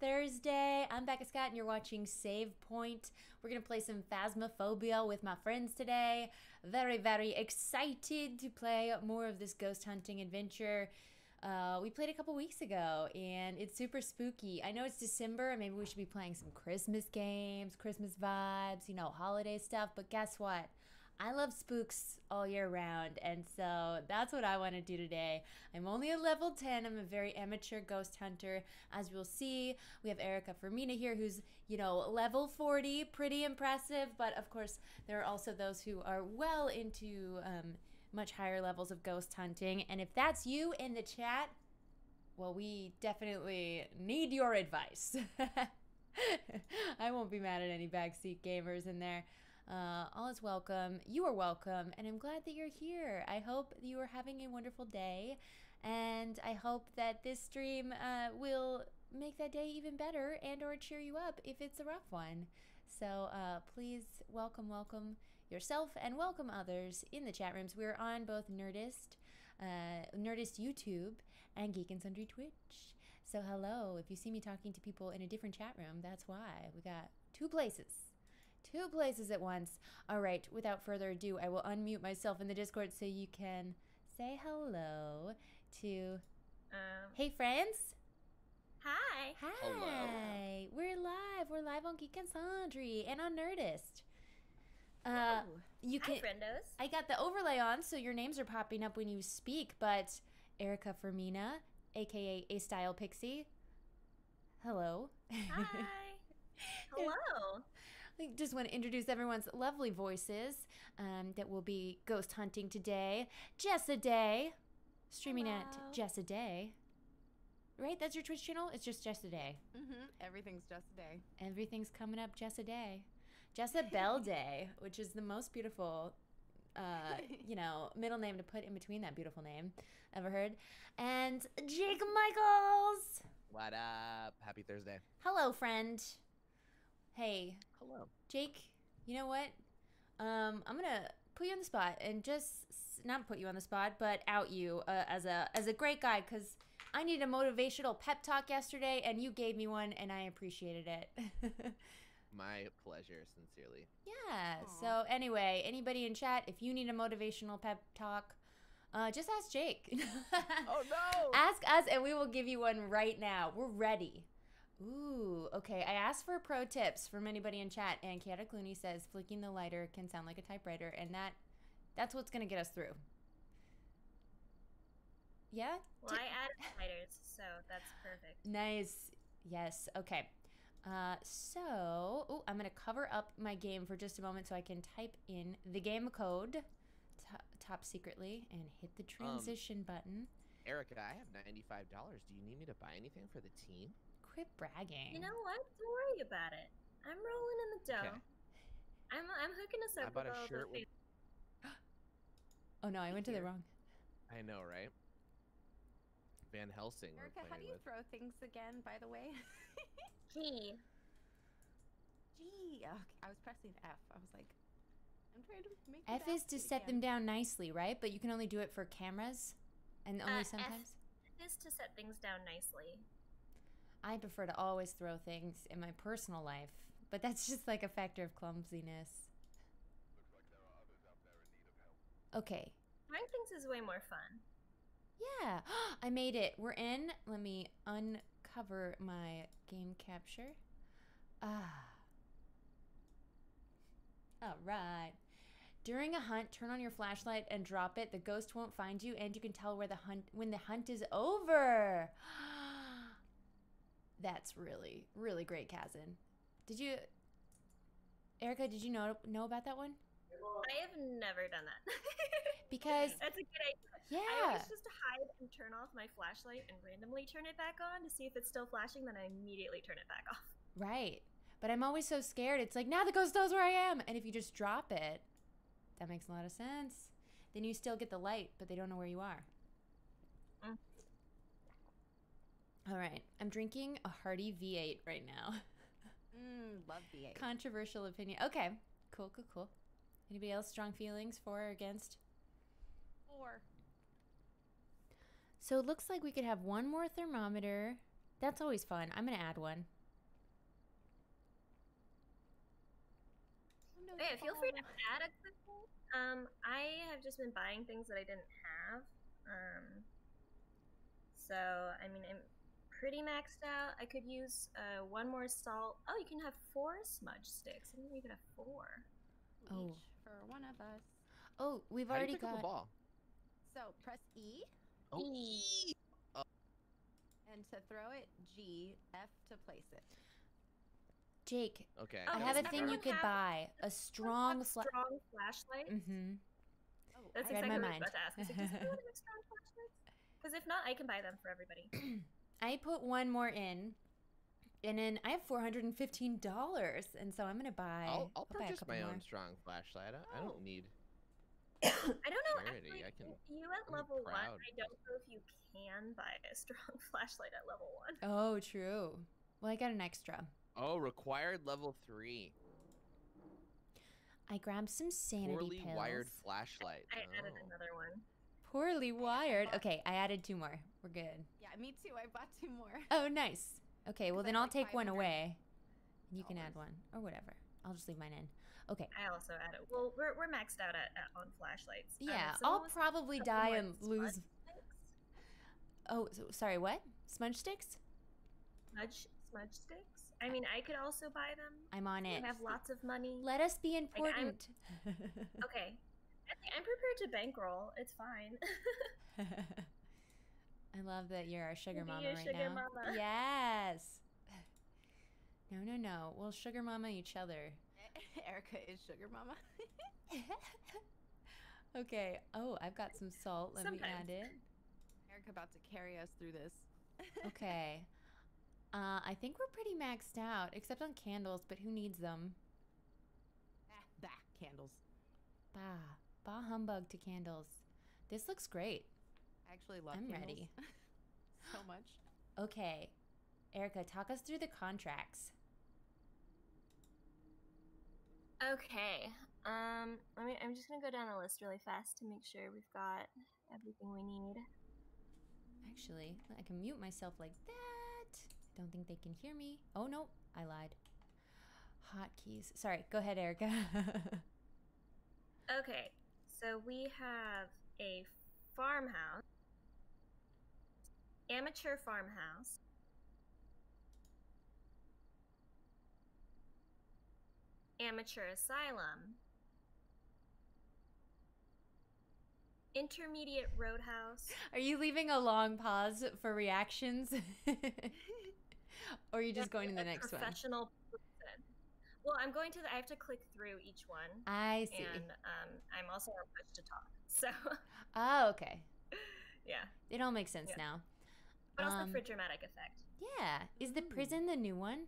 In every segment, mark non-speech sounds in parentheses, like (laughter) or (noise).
Thursday. I'm Becca Scott and you're watching Save Point. We're going to play some Phasmophobia with my friends today. Very, very excited to play more of this ghost hunting adventure. Uh, we played a couple weeks ago and it's super spooky. I know it's December and maybe we should be playing some Christmas games, Christmas vibes, you know, holiday stuff, but guess what? I love spooks all year round, and so that's what I want to do today. I'm only a level 10. I'm a very amateur ghost hunter. As you'll see, we have Erika Fermina here, who's, you know, level 40, pretty impressive, but of course, there are also those who are well into um, much higher levels of ghost hunting. And if that's you in the chat, well, we definitely need your advice. (laughs) I won't be mad at any backseat gamers in there. Uh, all is welcome. You are welcome, and I'm glad that you're here. I hope you are having a wonderful day, and I hope that this stream uh, will make that day even better and or cheer you up if it's a rough one. So uh, please welcome, welcome yourself and welcome others in the chat rooms. We're on both Nerdist, uh, Nerdist YouTube, and Geek and Sundry Twitch. So hello, if you see me talking to people in a different chat room, that's why. We got two places two places at once. All right, without further ado, I will unmute myself in the Discord so you can say hello to. Um, hey, friends. Hi. Hi. Hello. We're live. We're live on Geek and Sundry and on Nerdist. Uh, Ooh. you Hi, can. friendos. I got the overlay on, so your names are popping up when you speak. But Erika Fermina, aka A Style Pixie. Hello. Hi. (laughs) Hello. I just want to introduce everyone's lovely voices um, that will be ghost hunting today. Jessa Day, streaming Hello. at Jessa Day. Right? That's your Twitch channel? It's just Jessa Day. Mm-hmm. Everything's just a day. Everything's coming up Jessa Day. (laughs) Jessa Bell Day, which is the most beautiful, uh, (laughs) you know, middle name to put in between that beautiful name ever heard. And Jake Michels. What up? Happy Thursday. Hello, friend. Hey, Hello. Jake, you know what? Um, I'm gonna put you on the spot and just not put you on the spot, but out you uh, as a as a great guy because I needed a motivational pep talk yesterday, and you gave me one, and I appreciated it. (laughs) My pleasure, sincerely. yeah. So anyway, anybody in chat, if you need a motivational pep talk, uh, just ask Jake. (laughs) Oh no! Ask us, and we will give you one right now. We're ready. Ooh, okay. I asked for pro tips from anybody in chat, and Kiara Clooney says flicking the lighter can sound like a typewriter, and that that's what's gonna get us through. Yeah. Well, I added spiders, so that's perfect. Nice. Yes. Okay. Uh, so, oh, I'm gonna cover up my game for just a moment so I can type in the game code to- top secretly and hit the transition button. Erika, I have ninety-five dollars. Do you need me to buy anything for the team? Quit bragging. You know what? Don't worry about it. I'm rolling in the dough. Okay. I'm I'm hooking us up I bought with a all shirt with- (gasps) oh no, I went to the wrong. I know, right? Van Helsing. Erika, how do you with. throw things again, by the way? (laughs) Gee, Gee, okay, I was pressing F. I was like, I'm trying to make it F is to active set them down nicely, right? But you can only do it for cameras and only Uh, F. is to set things down nicely. I prefer to always throw things in my personal life, but that's (laughs) just like a factor of clumsiness. Okay. Throwing things is way more fun. Yeah, (gasps) I made it. We're in. Let me uncover my game capture. Ah. All right. During a hunt, turn on your flashlight and drop it. The ghost won't find you, and you can tell where the hunt when the hunt is over. That's really, really great, Kazan. Did you, Erika? Did you know know about that one? I have never done that. (laughs) Because That's a good idea. I yeah, always just hide and turn off my flashlight and randomly turn it back on to see if it's still flashing, then I immediately turn it back off. Right. But I'm always so scared. It's like, now the ghost knows where I am. And if you just drop it, that makes a lot of sense. Then you still get the light, but they don't know where you are. Mm. All right. I'm drinking a hearty V8 right now. Mm, love the eight. Controversial opinion. Okay. Cool, cool, cool. Anybody else strong feelings for or against? Four. So it looks like we could have one more thermometer That's always fun. I'm gonna add one. Oh, no, Yeah, feel free to add a quick one. Um, I have just been buying things that I didn't have. Um, so I mean, I'm pretty maxed out. I could use uh, one more salt. Oh, you can have four smudge sticks. I didn't know you could have four. Oh. Each for one of us. Oh, we've How do already you pick up got. a ball? So press E, Oh, Ooh. ee! and to throw it, G, F to place it. Jake, Okay. Oh, I does have a thing you could have- buy. A strong a fla- strong flashlight. Mm-hmm. Oh, That's I Read exactly my what I was about to ask. I like, does anyone have strong flashlights? Because if not, I can buy them for everybody. (clears throat) I put one more in, and then I have four hundred and fifteen dollars, and so I'm gonna buy. I'll, I'll buy a purchase couple my more. own strong flashlight. I, I don't need. (coughs) I don't know. Charity, Actually, I can- you at I'm level one. I don't know if you can buy a strong (laughs) flashlight at level one. Oh, true. Well, I got an extra. Oh, required level three. I grabbed some sanity Poorly pills. wired flashlight. I added Oh. another one. Poorly wired. Okay, I added two more. We're good. Yeah, me too. I bought two more. Oh, nice. Okay, well then I'll like take one 500 away. You can add one or whatever. I'll just leave mine in. Okay. I also added. Well, we're, we're maxed out at, at on flashlights. Um, Yeah, I'll probably die and lose. sticks? Oh, so, sorry. What? Smudge sticks? Smudge smudge sticks. I mean, I could also buy them. I'm on I it. have lots of money. Let us be I'm- important. (laughs) Okay, I think I'm prepared to bankroll. It's fine. (laughs) I love that you're our sugar mama right sugar now. mama. Yes. (sighs) No, no, no. We'll sugar mama each other. (laughs) Erika is sugar mama. (laughs) okay. Oh, I've got some salt. Let me add it. Erika about to carry us through this. Okay. Uh, I think we're pretty maxed out, except on candles, but who needs them? ah, bah, candles. Bah. Bah humbug to candles. This looks great. I actually love I'm candles ready. (laughs) so much. Okay. Erika, talk us through the contracts. okay. Um, let me. I'm just gonna go down the list really fast to make sure we've got everything we need. Actually, I can mute myself like that. I don't think they can hear me. Oh no, I lied. Hotkeys. Sorry, go ahead, Erika. (laughs) Okay, so we have a farmhouse, amateur farmhouse, amateur asylum, intermediate roadhouse. Are you leaving a long pause for reactions? (laughs) or are you just going to the next one? professional. Well, I'm going to. The, I have to click through each one, I see. and um, I'm also on push to talk. (laughs) So Oh, okay. (laughs) yeah, It all makes sense Yeah. now. but also Um, for dramatic effect. Yeah. Is the prison the new one?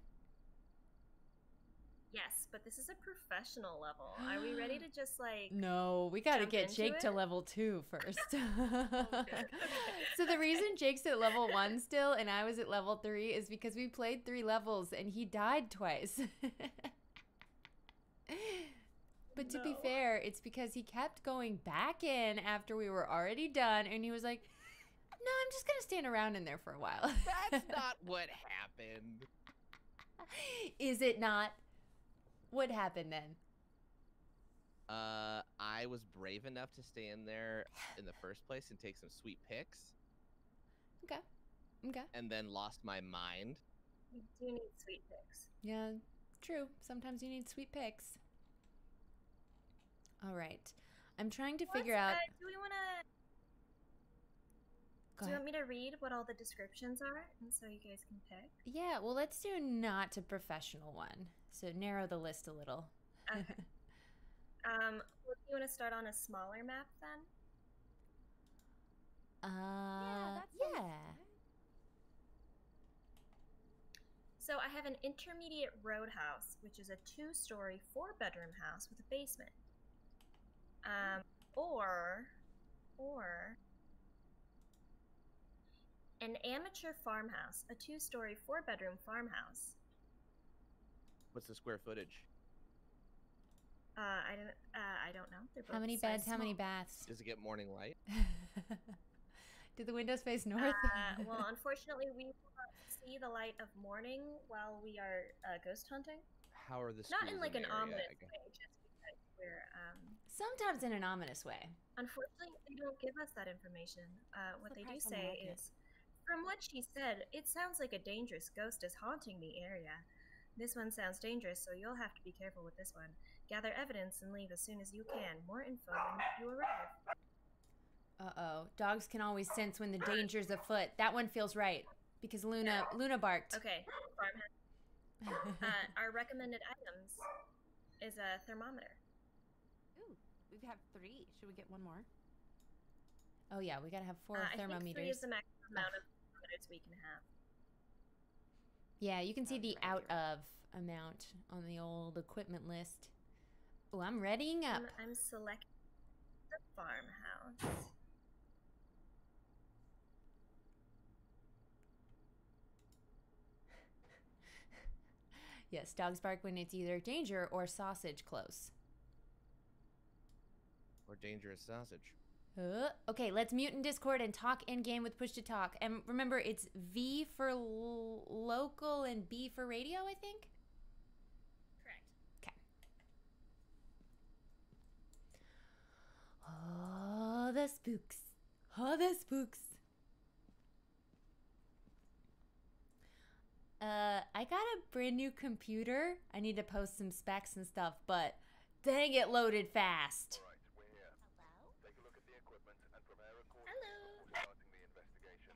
Yes, but this is a professional level. (gasps) Are we ready to just like? No, we got to get Jake to it? level two first. (laughs) Okay. so the reason Jake's at level one still and I was at level three is because we played three levels and he died twice. (laughs) but to be fair, it's because he kept going back in after we were already done and he was like, no, I'm just going to stand around in there for a while. (laughs) That's (laughs) not what happened. Is it not? What happened then? Uh, I was brave enough to stay in there in the first place and take some sweet pics, Okay. Okay. and then lost my mind. We do need sweet picks. Yeah, true. Sometimes you need sweet picks. All right. I'm trying to figure out. Uh, do we want to? Go Do you ahead. want me to read what all the descriptions are, and so you guys can pick? Yeah, well, let's do not a professional one. So narrow the list a little. Okay. (laughs) Um, well, do you want to start on a smaller map then? Uh, yeah, yeah. good. So I have an intermediate roadhouse, which is a two-story, four-bedroom house with a basement. Um, or, or an amateur farmhouse, a two-story, four-bedroom farmhouse. What's the square footage? Uh, I don't, uh, I don't know. They're How many size beds? How many baths? Does it get morning light? (laughs) Do the windows face north? Uh, well, (laughs) unfortunately, we will see the light of morning while we are uh, ghost hunting. How are the Not in schools like an area, ominous way, just because we're. Um, Sometimes in an ominous way. unfortunately, they don't give us that information. Uh, what they do Surprise the say market. is, from what she said, it sounds like a dangerous ghost is haunting the area. This one sounds dangerous, so you'll have to be careful with this one. Gather evidence and leave as soon as you can. More info when you arrive. Uh oh. Dogs can always sense when the danger's afoot. That one feels right because Luna Luna barked. Okay, farmhouse. (laughs) Uh, our recommended items is a thermometer. Ooh, we have three. Should we get one more? oh yeah, we gotta have four Uh, I think three thermometers. is the maximum amount of thermometers we can have. Yeah, you can see the right out here. of amount on the old equipment list. Oh, I'm readying up. I'm, I'm selecting the farmhouse. Yes, dogs bark when it's either danger or sausage close. Or dangerous sausage. Uh, okay, let's mute in Discord and talk in game with push to talk. And remember, it's V for l- local and B for radio, I think. Correct. Okay. Oh, the spooks. Oh, the spooks. Uh, I got a brand new computer. I need to post some specs and stuff, but dang it loaded fast. Take a look at the equipment and prepare a course Hello. before the investigation.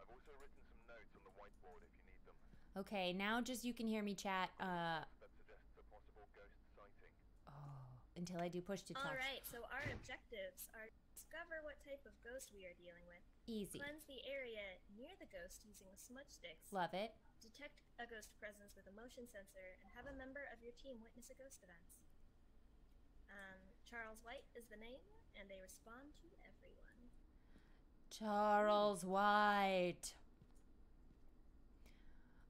I've also written some notes on the whiteboard if you need them. Okay, now just you can hear me chat uh That suggests a possible ghost sighting. oh, until I do push to talk. All right, so our objectives are to discover what type of ghost we are dealing with, Easy. cleanse the area near the ghost using the smudge sticks, Love it. Detect a ghost presence with a motion sensor, and have a member of your team witness a ghost event. Um, Charles White is the name, and they respond to everyone. Charles White.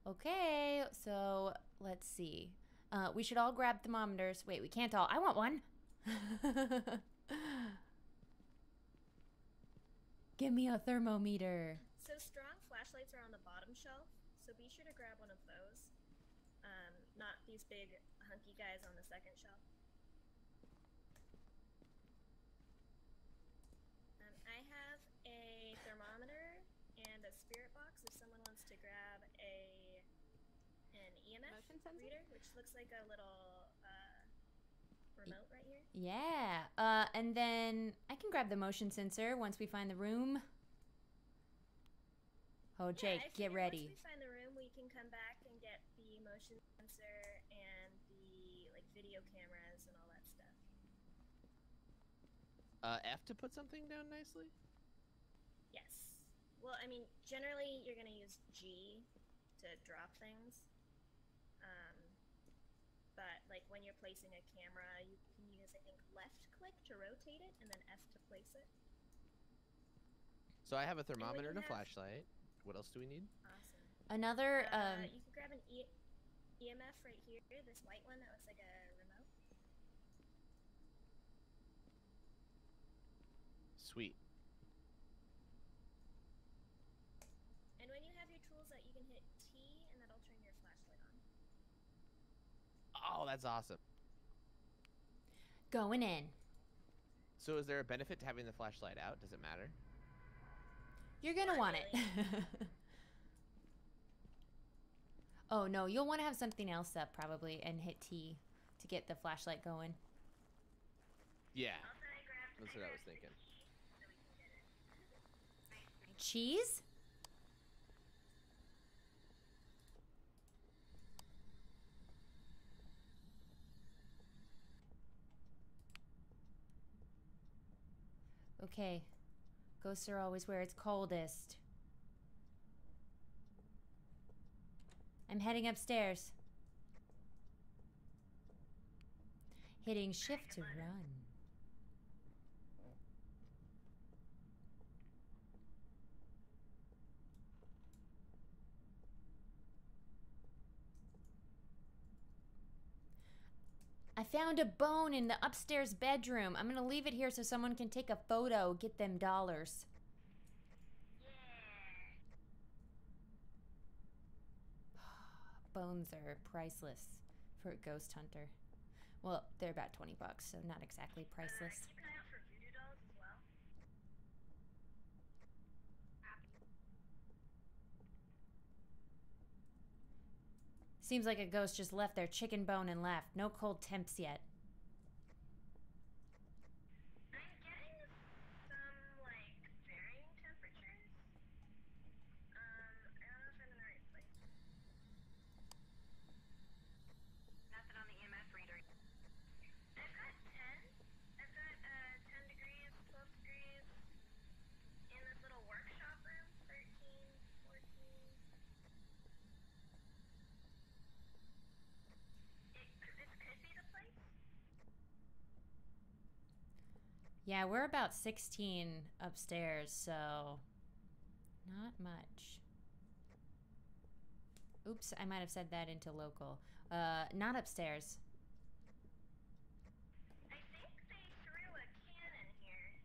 Okay, so let's see. Uh, we should all grab thermometers. Wait, we can't all. I want one. (laughs) Give me a thermometer. So strong flashlights are on the bottom shelf, so be sure to grab one of those. Um, not these big hunky guys on the second shelf. Um, I have a thermometer and a spirit box. If someone wants to grab a an EMF reader, which looks like a little uh, remote right here. Yeah. Uh, and then I can grab the motion sensor once we find the room. Oh, Jake, I get ready. Once we find the room, we can come back and get the motion sensor and the like video cameras and all that stuff. Uh, F to put something down nicely? Yes. Well, I mean, generally you're gonna use G to drop things. Um, but like when you're placing a camera, you can use I think left click to rotate it and then F to place it. So I have a thermometer and a flashlight. What else do we need? Awesome. Another. Uh, Um, you can grab an e- EMF right here, this white one that looks like a remote. Sweet. And when you have your tools out, you can hit T, and that'll turn your flashlight on. Oh, that's awesome. going in. So is there a benefit to having the flashlight out? Does it matter? You're gonna Not want it. (laughs) oh no, you'll want to have something else up probably and hit T to get the flashlight going. Yeah. That's what I was thinking. Cheese? Okay. Ghosts are always where it's coldest. I'm heading upstairs. Hitting shift to run. I found a bone in the upstairs bedroom. I'm gonna leave it here so someone can take a photo, get them dollars. Yeah. (sighs) Bones are priceless for a ghost hunter. Well, they're about 20 bucks, so not exactly priceless. Seems like a ghost just left their chicken bone and left. No cold temps yet. I'm getting some like varying temperatures. Um, I don't know if I'm in the right place. Nothing on the EMF reader. I've got 10. I've got uh, 10 degrees, 12 degrees in this little workshop room. 13, 14. It, this could be the place. Yeah, we're about 16 upstairs, so not much. Oops, I might have said that into local. Uh, not upstairs. I think they threw a cannon here.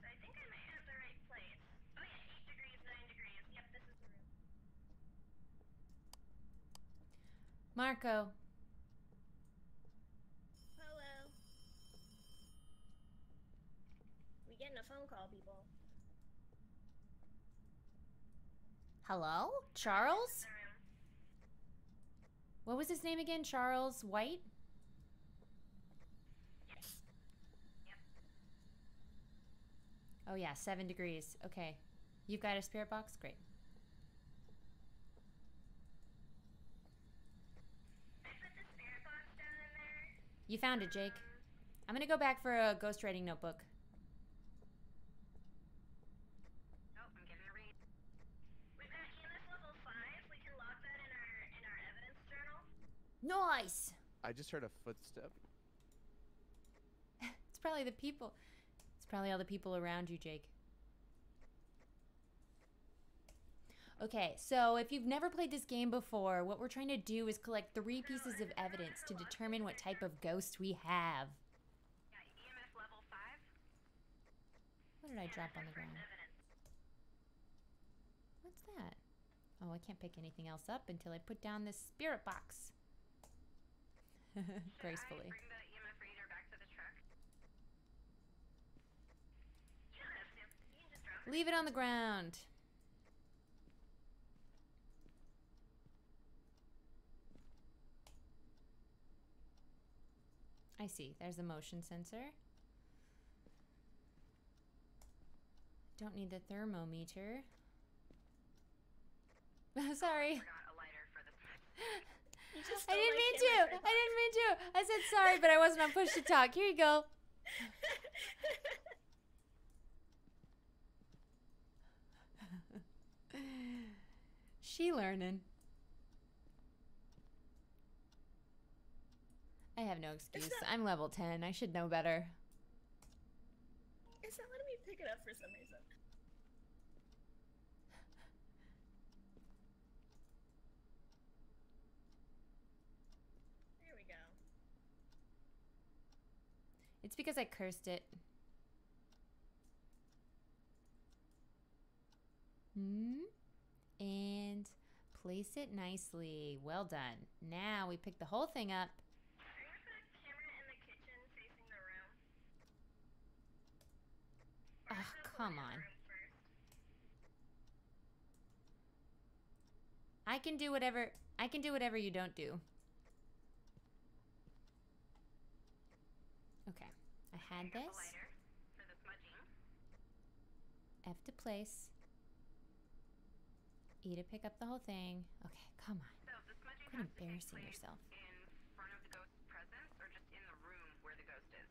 So I think I might have the right place. Oh yeah, 8 degrees, 9 degrees. Yep, this is the room. Marco, getting a phone call, people. hello? Charles? What was his name again? Charles White? Oh, yeah, seven degrees. Okay. You've got a spirit box? Great. You found it, Jake. I'm gonna go back for a ghostwriting notebook. Oh, I'm getting a read. We've got EMF level 5. We can log that in our in our evidence journal. Nice! I just heard a footstep. (laughs) It's probably the people. It's probably all the people around you, Jake. Okay, so if you've never played this game before, what we're trying to do is collect three pieces of evidence to determine what type of ghost we have. Yeah, EMF level 5. What did I drop on the ground? What's that? Oh, I can't pick anything else up until I put down this spirit box. (laughs) Gracefully. Bring the EMF reader back to the truck. You don't have to. You can just drop it. Leave it on the ground. I see. There's a motion sensor. Don't need the thermometer. (laughs) Sorry. (laughs) Forgot a lighter for the. You just I didn't mean to. I didn't mean to. I said sorry, but I wasn't on push to talk. Here you go. (laughs) she learning. I have no excuse. not- I'm level 10. I should know better. It's not letting me pick it up for some reason. There we go. It's because I cursed it. Hmm? And place it nicely. Well done. Now we pick the whole thing up. Are you gonna put a camera in the kitchen facing the room? Or Ugh, just gonna put come it in the on. I can do whatever I can do whatever you don't do. Okay. I had this. lighter for the smudging. F to place. E to pick up the whole thing. Okay, come on. So the Quit has to take embarrassing yourself. in front of the ghost's presence or just in the room where the ghost is?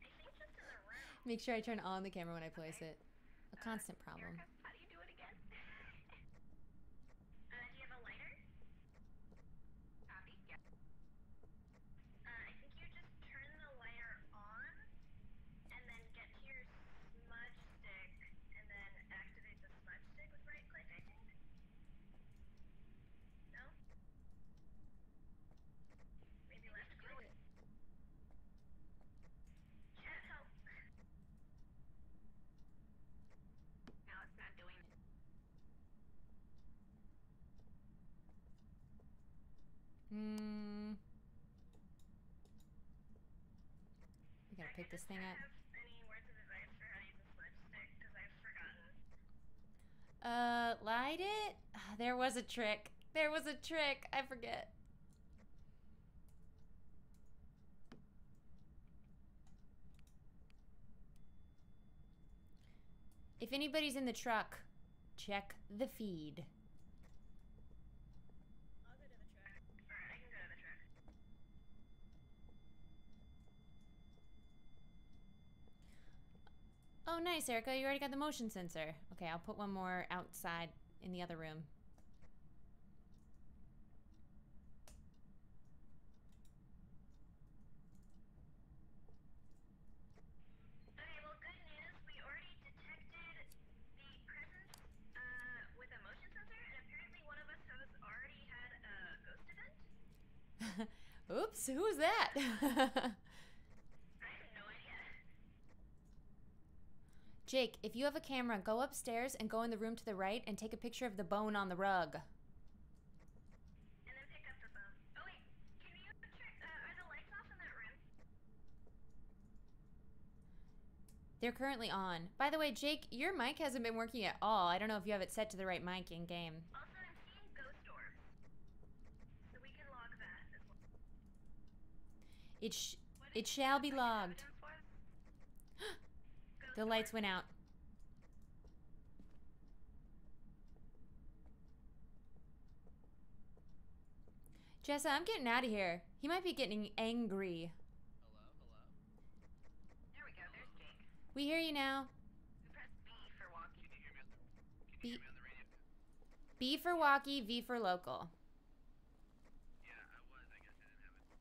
I think just in the room. Make sure I turn on the camera when I place it. A uh, constant problem. Hmm. We gotta pick this thing up. Uh, light it? Ah, there was a trick. There was a trick. I forget. If anybody's in the truck, check the feed. Oh, nice, Erika. You already got the motion sensor. Okay, I'll put one more outside in the other room. Okay, well, good news. We already detected the presence uh, with a motion sensor, and apparently one of us has already had a ghost event. Oops, who was that? I have no idea. Jake, if you have a camera, go upstairs and go in the room to the right and take a picture of the bone on the rug. And then pick up the phone. Oh, wait. Can you check? Uh, are the lights off in that room? They're currently on. By the way, Jake, your mic hasn't been working at all. I don't know if you have it set to the right mic in game. Also, I'm seeing ghost orbs. So we can log that well. It sh- it shall be logged. The lights went out. Jessa, I'm getting out of here. He might be getting angry. Hello, hello. There we go. There's Jake. We hear you now. Press B for walk. Can you hear me on the, can you hear me on the radio? B for walkie, V for local. Yeah, I was. I guess I didn't have it.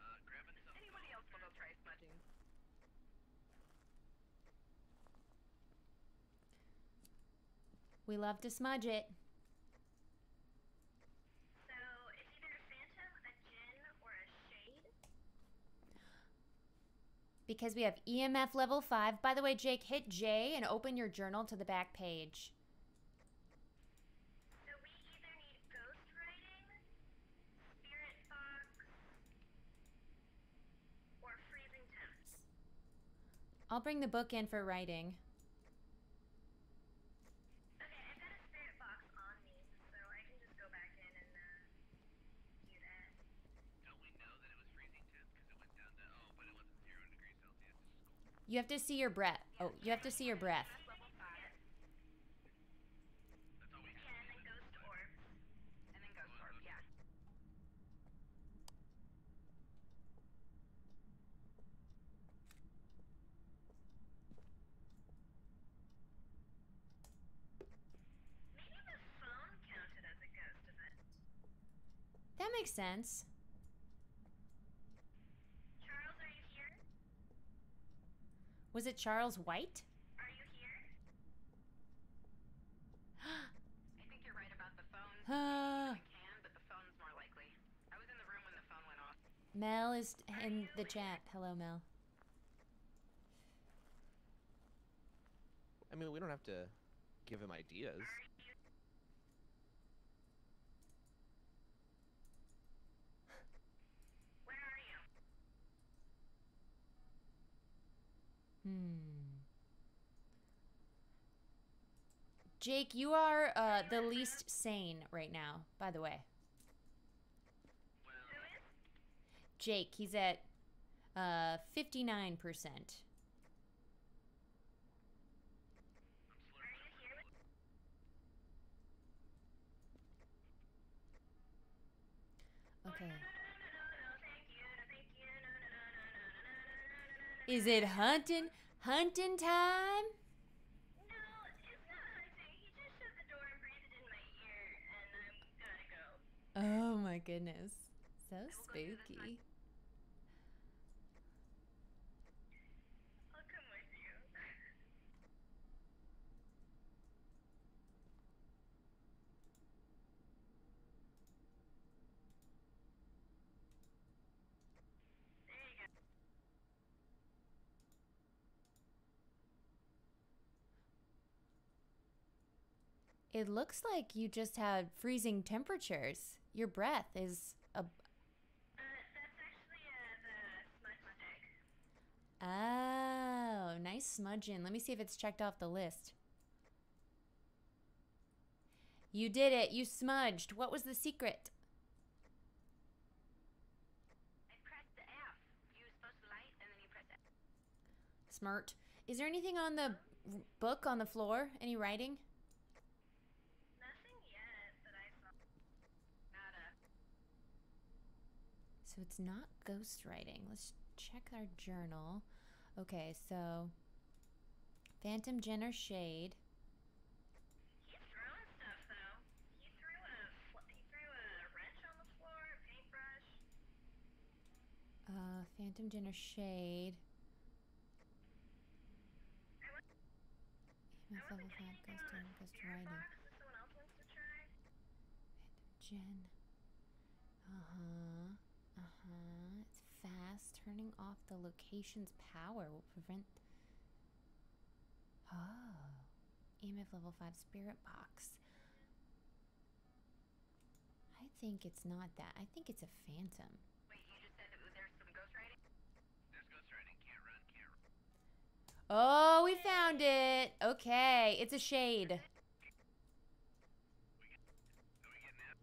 Uh, grabbing some. Anybody else want to try smudging? We love to smudge it. So it's either a phantom, a djinn, or a shade. Because we have EMF level 5. By the way, Jake, hit J and open your journal to the back page. So we either need ghost writing, spirit box, or freezing temps. I'll bring the book in for writing. Okay, I've got a spirit box on me, so I can just go back in and uh, do that. Don't we know that it was freezing temps because it went down to oh, but it wasn't zero degrees Celsius. This is cool. You have to see your breath. Oh, you have to see your breath. That's level five. That's all we have. Yeah, and then ghost orbs. And then ghost orb, yeah. Maybe the phone counted as a ghost event. That makes sense. Charles, are you here? Was it Charles White? Are you here? (gasps) I think you're right about the phone. (sighs) Ah. I can, but the phone's more likely. I was in the room when the phone went off. Mel is in the chat. Hello, Mel. I mean, we don't have to give him ideas. Hmm. Jake, you are uh, the least sane right now, by the way. Jake, he's at uh, 59%. Are you here? Okay. Is it hunting? Hunting time? No, it's not hunting. He just shut the door and breathed in my ear, and I'm gotta go. Oh my goodness. So go do this spooky. It looks like you just had freezing temperatures. Your breath is a Uh, that's actually uh, the smudge stick. Nice smudging. Let me see if it's checked off the list. You did it. You smudged. What was the secret? I pressed the F. You were supposed to light, and then you press F. Smart. Is there anything on the book on the floor? Any writing? Nothing yet that I saw. Nada. So it's not ghostwriting. Let's check our journal. Okay, so Phantom Jenner Shade. He's throwing stuff though. He threw a he threw a wrench on the floor, a paintbrush. Uh, Phantom Jenner Shade. EMF I level wasn't getting 5 anything ghost, on a ghost writing. box that someone else wants to try. Jen. Uh huh. Uh huh. It's fast. Turning off the location's power will prevent. Oh. EMF level 5 spirit box. I think it's not that. I think it's a phantom. Wait, you just said that there's some ghostwriting? There's ghostwriting. Can't run, can't run. Oh, we found it. Okay. It's a shade. Are we getting out?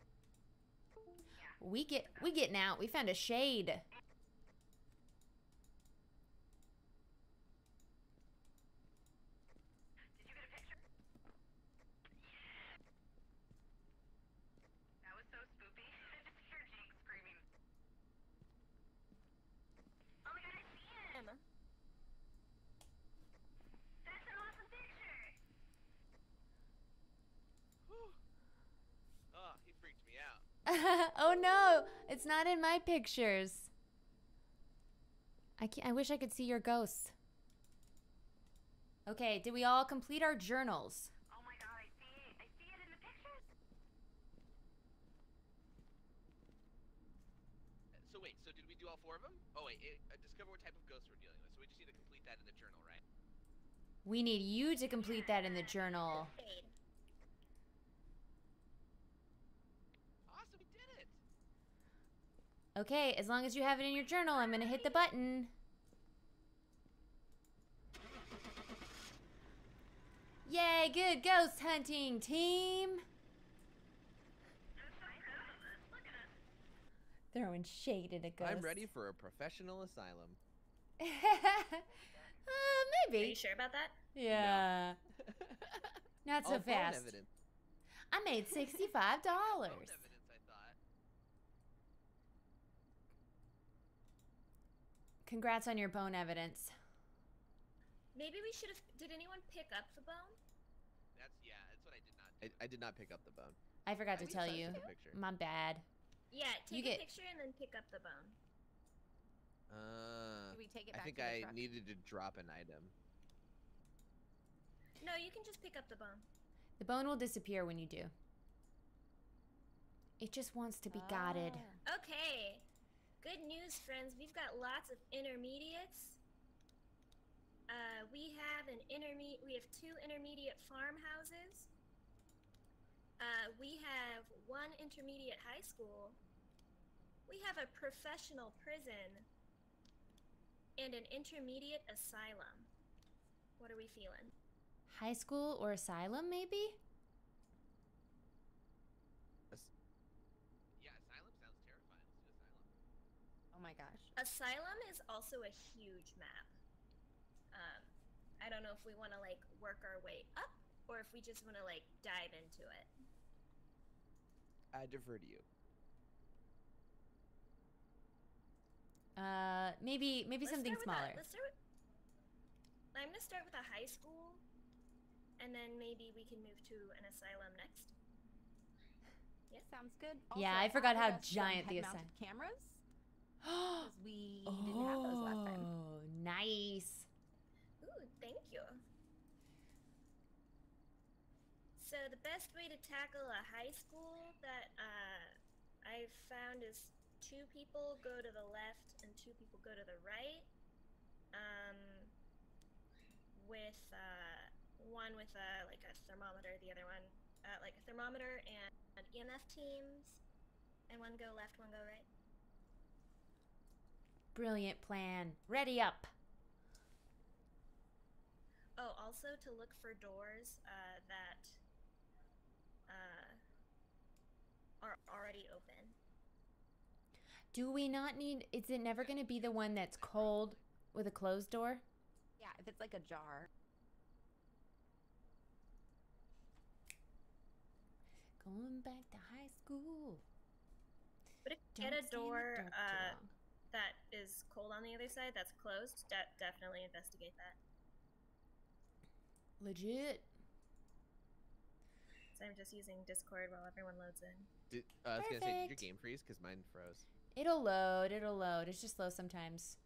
We get we getting out. We found a shade. Did you get a picture? That was so spoopy. I just hear Jake screaming. Oh my god, I see him! That's an awesome picture! Oh, he freaked me out. (laughs) oh no, it's not in my pictures. I can I wish I could see your ghosts. Okay, did we all complete our journals? Oh my god, I see it. I see it in the pictures. So wait, so did we do all four of them? Oh wait, it, uh, discover what type of ghost we're dealing with. So we just need to complete that in the journal, right? We need you to complete that in the journal. Shade. Awesome, we did it. Okay, as long as you have it in your journal, I'm gonna hit the button. Yay, good ghost hunting, team! Throwing shade at a ghost. I'm ready for a professional asylum. (laughs) uh, Are maybe. you sure about that? Yeah. (laughs) Not so All fast. evidence. I made $65. Phone evidence, I thought. Congrats on your bone evidence. Maybe we should have. Did anyone pick up the bone? That's yeah. That's what I did not. I, I did not pick up the bone. I forgot to tell you. Sasha took. My bad. Yeah, You take get- a picture and then pick up the bone. Uh, Do we take it I think to the I truck? needed to drop an item. No, you can just pick up the bone. The bone will disappear when you do. It just wants to be guarded. Ah. Okay. Good news, friends. We've got lots of intermediates. Uh, we have an intermediate. We have two intermediate farmhouses. Uh, we have one intermediate high school. We have a professional prison. And an intermediate asylum. What are we feeling? High school or asylum, maybe? Yeah, asylum sounds terrifying. Let's do asylum. Oh my gosh. Asylum is also a huge map. Um, I don't know if we want to like work our way up or if we just want to like dive into it. I defer to you. Uh, maybe maybe Let's something start with a- smaller. let's start with. I'm gonna start with a high school, and then maybe we can move to an asylum next. Yeah, sounds good. Yeah, I forgot how giant the head-mounted cameras because we didn't have those last time. oh, nice. Ooh, thank you. So the best way to tackle a high school that uh, I've found is two people go to the left and two people go to the right. Um, with uh, one with a like a thermometer, the other one uh, like a thermometer and, and EMF teams, and one go left, one go right. Brilliant plan. Ready up. Oh, also to look for doors uh, that uh, are already open. Do we not need? Is it never going to be the one that's cold with a closed door? Yeah, if it's like a jar. Going back to high school. But if you Don't get a stay in the door uh, long. That is cold on the other side, that's closed, de- definitely investigate that. Legit. So I'm just using Discord while everyone loads in. Did, uh, I was gonna say, did your game freeze? Because mine froze. It'll load. It'll load. It's just slow sometimes.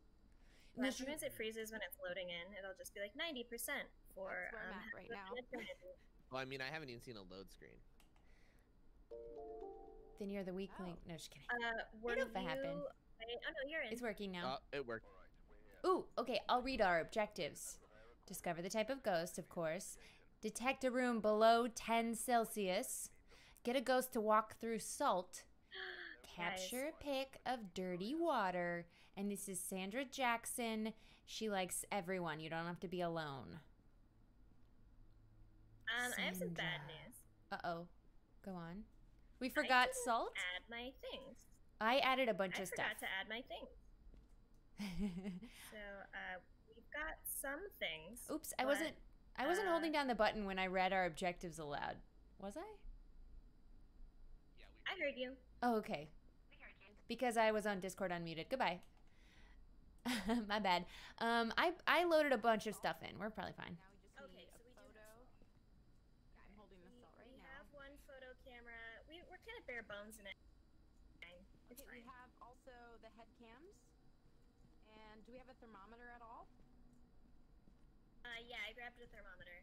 Yeah, Unless you- sometimes it freezes when it's loading in. It'll just be like 90% for That's where I'm um, at right now. (laughs) Well, I mean, I haven't even seen a load screen. Then you're the weak Oh. link. No, just kidding. Uh, were know if that you... happened. Wait, oh no, you're in. It's working now. Oh, it worked. Ooh, okay, I'll read our objectives. Discover the type of ghost, of course. Detect a room below 10 Celsius. Get a ghost to walk through salt. (gasps) Capture a pic of dirty water. And this is Sandra Jackson. She likes everyone. You don't have to be alone. Um, I have some bad news. Uh oh. Go on. We I forgot didn't salt? Add my things. I added a bunch I of forgot stuff. to add my things. (laughs) So uh, we've got some things. Oops, I wasn't I wasn't uh, holding down the button when I read our objectives aloud. Was I? Yeah, we. I heard you. Oh, okay. We heard you. Because I was on Discord unmuted. Goodbye. (laughs) My bad. Um, I I loaded a bunch of stuff in. We're probably fine. Now we just Okay, need so a we do photo. have salt. Yeah, I'm holding the We, salt right we now. have one photo camera. We, we're kind of bare bones in it. Fine. It's Okay, we fine. have also the head cams. And do we have a thermometer at all? Uh, yeah, I grabbed a thermometer.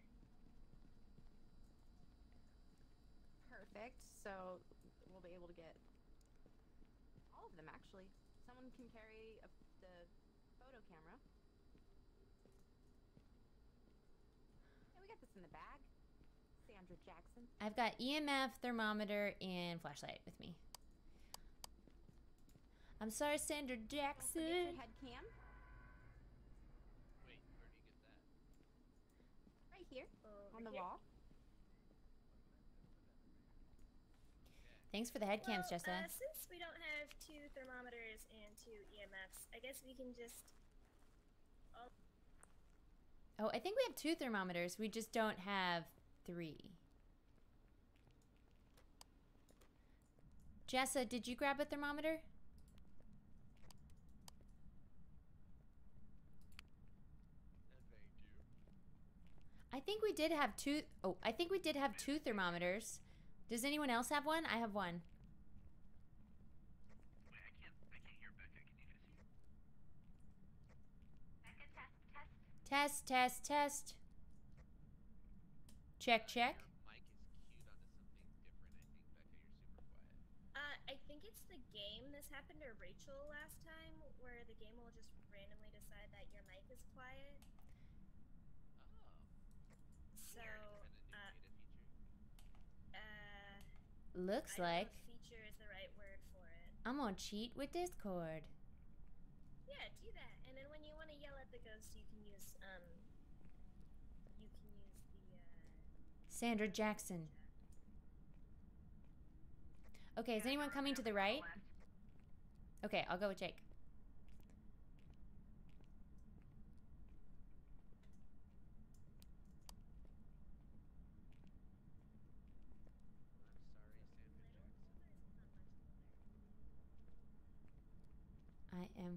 Perfect. So we'll be able to get all of them actually. Someone can carry a, the photo camera. Yeah, we got this in the bag. Sandra Jackson. I've got EMF, thermometer, and flashlight with me. I'm sorry, Sandra Don't forget your Jackson. head cam Wait, where do you get that? right here Over on the wall. Thanks for the head cams, well, Jessa. Uh, since we don't have two thermometers and two EMFs, I guess we can just. Oh, I think we have two thermometers. We just don't have three. Jessa, did you grab a thermometer? I think we did have two oh I think we did have two thermometers. Does anyone else have one? I have one. Test, test, test. Check, check. Uh, I think it's the game. This happened to Rachel last time, where the game will just randomly decide that your mic is quiet. So, Is that a new uh, uh, Looks I don't know like if feature is the right word for it. I'm gonna cheat with Discord. Yeah, do that. And then when you want to yell at the ghost, you can use um, you can use the uh. Sandra Jackson. Okay, is anyone coming to the right? Okay, I'll go with Jake.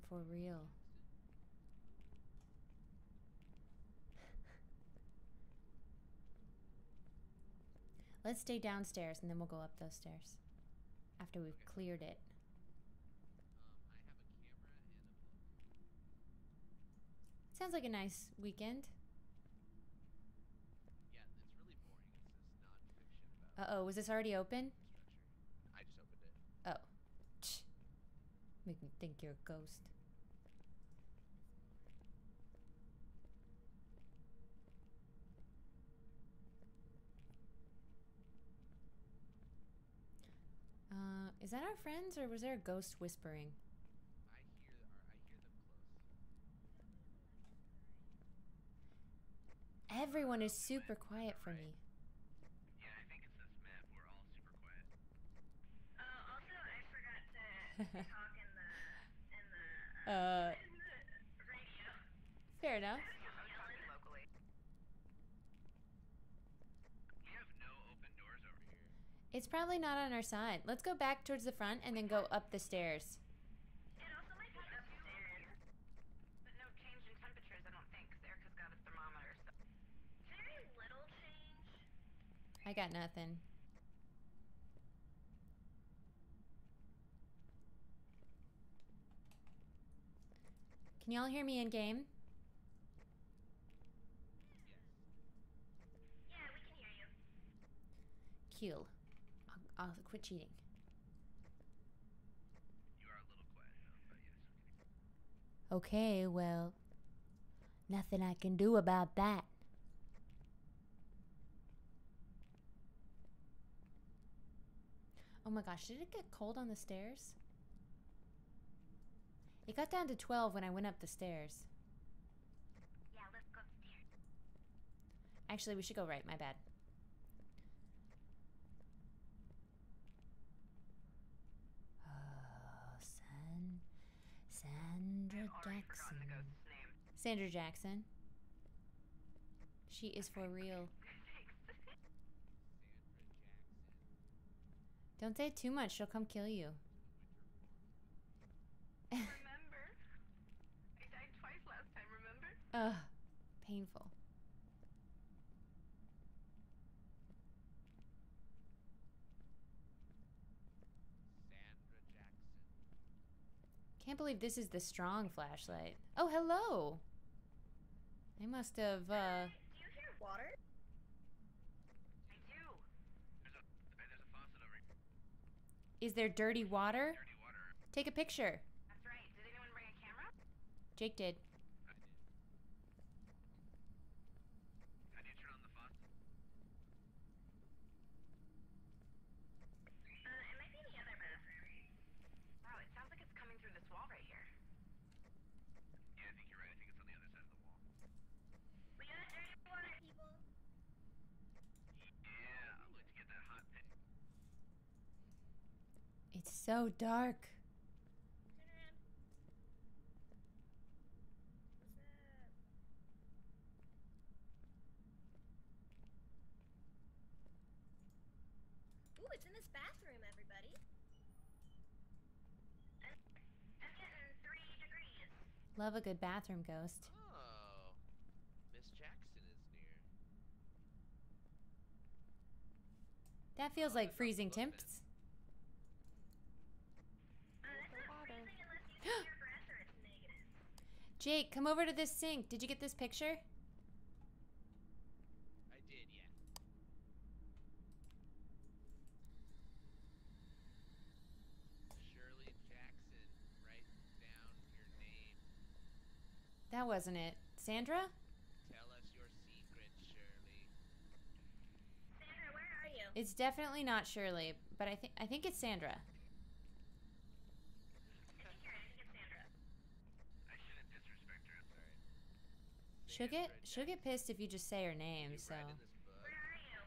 I'm sorry, Sandra Jackson. I am for real. Let's stay downstairs and then we'll go up those stairs after we've cleared it. Um, I have a camera and a book. Sounds like a nice weekend. Yeah, it's really boring. It's this nonfiction Uh oh, was this already open? structure. I just opened it. Oh. Tch. Make me think you're a ghost. Uh, is that our friends or was there a ghost whispering? I hear, or I hear them close. Everyone is super quiet for me. Yeah, I think it's this map. We're all super quiet. Oh, also, I forgot to (laughs) talk in the in the Uh, in the radio. fair enough. locally. We have no open doors over here. It's probably not on our side. Let's go back towards the front and then go up the stairs. It also might be upstairs. But no change in temperatures, I don't think, 'cause Erika's got a thermometer. So. Very little change. I got nothing. Can y'all hear me in game? Yeah, we can hear you. Cool. I'll, I'll quit cheating. You are a little quiet now, but yes. okay. Okay, well, nothing I can do about that. Oh my gosh, did it get cold on the stairs? It got down to 12 when I went up the stairs. Yeah, let's go upstairs. Actually, we should go right, my bad. Oh, San, Sandra I've already forgotten the Jackson. Sandra Jackson. She is for real. (laughs) Don't say too much, she'll come kill you. (laughs) remember? I died twice last time, remember? Ugh, painful. Sandra Jackson. Can't believe this is the strong flashlight. Oh, hello! They must have, uh. Do you hear water? I do. There's a there's a faucet over here. Is there dirty water? Dirty water. Take a picture. That's right. Did anyone bring a camera? Jake did. How do you turn on the faucet? Uh, it might be in the other bathroom. Wow, it sounds like it's coming through this wall right here. Yeah, I think you're right. I think it's on the other side of the wall. We got dirty water, people. Yeah, I'd like to get that hot pit. It's so dark. Turn around. What's up? Ooh, it's in this bathroom, everybody. I'm, I'm getting three degrees. Love a good bathroom ghost. Oh, Miss Jackson is near. That feels Oh, like freezing close, man. temps. Uh, that's not freezing unless you take your breath or it's negative. Jake, come over to this sink. Did you get this picture? I did, yeah. Shirley Jackson, write down your name. That wasn't it. Sandra? Tell us your secret, Shirley. Sandra, where are you? It's definitely not Shirley, but I think I think it's Sandra. I think you're right. I think it's Sandra. I shouldn't disrespect her. Sorry. She'll get she'll get pissed if you just say her name, You so write in this book. Where are you?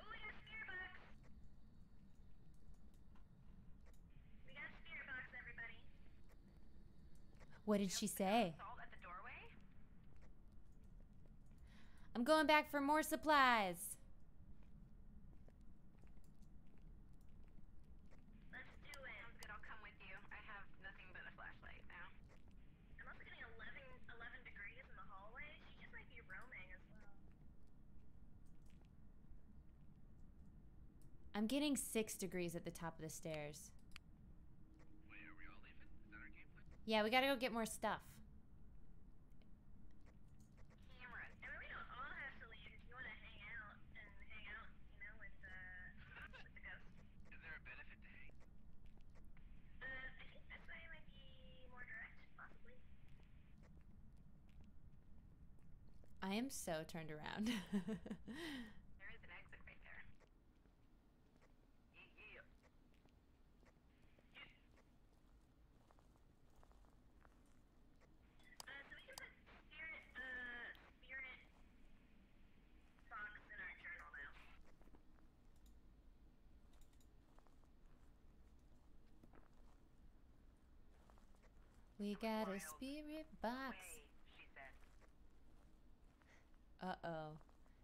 Oh, we got a spirit box. We got a spirit box, everybody. what did she say? At the? I'm going back for more supplies. Let's do it. Sounds good. I'll come with you. I have nothing but a flashlight now. I'm also getting 11, 11 degrees in the hallway. She just might be roaming as well. I'm getting six degrees at the top of the stairs. Wait, we? Yeah, we gotta go get more stuff. I mean, we don't all have to leave if you want to hang out and hang out, you know, with, uh, with the ghost. Is there a benefit to hang? Uh, I think this way might be more direct, possibly. I am so turned around. There is an exit right there. Yeah, yeah. Uh, so we can put spirit, uh, We got a spirit box. she said. Uh oh.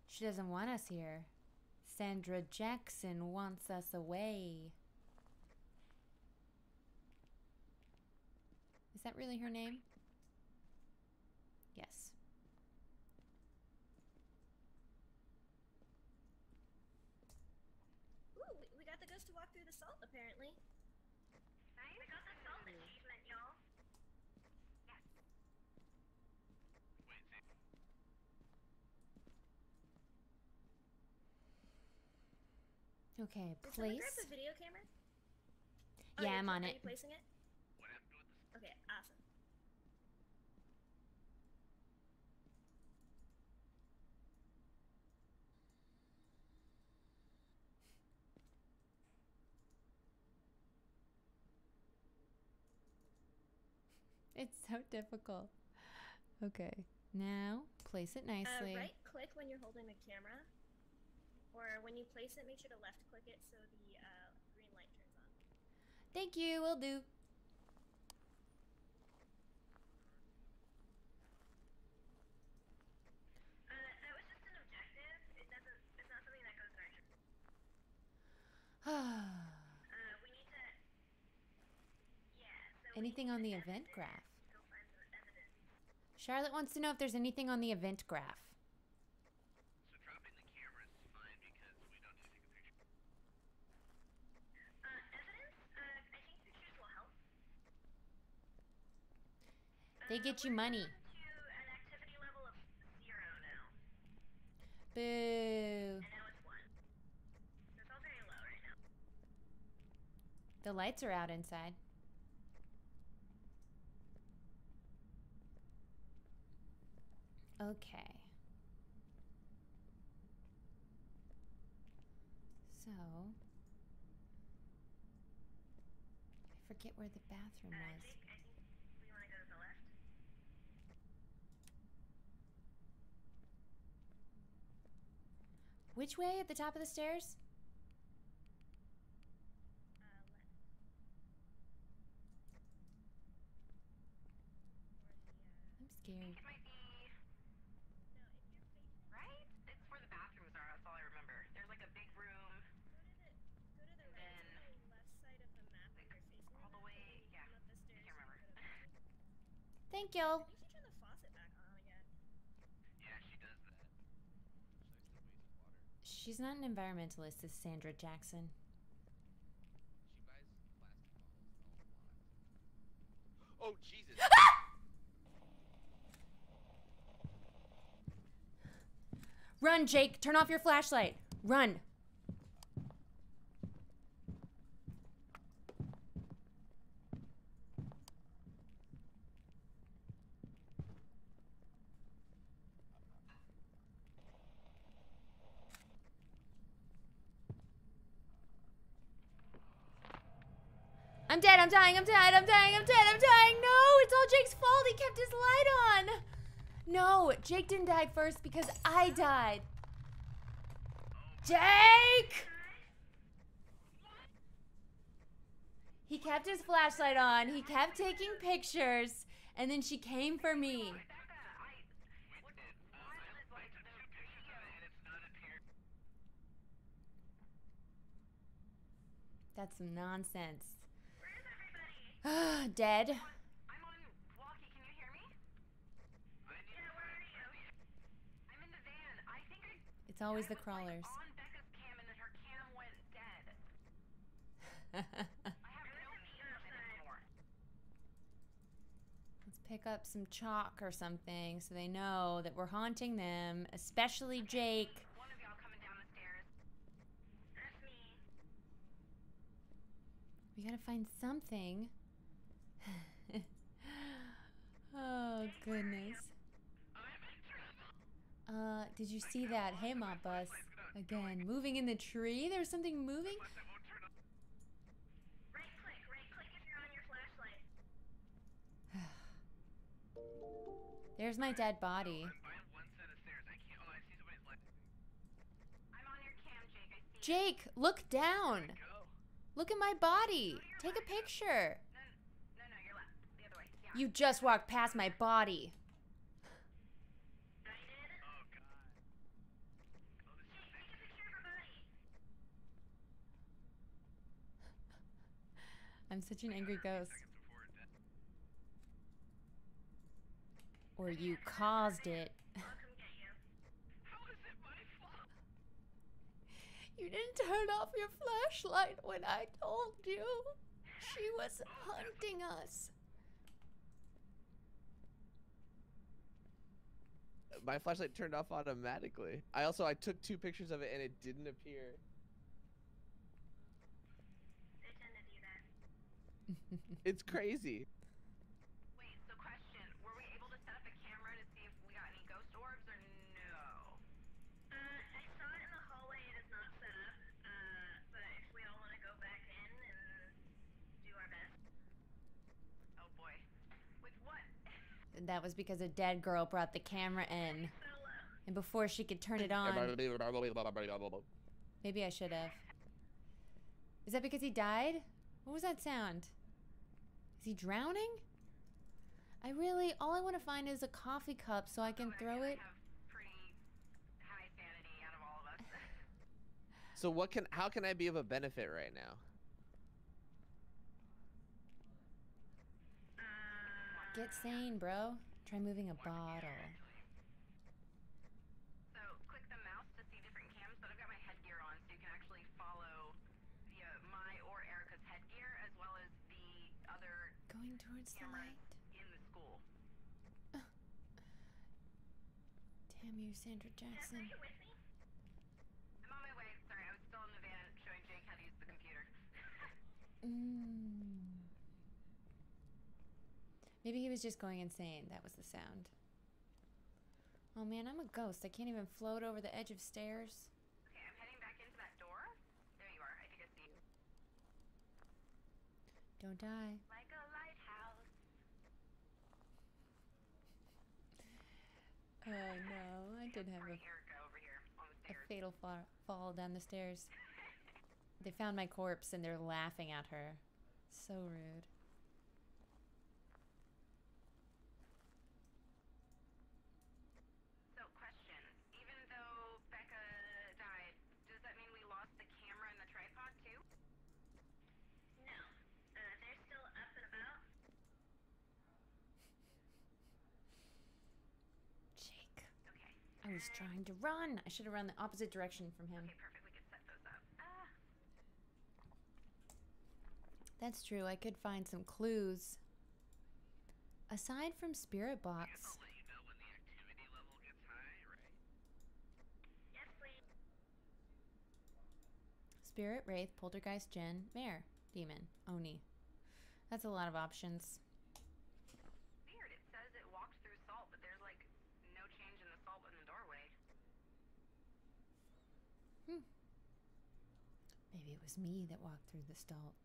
She doesn't want us here. Sandra Jackson wants us away. Is that really her name? Yes. Ooh, we, we got the ghost to walk through the salt, apparently. Nice. We got the salt achievement, y'all. Wait, see. Okay, Did someone place. grab the video camera? Yeah, I'm pla- on are it. you placing it? What happened with this? Okay, awesome. (laughs) It's so difficult. Okay, now place it nicely. Uh, right click when you're holding the camera. Or when you place it, make sure to left click it so the uh, green light turns on. Thank you, will do. Uh, that was just an objective. It doesn't. It's not something that goes in our. tr- Uh, we need to. Yeah. So we Anything need on the event graph? Go find some evidence. Charlotte wants to know if there's anything on the event graph. So dropping the camera is fine because we don't need to take a picture. Uh, evidence. Uh, I think pictures will help. They Uh, get you we're money. down To an activity level of zero now. Boo. And now it's one. So it's all very low right now. The lights are out inside. Okay. So, I forget where the bathroom was. think I think we want to go to the left. Which way at the top of the stairs? Uh. I'm scared. think it might be No, if you're facing right. It's where the bathrooms are. That's all I remember. There's like a big room. go to the go to the right Then- to the left side of the map if all the way- yeah, come up the stairs can't remember. go to the bathroom. Thank you. You should turn the faucet back on again. Yeah, she does that. She likes to waste water. She's not an environmentalist, is Sandra Jackson. She buys plastic bottles a lot. (gasps) Oh Jesus! (laughs) Run, Jake. Turn off your flashlight. Run. Dying. I'm dead. I'm dying. I'm dead. I'm dying. No, it's all Jake's fault. He kept his light on. No, Jake didn't die first because I died. Jake! He kept his flashlight on. He kept taking pictures. And then she came for me. That's some nonsense. Where's? (sighs) Dead. I'm on walkie. Can you hear me? Yeah, where are you? I'm in the van. I think I. It's always the crawlers. On Becca's cam and then her cam went dead. (laughs) I have no internet anymore. Let's pick up some chalk or something so they know that we're haunting them, especially Jake. One of y'all coming down the stairs. That's me. We gotta find something. Oh, goodness. Uh, did you see that Hey, Haymont bus? Again, moving in the tree? There's something moving? (sighs) There's my dead body. Jake, look down. Look at my body. Take a picture. No, no, no, you're left. The other way. Yeah. You just walked past my body. Oh god. Oh, this is sick. I'm such an angry ghost. Seconds before death. Or you caused it. How is it my fault? You didn't turn off your flashlight when I told you. She was hunting us. My flashlight turned off automatically. I also I took two pictures of it and it didn't appear. It's crazy. Wait, so question: Were we able to set up a camera to see if we got any ghost orbs, or no? Uh, I saw it in the hallway. It is not set up. Uh, but if we all want to go back in and do our best. Oh boy. With what? That was because a dead girl brought the camera in. And before she could turn it on, maybe I should have. Is that because he died? What was that sound? Is he drowning? I really, all I want to find is a coffee cup so I can Although, throw again, it. I have pretty high out of all of us. (laughs) So what can how can I be of a benefit right now? Get sane, bro. Try moving a bottle. So click the mouse to see different cams, but I've got my headgear on, so you can actually follow via my or Erika's headgear as well as the other Going towards the light. in the school. (laughs) Damn you, Sandra Jackson. Yes, are you with me? I'm on my way. Sorry, I was still in the van showing Jake how to use the computer. (laughs) Mm. Maybe he was just going insane. That was the sound. Oh man, I'm a ghost. I can't even float over the edge of stairs. Okay, I'm heading back into that door. There you are. I think I see you. Don't die. Like a lighthouse. (laughs) Oh no, I did have a, Erika over here on the a fatal fa- fall down the stairs. (laughs) They found my corpse and they're laughing at her. So rude. So, question. Even though Becca died, does that mean we lost the camera and the tripod too? No. Uh, they're still up and about. Jake. Okay. I was trying to run. I should have run the opposite direction from him. Okay, perfect. We can set those up. Ah. That's true. I could find some clues. Aside from Spirit Box. I'll let you know when the activity level gets high, right? Yes. Spirit, Wraith, Poltergeist, Jinn, Mare, Demon, Oni. That's a lot of options. Weird. It says it walked through salt, but there's like no change in the salt in the doorway. Maybe it was me that walked through the salt.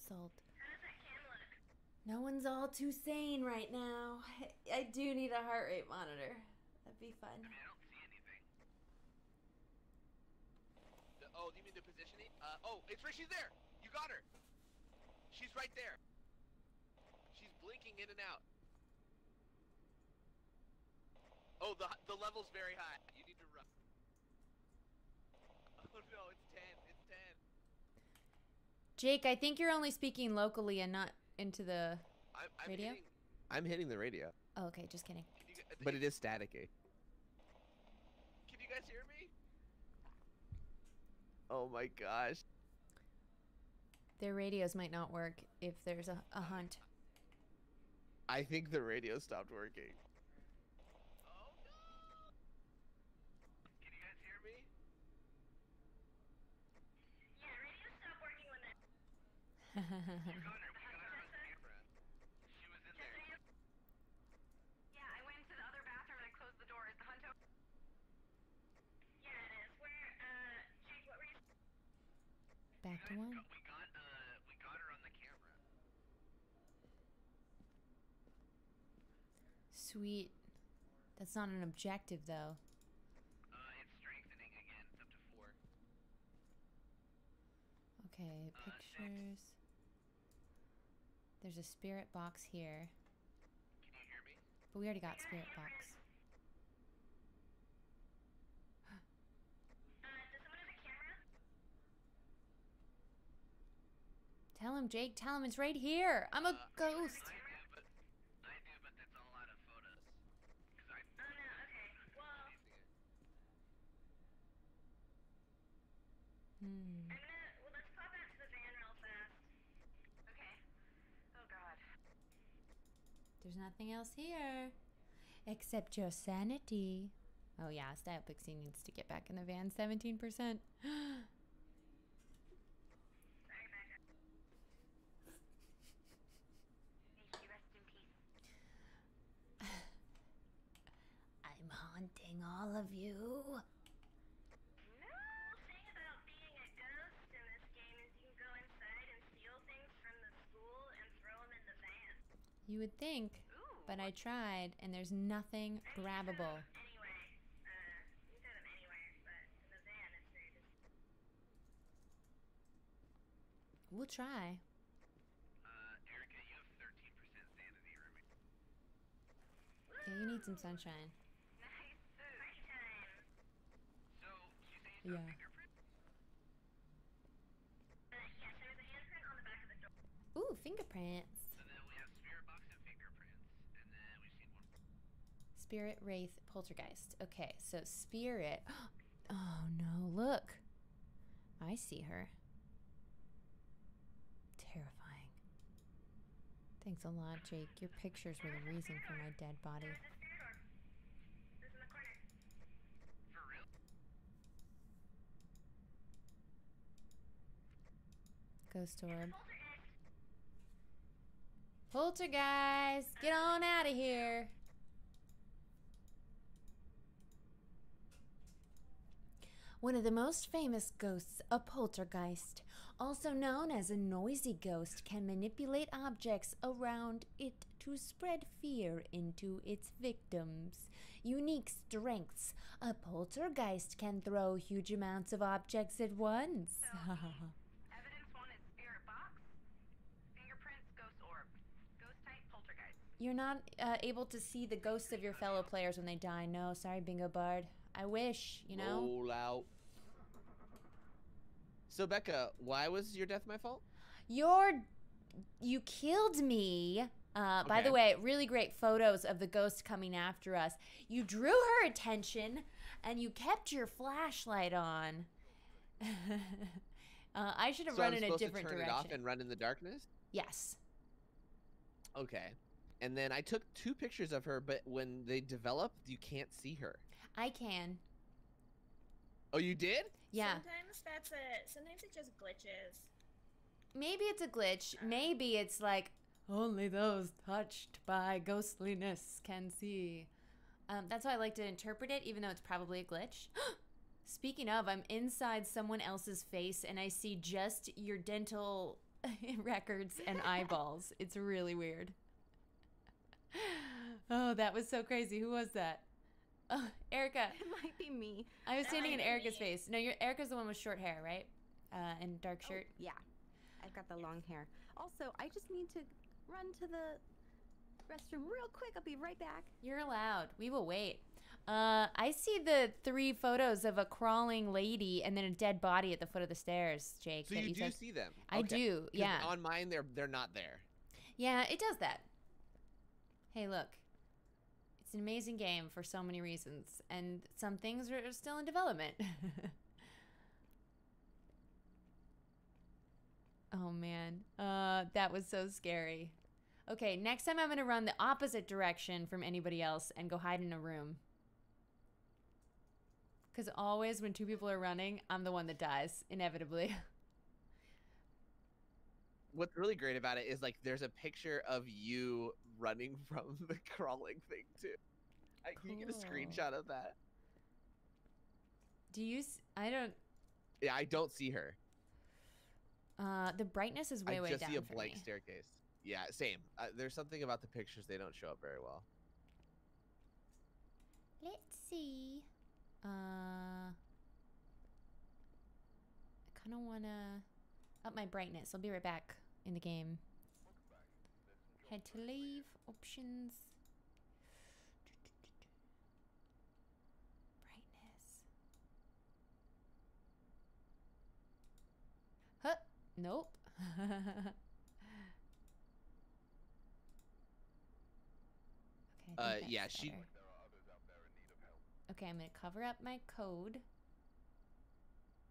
Salt. How does that look? No one's all too sane right now. (laughs) I do need a heart rate monitor. That'd be fun. I mean, I don't see anything. The- oh, do you mean the positioning? Uh, oh, it's right. She's there. You got her. She's right there. She's blinking in and out. Oh, the the level's very high. You need to run. Oh no, it's ten. It's ten. Jake, I think you're only speaking locally and not into the. I'm, I'm Radio? Hitting, I'm hitting the radio, Oh, okay, just kidding. You, gu- but it is staticky. Can you guys hear me? Oh my gosh. Their radios might not work if there's a, a hunt. I think the radio stopped working. Oh no! Can you guys hear me? Yeah, radio stopped working when that. We got her. We got her on camera. She was in there. Yeah, I went into the other bathroom and I closed the door. Is the hunt over? Yeah, it is. Where, uh, Jake, what were you? Back to one. We got we got her on the camera. Sweet. That's not an objective, though. Uh, it's strengthening again. It's up to four. Okay, pictures. There's a spirit box here. But we already got Spirit Box. (gasps) Tell him, Jake. Tell him it's right here. I'm a Uh, ghost. I do, but I do, but that's all out of photos. 'Cause I. Oh no, okay. Well, Hmm. I'm gonna. Well, let's pop out to the van real fast. Okay. Oh god. There's nothing else here. Except your sanity. Oh yeah, Style Pixie needs to get back in the van. 17%. May she rest in peace. (sighs) I'm haunting all of you. No. The thing about being a ghost in this game is you can go inside and steal things from the school and throw them in the van. You would think, Ooh. but I tried, and there's nothing grabbable. Anyway, uh, you can throw them anywhere, but in the van it's very just. We'll try. Uh, Erika, you have 13% sanity remaining. Yeah, you need some sunshine. Nice. Party time. So, you say Yeah. have fingerprint? Uh, yes, there was a handprint on the back of the door. Ooh, fingerprints. So then we have spirit box and fingerprints, and then we just need one. more. Spirit, Wraith, Poltergeist. Okay, so Spirit. (gasps) Oh no, look. I see her. Terrifying. Thanks a lot, Jake. Your pictures were the reason for my dead body. Ghost orb. Poltergeist! Get on out of here! One of the most famous ghosts, a poltergeist, also known as a noisy ghost, can manipulate objects around it to spread fear into its victims. Unique strengths a poltergeist can throw huge amounts of objects at once. (laughs) Evidence one is spirit box. Fingerprints, ghost orb. Ghost type, poltergeist. You're not uh, able to see the ghosts of your fellow players when they die. No, sorry, Bingo Bard. I wish, you know? Roll out. So Becca, why was your death my fault? You're. You killed me. Uh, By the way, really great photos of the ghost coming after us. You drew her attention and you kept your flashlight on. (laughs) uh, I should have so run I'm in a different to turn direction. it off and run in the darkness? yes. Okay. And then I took two pictures of her, but when they develop, you can't see her. I can. Oh, you did? Yeah. Sometimes that's a. Sometimes it just glitches. Maybe it's a glitch. Maybe it's like only those touched by ghostliness can see. Um, that's how I like to interpret it, even though it's probably a glitch. (gasps) Speaking of, I'm inside someone else's face and I see just your dental (laughs) records and (laughs) eyeballs. It's really weird. (laughs) Oh, that was so crazy. Who was that? Oh, (laughs) Erika. It might be me. I was That standing in Erika's me. face. No, your Erika's the one with short hair, right? Uh, and dark shirt. Yeah. I've got the long hair. Also, I just need to run to the restroom real quick. I'll be right back. You're allowed. We will wait. Uh, I see the three photos of a crawling lady and then a dead body at the foot of the stairs, Jake. So that you do said- see them? I Okay. do. 'Cause Yeah. On mine, they're they're not there. Yeah, it does that. Hey, look. It's an amazing game for so many reasons, and some things are still in development. (laughs) oh man, uh, that was so scary. Okay, next time I'm gonna run the opposite direction from anybody else and go hide in a room. Because always when two people are running, I'm the one that dies, inevitably. (laughs) What's really great about it is like there's a picture of you running (laughs) from the crawling thing too. I, Can you get a screenshot of that? Do you? S- I don't. Yeah, I don't see her. Uh, the brightness is way I way just down see a blank me. staircase. Yeah, same. Uh, there's something about the pictures they don't show up very well. Let's see. Uh, I kind of want to up my brightness. I'll be right back in the game. Head to leave. Options. Brightness. Huh. Nope. (laughs) okay. Uh, yeah, she... Okay, I'm going to cover up my code.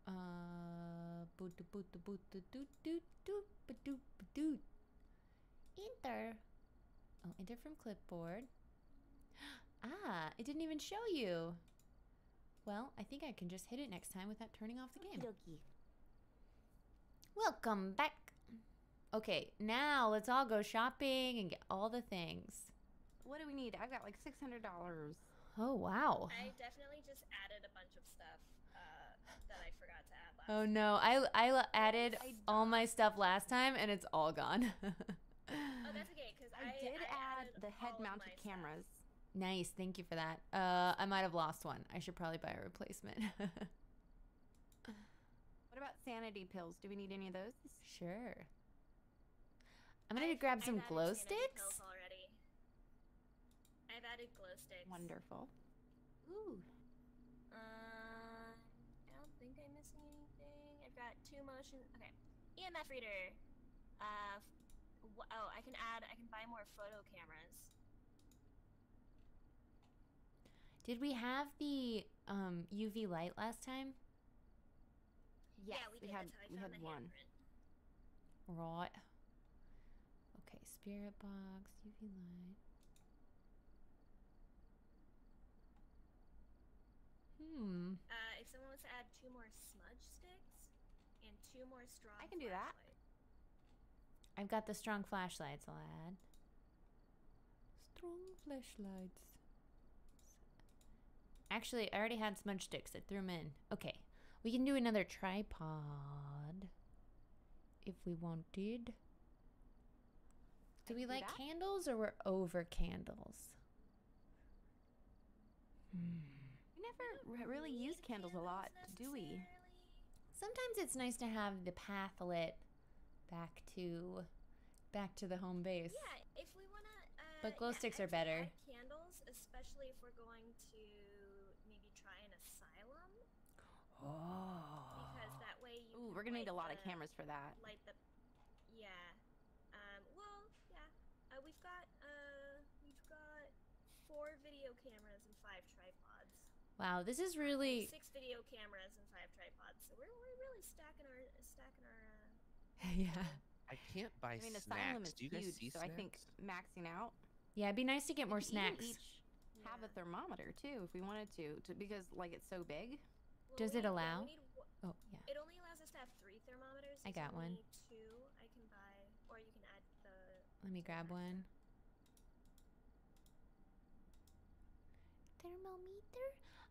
Uh boot boot boot doot doot doot doot doot doot. Enter. Oh, enter from clipboard. (gasps) Ah, it didn't even show you. Well, I think I can just hit it next time without turning off the game. Welcome back. Okay, now let's all go shopping and get all the things. What do we need? I've got like six hundred dollars. Oh wow. I definitely just added a bunch of stuff uh, that I forgot to add last. Oh no, I, I added I all my stuff last time and it's all gone. Oh, that's okay because I, I, did add the head-mounted my stuff. cameras. nice, thank you for that. Uh, I might have lost one. I should probably buy a replacement. (laughs) What about sanity pills? Do we need any of those? sure. I'm gonna I've- grab I've some added glow sanity sticks. pills already. I've added glow sticks. Wonderful. Ooh. Motion. Okay, EMF reader. Uh, f- oh, I can add. I can buy more photo cameras. Did we have the um, UV light last time? Yes, yeah, we, we did. had That's how I we had one. handprint. Right. Okay, spirit box, UV light. Hmm. Uh, if someone wants to add two more smudge sticks and two more strong. I can do that. I've got the strong flashlights I'll add. Strong flashlights. Actually, I already had smudge sticks. I threw them in. Okay. We can do another tripod if we wanted. I Do we can do like that. candles or we're over candles? Hmm. We never We don't re- really use candles a lot, do we? Necessarily. Sometimes it's nice to have the path lit back to back to the home base. Yeah, if we wanna. Uh, But glow yeah, sticks are better. Candles, especially if we're going to maybe try an asylum, Oh. because that way you. Ooh, we're gonna need a light lot of cameras for that. Light the. Yeah. Um. Well, yeah. Uh, we've got. Uh. We've got four video cameras and five tripods. Wow, this is really Six video cameras and five tripods. So we're, we're really stacking our stacking our. (laughs) Uh, yeah. I can't buy I mean, asylum snacks. is Do you guys huge, see so I think maxing out. Yeah, it'd be nice to get more we could even snacks. each have a thermometer too, if we wanted to, to because like it's so big. Well, Does we it need- yeah, allow? we need one- Oh, yeah. It only allows us to have three thermometers. I got one. Two I can buy, or you can add the. Let me grab one. Thermometer?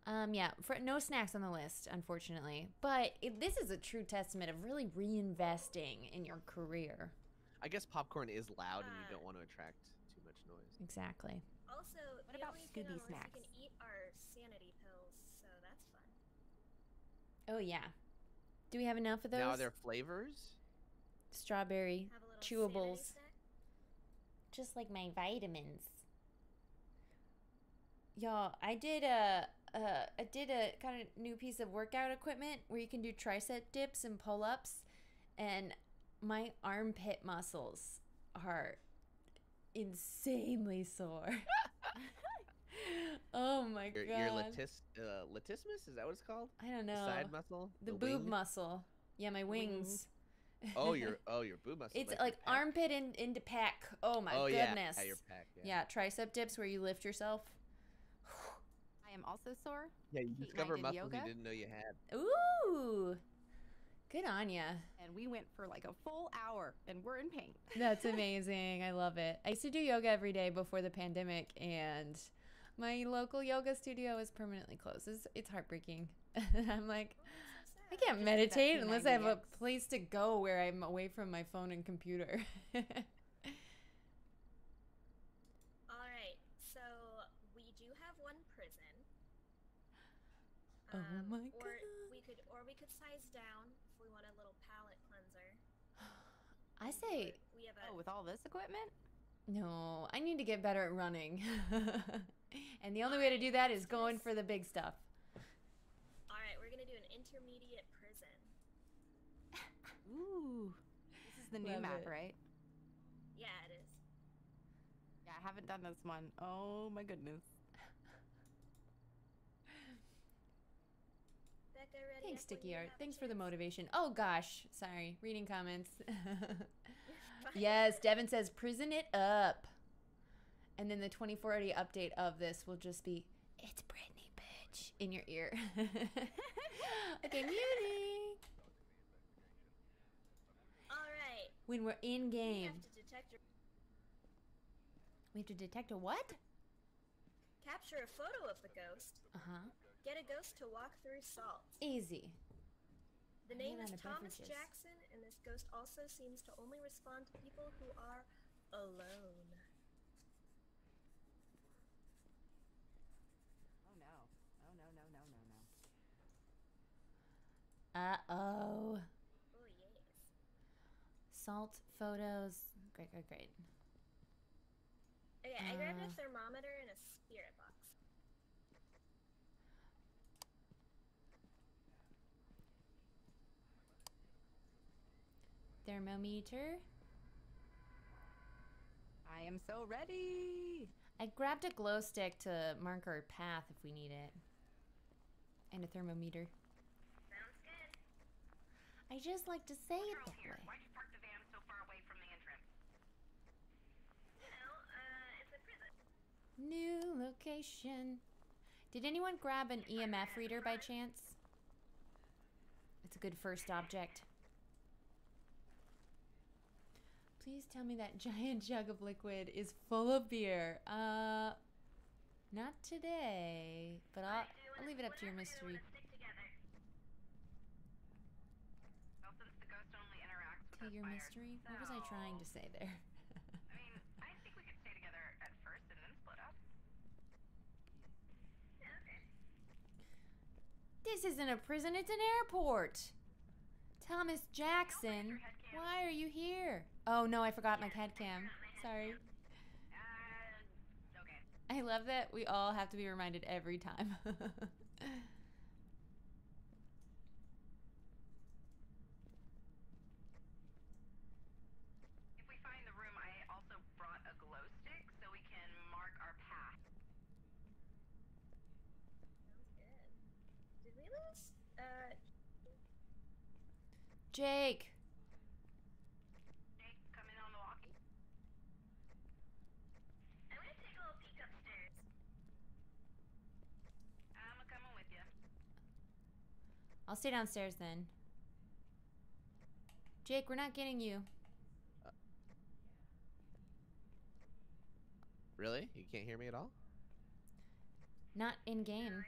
Um, yeah, for no snacks on the list, unfortunately. But it, this is a true testament of really reinvesting in your career. I guess popcorn is loud, and you Uh, don't want to attract too much noise. Exactly. Also, What the about only Scooby on snacks? We can eat our sanity pills, so that's fun. Oh yeah. Do we have enough of those? Now, are there flavors? Strawberry, Have a little chewables, just like my vitamins. Y'all, I did a, uh, I did a kind of new piece of workout equipment where you can do tricep dips and pull ups, and my armpit muscles are insanely sore. (laughs) oh my Your, god! your latis, uh, latissimus? Is that what it's called? I don't The know. side muscle? the boob wing? muscle. Yeah, my wings. Oh, your (laughs) oh your boob muscle. It's your like armpit in, into pack. Oh my oh, goodness. Yeah, your pec. Yeah. Yeah, tricep dips where you lift yourself. I am also sore. Yeah, you and I discover did muscles yoga. you didn't know you had. Ooh. Good on ya. And we went for like a full hour and we're in pain. (laughs) That's amazing. I love it. I used to do yoga every day before the pandemic, and my local yoga studio is permanently closed. It's, it's heartbreaking. (laughs) I'm like, Oh, I that's so sad. can't Just did that meditate unless I have a place to go where I'm away from my phone and computer. (laughs) All right, so we do have one prison. Oh Um, my Or God. we could, or we could size down if we want a little palate cleanser. (sighs) I say, we have a. Oh, with all this equipment? no, I need to get better at running. (laughs) and the only way to do that is going for the big stuff. All right, we're gonna do an intermediate prison. (laughs) Ooh. This is the new Love map, it. right? Yeah, it is. Yeah, I haven't done this one. Oh my goodness. Becca, ready Thanks, Sticky Art. Thanks for the motivation. Oh gosh, sorry. Reading comments. (laughs) Yes, Devin says prison it up. And then the 2480 update of this will just be it's Britney bitch in your ear. (laughs) okay, muting. All right. When we're in game, have to detect or we have to detect a what? capture a photo of the ghost. Uh-huh. Get a ghost to walk through salt. Easy. The name is Thomas beverages. Jackson, and this ghost also seems to only respond to people who are alone. Oh no. Oh no no no no no. Uh-oh. Oh yes. Salt photos. Great, great, great. Okay, I grabbed Uh. a thermometer and a spirit box. Thermometer. I am so ready. I grabbed a glow stick to mark our path if we need it. And a thermometer. Sounds good. I just like to say it Patrol that here. way. Why'd you park the van so far away from the entrance? You know, uh, it's a prison. New location. Did anyone grab an EMF reader by chance? It's a good first object. Please tell me that (laughs) giant jug of liquid is full of beer. Uh, not today, but I'll, I'll leave it up to your mystery. Well, since the ghost only interacts with To your by mystery? What was I trying to say there? (laughs) I mean, I think we could stay together at first and then split up. This isn't a prison, it's an airport. Thomas Jackson, why are you here? Oh no, I forgot my head cam. Sorry. Uh, okay. I love that we all have to be reminded every time. (laughs) If we find the room, I also brought a glow stick so we can mark our path. Sounds good. Did we lose? Uh, Jake, Jake, come in on the walkie. I'm gonna take a little peek upstairs. I'm coming with you. I'll stay downstairs then. Jake, we're not getting you. Uh, really? You can't hear me at all? Not in game. I couldn't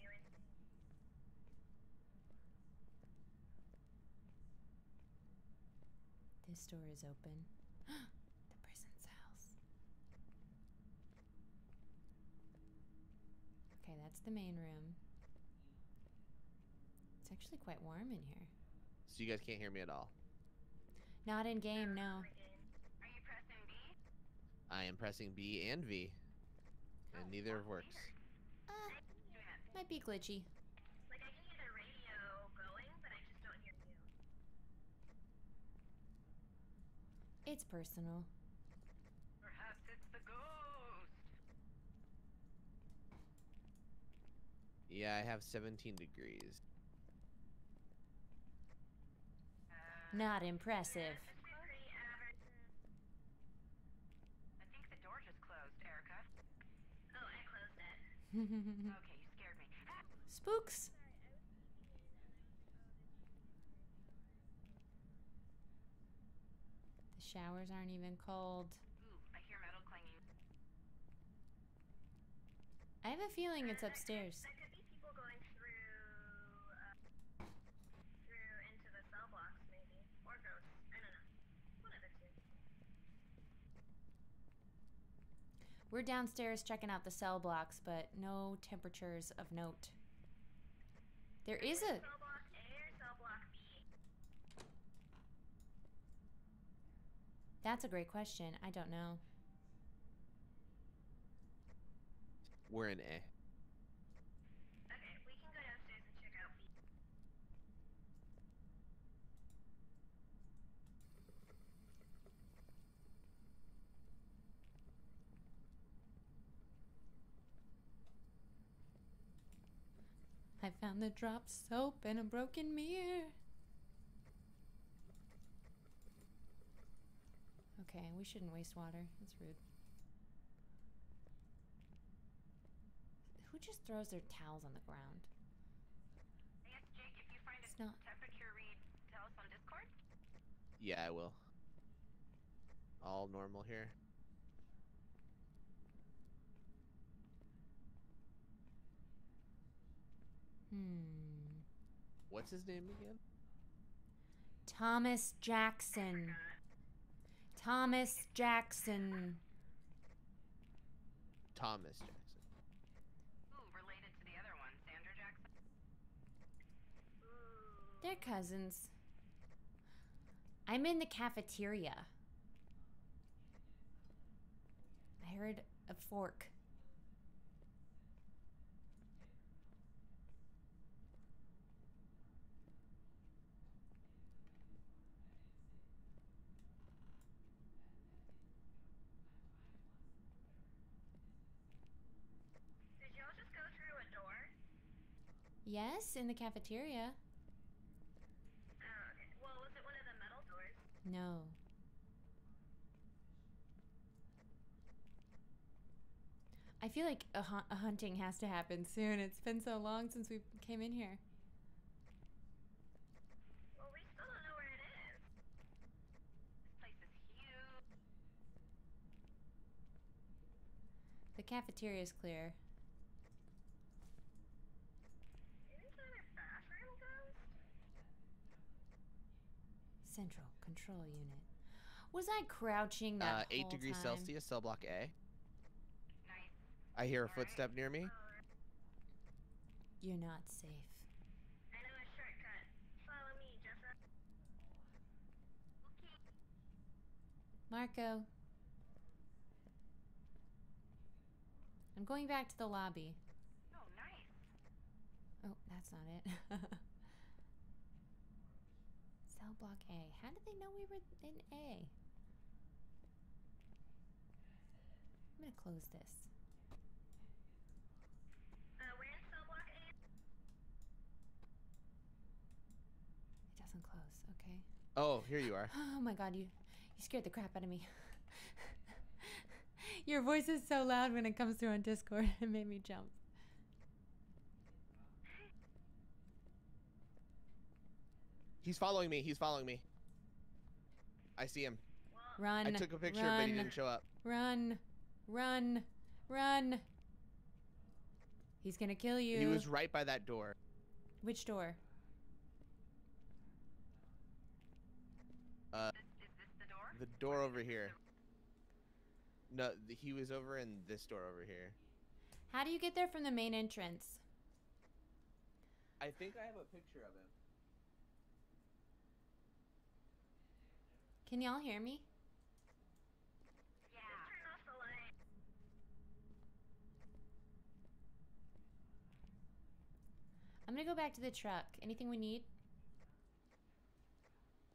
hear you. This door is open. (gasps) the prison's house. Okay, that's the main room. It's actually quite warm in here. So you guys can't hear me at all. Not in game, no. Are you pressing B? I am pressing B and V, and neither works. Uh, might be glitchy. Like I can hear the radio going, but I just don't hear you. It's personal. Perhaps it's the ghost. Yeah, I have 17 degrees. Uh, Not impressive. This is pretty average. I think the door just closed, Erika. Oh, I closed it. (laughs) Okay, you scared me. Spooks. The showers aren't even cold. Ooh, I hear metal clanging. I have a feeling it's upstairs. That could be people going through, uh, through into the cell blocks, maybe, or ghosts. I don't know. One of the two. We're downstairs checking out the cell blocks, but no temperatures of note. There is a. Cell block A or cell block B? That's a great question. I don't know. We're in A. Okay, we can go downstairs and check out B. I found the drop soap and a broken mirror. Okay, we shouldn't waste water. That's rude. Who just throws their towels on the ground? I guess, Jake, if you find It's a not. temperature read, tell us on Discord. Yeah, I will. All normal here. Hmm. What's his name again? Thomas Jackson. Thomas Jackson. Thomas Jackson. Ooh, related to the other one, Sandra Jackson. They're cousins. I'm in the cafeteria. I heard a fork. Did y'all just go through a door? Yes, in the cafeteria. Oh, okay. Well, was it one of the metal doors? No. I feel like a, hu- a hunting has to happen soon. It's been so long since we came in here. Well, we still don't know where it is. This place is huge. The cafeteria is clear. Isn't that a bathroom ghost? Central control unit. Was I crouching that Uh, eight whole degrees time? Celsius, cell block A. I hear a footstep near me. You're not safe. I know a shortcut. Follow me, Jessa. Marco. I'm going back to the lobby. Oh, nice. Oh, that's not it. (laughs) Cell block A. How did they know we were in A? I'm gonna close this. Uh, we're in cell block A. It doesn't close, okay? Oh, here you are. (gasps) Oh my god, you you scared the crap out of me. (laughs) Your voice is so loud when it comes through on Discord. (laughs) It made me jump. He's following me. He's following me. I see him. Run. I took a picture, run, but he didn't show up. Run. Run. Run. He's gonna kill you. He was right by that door. Which door? Uh, Is, is this the door? the door over here. No, he was over in this door over here. How do you get there from the main entrance? I think I have a picture of him. Can y'all hear me? Yeah. I'm gonna go back to the truck. Anything we need?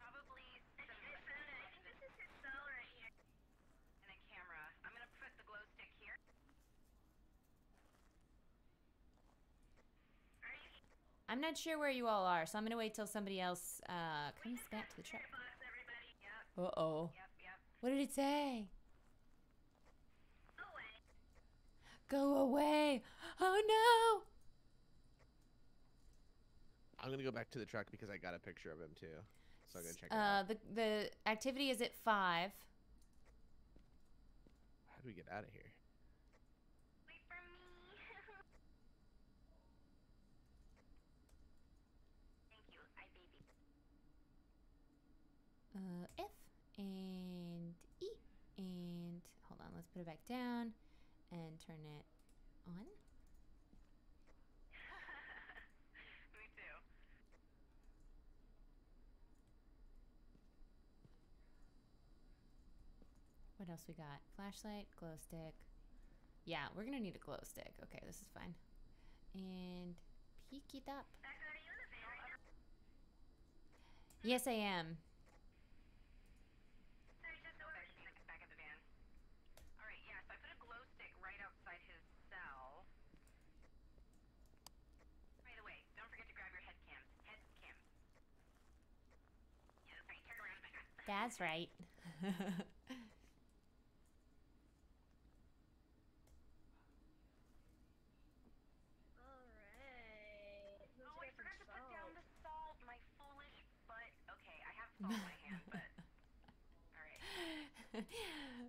Probably I some think I found it. I think this is his cell right here. and a camera. I'm gonna put the glow stick here. I'm not sure where you all are, so I'm gonna wait till somebody else uh, comes back to the truck. Box, everybody? Yep, Uh oh. yep, yep. What did it say? No way. Go away! Oh no! I'm gonna go back to the truck because I got a picture of him too. So I'm gonna check it Uh, out. the the activity is at five. How do we get out of here? Wait for me. Thank you. I baby. Uh, F and E and hold on. Let's put it back down and turn it on. (laughs) Me too. What else we got? Flashlight, glow stick. Yeah, we're gonna need a glow stick. Okay, this is fine. And peek it up. Becca, are you in the van right now? Yes, I am. Sorry, just over. Back, in the, back of the van. All right. Yeah. So I put a glow stick right outside his cell. By the way, don't That's right. Alright. Who's Oh, I got some forgot to put down salt? the salt. My foolish butt. Okay, I have salt in my hand, but. right. (laughs)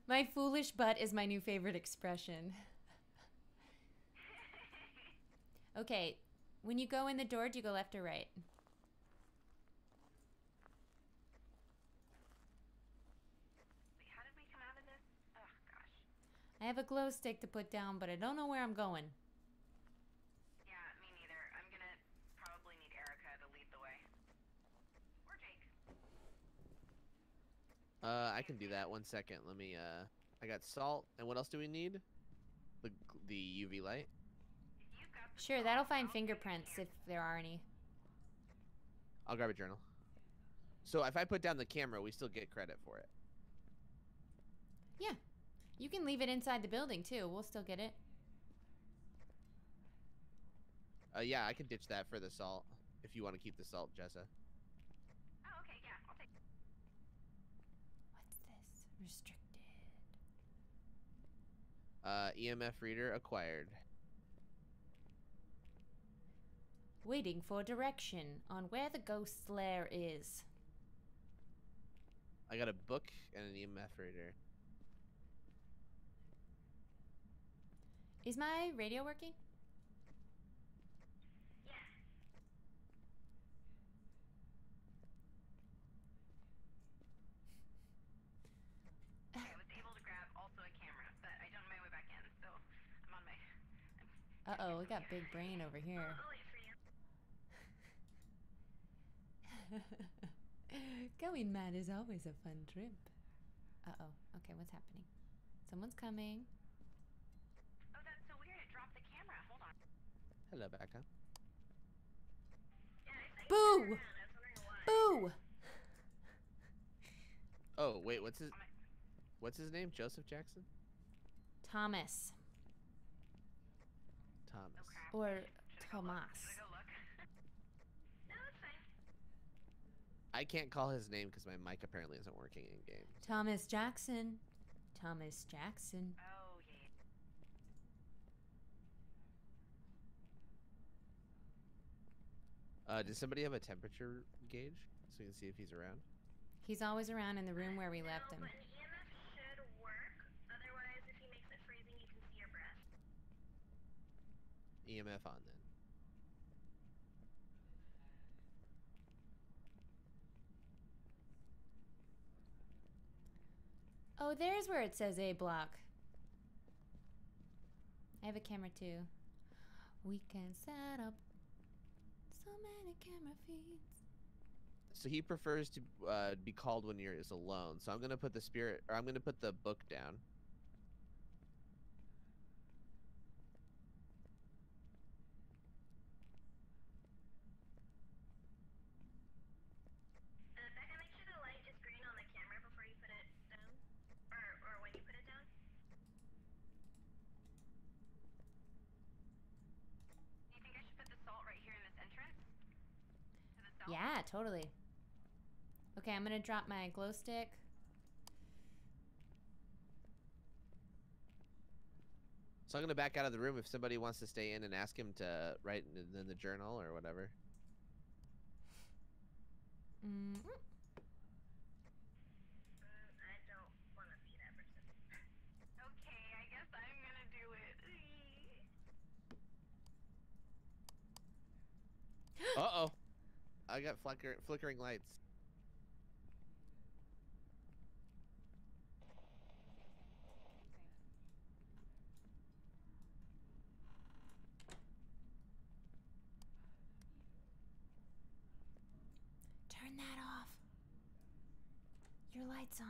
my foolish butt is my new favorite expression. (laughs) Okay, when you go in the door, do you go left or right? Wait, how did we come out of this? Oh, gosh. I have a glow stick to put down, but I don't know where I'm going. Yeah, me neither. I'm gonna probably need Erika to lead the way. Or Jake. Uh, I can do that. One second. Let me. Uh, I got salt, and what else do we need? The the UV light. If you've got the Sure, that'll find fingerprints if there are any. I'll grab a journal. So if I put down the camera, we still get credit for it. Yeah. You can leave it inside the building too. We'll still get it. Uh, yeah, I can ditch that for the salt if you want to keep the salt, Jessa. Oh, okay, yeah, I'll take. What's this? Restricted. Uh, EMF reader acquired. Waiting for direction on where the ghost lair is. I got a book and an EMF reader. Is my radio working? (laughs) Okay, I was able to grab also a camera, but I don't know my way back in, so I'm on my. Uh oh, we got big brain over here. (laughs) I'll wait for you. (laughs) Going mad is always a fun trip. Uh oh. Okay, what's happening? Someone's coming. Oh, that's so weird. It dropped the camera. Hold on. Hello, Becca. Yeah, I, I Boo! turned around. I was wondering why. Boo! Oh wait, what's his what's his name? Joseph Jackson? Thomas. Thomas. Oh. Or Should I? Tomas. Should I go look? No. I can't call his name because my mic apparently isn't working in game. Thomas Jackson. Thomas Jackson. Oh Uh, does somebody have a temperature gauge so we can see if he's around? He's always around in the room where we left him. But EMF should work. Otherwise, if he makes it freezing, you can see your breath. EMF on then. Oh, there's where it says A block. I have a camera too. We can set up so many camera feeds. So he prefers to uh, be called when you're is alone. So I'm gonna put the spirit, or I'm gonna put the book down. Uh, Becca, make sure the light is green on the camera before you put it down. Or, or when you put it down. Do you think I should put the salt right here in this entrance? To the cell? Yeah, totally. Okay, I'm gonna drop my glow stick. So I'm gonna back out of the room if somebody wants to stay in and ask him to write in, the journal or whatever. Mm, Mm, I don't want to be that person. Okay, I guess I'm gonna do it. Uh oh, I got flicker flickering lights. turn that off. Your light's on.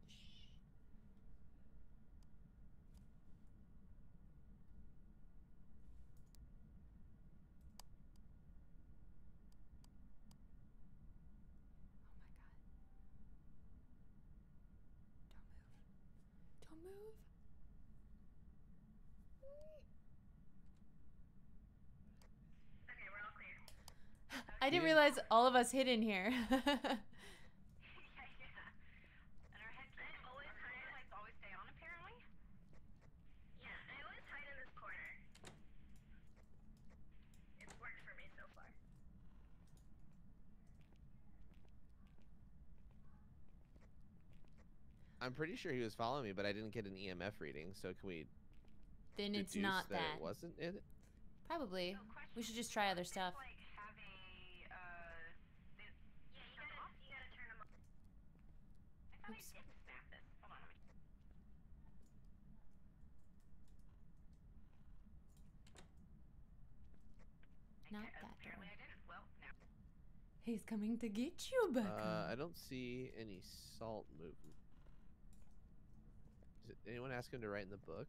Oh my god. Don't move. Don't move. I didn't Yeah. Realize all of us hid in here. yeah, (laughs) (laughs) yeah. And our heads always hide. Lights always stay on, apparently. Yeah, I always hide in this corner. It's worked for me so far. I'm pretty sure he was following me, but I didn't get an EMF reading. So can we then it's not that, that. it wasn't it? Probably. So. We should just try other stuff. Like have a uh. This, Yeah, you gotta, you gotta turn them off. I thought Oops. I did snap this. Hold on. Let me. Not that Apparently door. Well, now. He's coming to get you, Becca. Uh, I don't see any salt movement. Is it, anyone ask him to write in the book?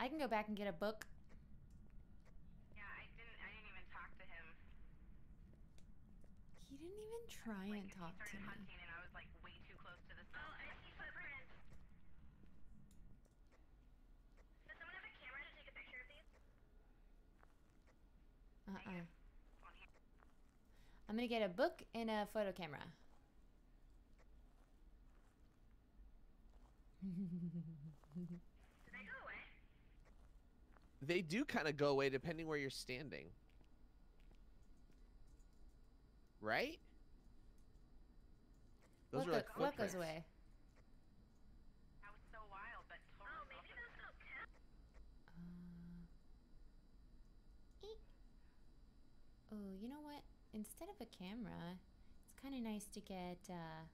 I can go back and get a book. Yeah, I didn't. I didn't even talk to him. He didn't even try Like, and talk to me. hunting, and I was like way too close to the Oh, cell. I see footprints. Does someone have a camera to take a picture of these? Uh-uh. I'm gonna get a book and a photo camera. (laughs) Did they go away? They do kind of go away depending where you're standing. Right? Those what, are go- like what goes away? That was so wild, but totally. Oh, maybe also those don't count. Uh, eek. Oh, you know what? Instead of a camera, it's kind of nice to get. Uh,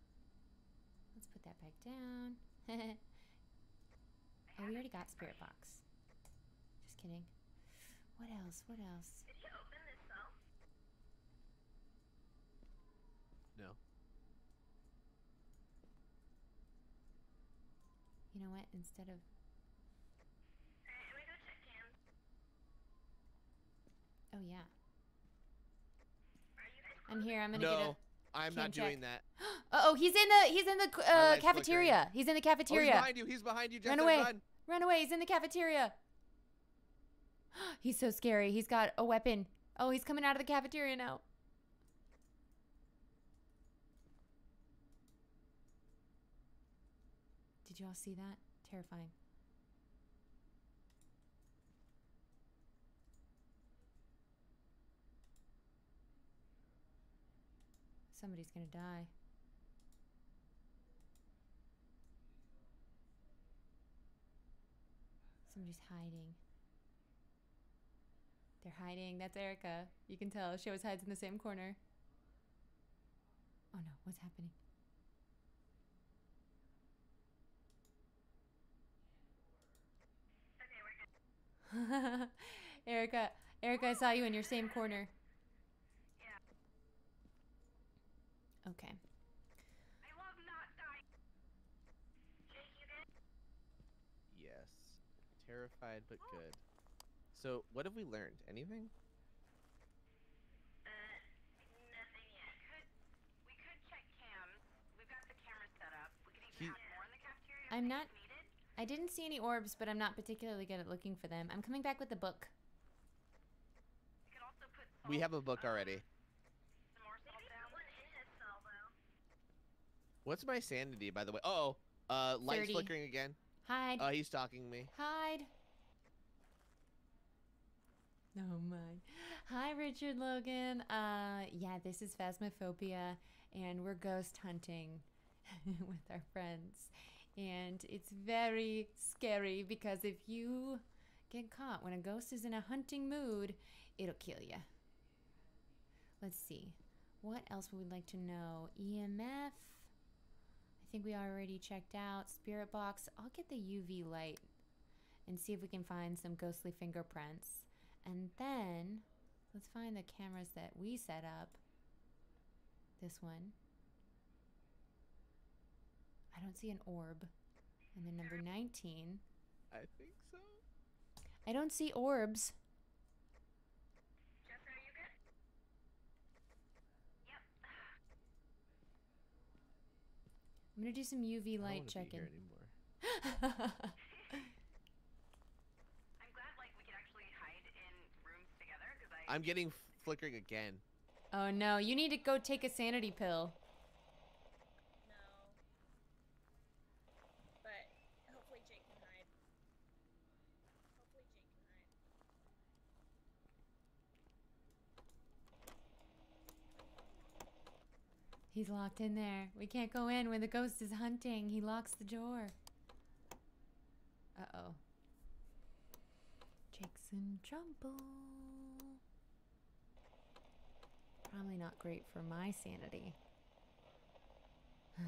let's put that back down. (laughs) oh, we already got spirit box. Just kidding. What else? What else? Did you open this cell? No. You know what? Instead of Alright, I'm gonna go check cams. oh yeah, Are you guys I'm here. I'm gonna No, I'm not check. doing that. (gasps) get. Uh oh, he's in the he's in the uh, light's flickering. cafeteria. He's in the Oh, he's cafeteria. behind you. He's behind you. Run away. Run. Run away. He's in the cafeteria. (gasps) he's so scary. He's got a weapon. Oh, he's coming out of the cafeteria now. Did you all see that? Terrifying. Somebody's gonna die. Somebody's hiding. They're hiding. That's Erika. You can tell. She always hides in the same corner. Oh no, what's happening? (laughs) Erika, Erika, I saw you in your same corner. Yeah. Okay. I love not dying. Jake, you good? Yes. Terrified but good. So, what have we learned? Anything? Uh, nothing yet. Could we could check cams? We've got the cameras set up. We could He- have more in the cafeteria. I'm not- Needed. I didn't see any orbs, but I'm not particularly good at looking for them. I'm coming back with the book. We could also put. We salt, have a book already. Some more salt Maybe down. put one in his cell, though. What's my sanity, by the way? Oh, uh, lights 30. flickering again. Hide. Uh, he's stalking me. Hide. Oh my. Hi, Richard Logan. Uh, yeah, this is Phasmophobia, and we're ghost hunting (laughs) with our friends. And it's very scary because if you get caught when a ghost is in a hunting mood, it'll kill you. Let's see. What else would we like to know? EMF. I think we already checked out. Spirit box. I'll get the UV light and see if we can find some ghostly fingerprints. And then let's find the cameras that we set up. This one. I don't see an orb. And then number 19. I think so. I don't see orbs. Jess, are you good? I'm going to do some UV light wanna checking. anymore. (laughs) I'm glad like we could actually hide in rooms together because I. I'm getting flickering again. Oh no, you need to go take a sanity pill. No. But hopefully Jake can hide. Hopefully Jake can hide. He's locked in there. We can't go in when the ghost is hunting. He locks the door. Uh oh. Jake's in trouble. Probably not great for my sanity. (laughs)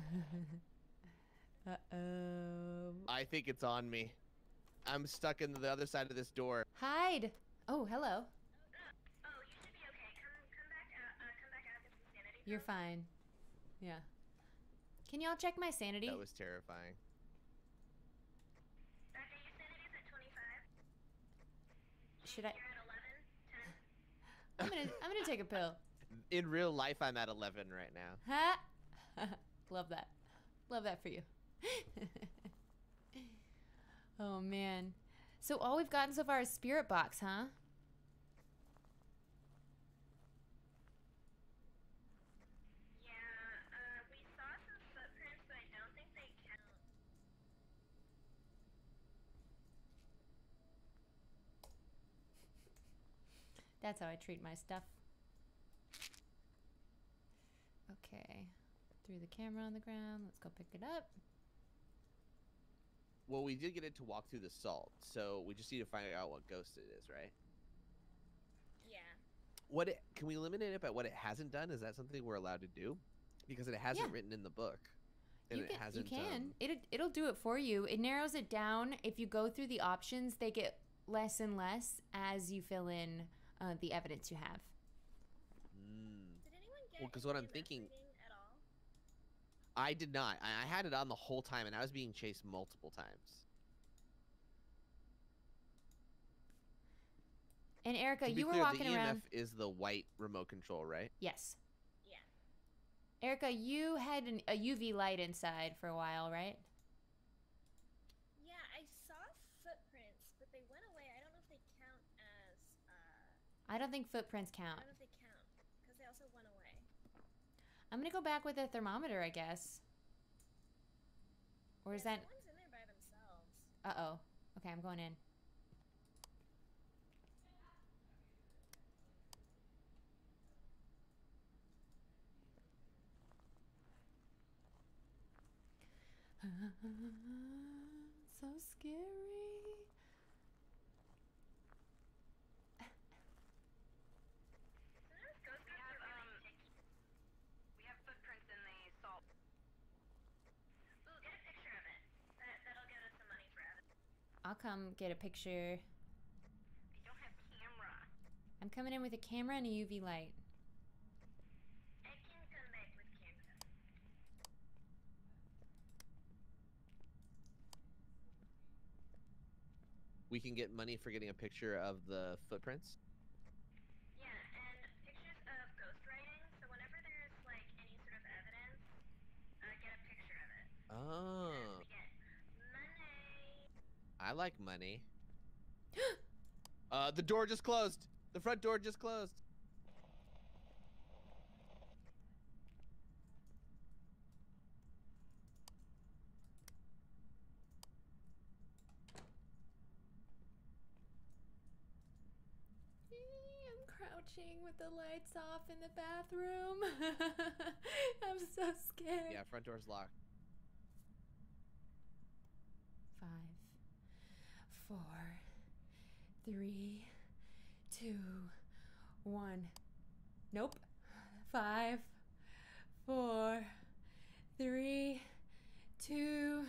uh oh. I think it's on me. I'm stuck in the other side of this door. Hide! Oh, hello. Oh, you should be okay. Come, come back out. Uh, come back out with some. You're fine. Yeah. Can y'all check my sanity? That was terrifying. Becca, your sanity's at 25. Should I? You're at 11. 10. (laughs) I'm gonna. I'm gonna take a pill. In real life, I'm at 11 right now. Ha! (laughs) Love that. Love that for you. (laughs) oh man. So all we've gotten so far is spirit box, huh? Yeah, uh, we saw some footprints, but I don't think they count. That's how I treat my stuff. Okay. Threw the camera on the ground. Let's go pick it up. Well, we did get it to walk through the salt, so we just need to find out what ghost it is, right? Yeah. What it, can we eliminate it by what it hasn't done? Is that something we're allowed to do? Because it hasn't Yeah. written in the book, and you it can, hasn't. you can. um, It it'll do it for you. It narrows it down. If you go through the options, they get less and less as you fill in uh, the evidence you have. mm. Did anyone get Well, 'cause an what I'm thinking- at all? I did not. I, I had it on the whole time, and I was being chased multiple times. And Erika, to be you were clear, walking the EMF around. is the white remote control, right? Yes. Yeah. Erika, you had an, a UV light inside for a while, right? Yeah, I saw footprints, but they went away. I don't know if they count as. Uh, I don't think footprints count. I don't if they count because they also went away. I'm gonna go back with a thermometer, I guess. Or is that? Someone's in there by themselves. Uh oh. Okay, I'm going in. (laughs) so scary. Sometimes ghost We have, um, we have footprints in the salt. Ooh, get a picture of it. That, that'll get us some money for evidence. I'll come get a picture. I don't have camera. I'm coming in with a camera and a UV light. I can come back with camera. We can get money for getting a picture of the footprints. Yeah, and pictures of ghost writing. So whenever there's like any sort of evidence, uh, get a picture of it. Oh, We get money. I like money. (gasps) uh, the door just closed. The front door just closed. I'm crouching with the lights off in the bathroom. (laughs) I'm so scared. Yeah, front door's locked. Five, four, three, two, one. Nope. Five, four, three, two,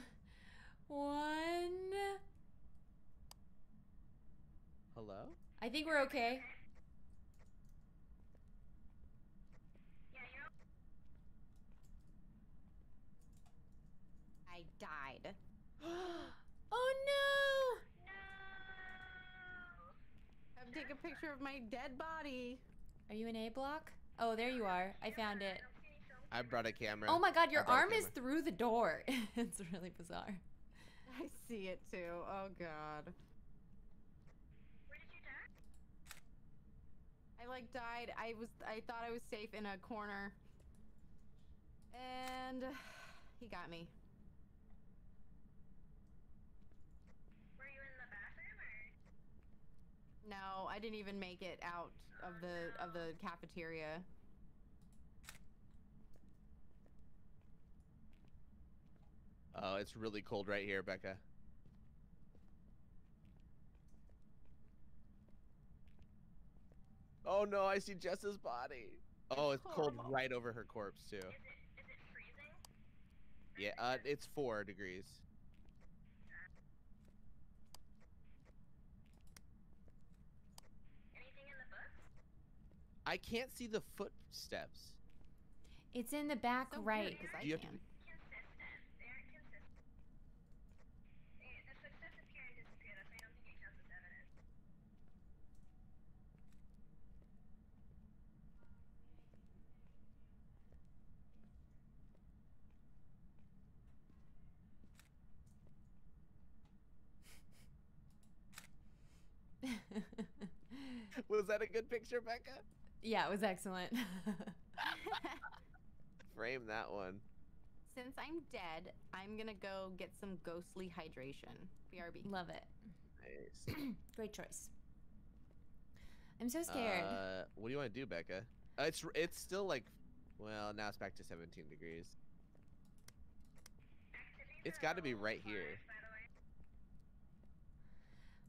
one. Hello? I think we're okay. I died. (gasps) oh no! No. Have to take a picture of my dead body. Are you in A block? Oh, there you are. I found it. I brought a camera. Oh my god, your I brought a arm is through the door. (laughs) it's really bizarre. I see it too. Oh god. Where did you die? I I like died. I was I thought I was safe in a corner. And (sighs) he got me. Were you in the bathroom or? No, I didn't even make it out of the of the cafeteria. Oh, it's really cold right here, Becca. Oh no, I see Jess's body. Oh, it's cold right over her corpse too. Is it is it freezing? Yeah, uh, it's four degrees. Anything in the book? I can't see the footsteps. It's in the back So right. because I Do you have to can. be- Consistent. They aren't consistent. The footsteps appear and disappear. I don't think it counts as evidence. Was that a good picture, Becca? Yeah, it was excellent. (laughs) Frame that one. Since I'm dead, I'm gonna go get some ghostly hydration. BRB. Love it. Nice. (clears throat) Great choice. I'm so scared. Uh, what do you want to do, Becca? Uh, it's it's still like, well, now it's back to 17 degrees. It's got to be right here.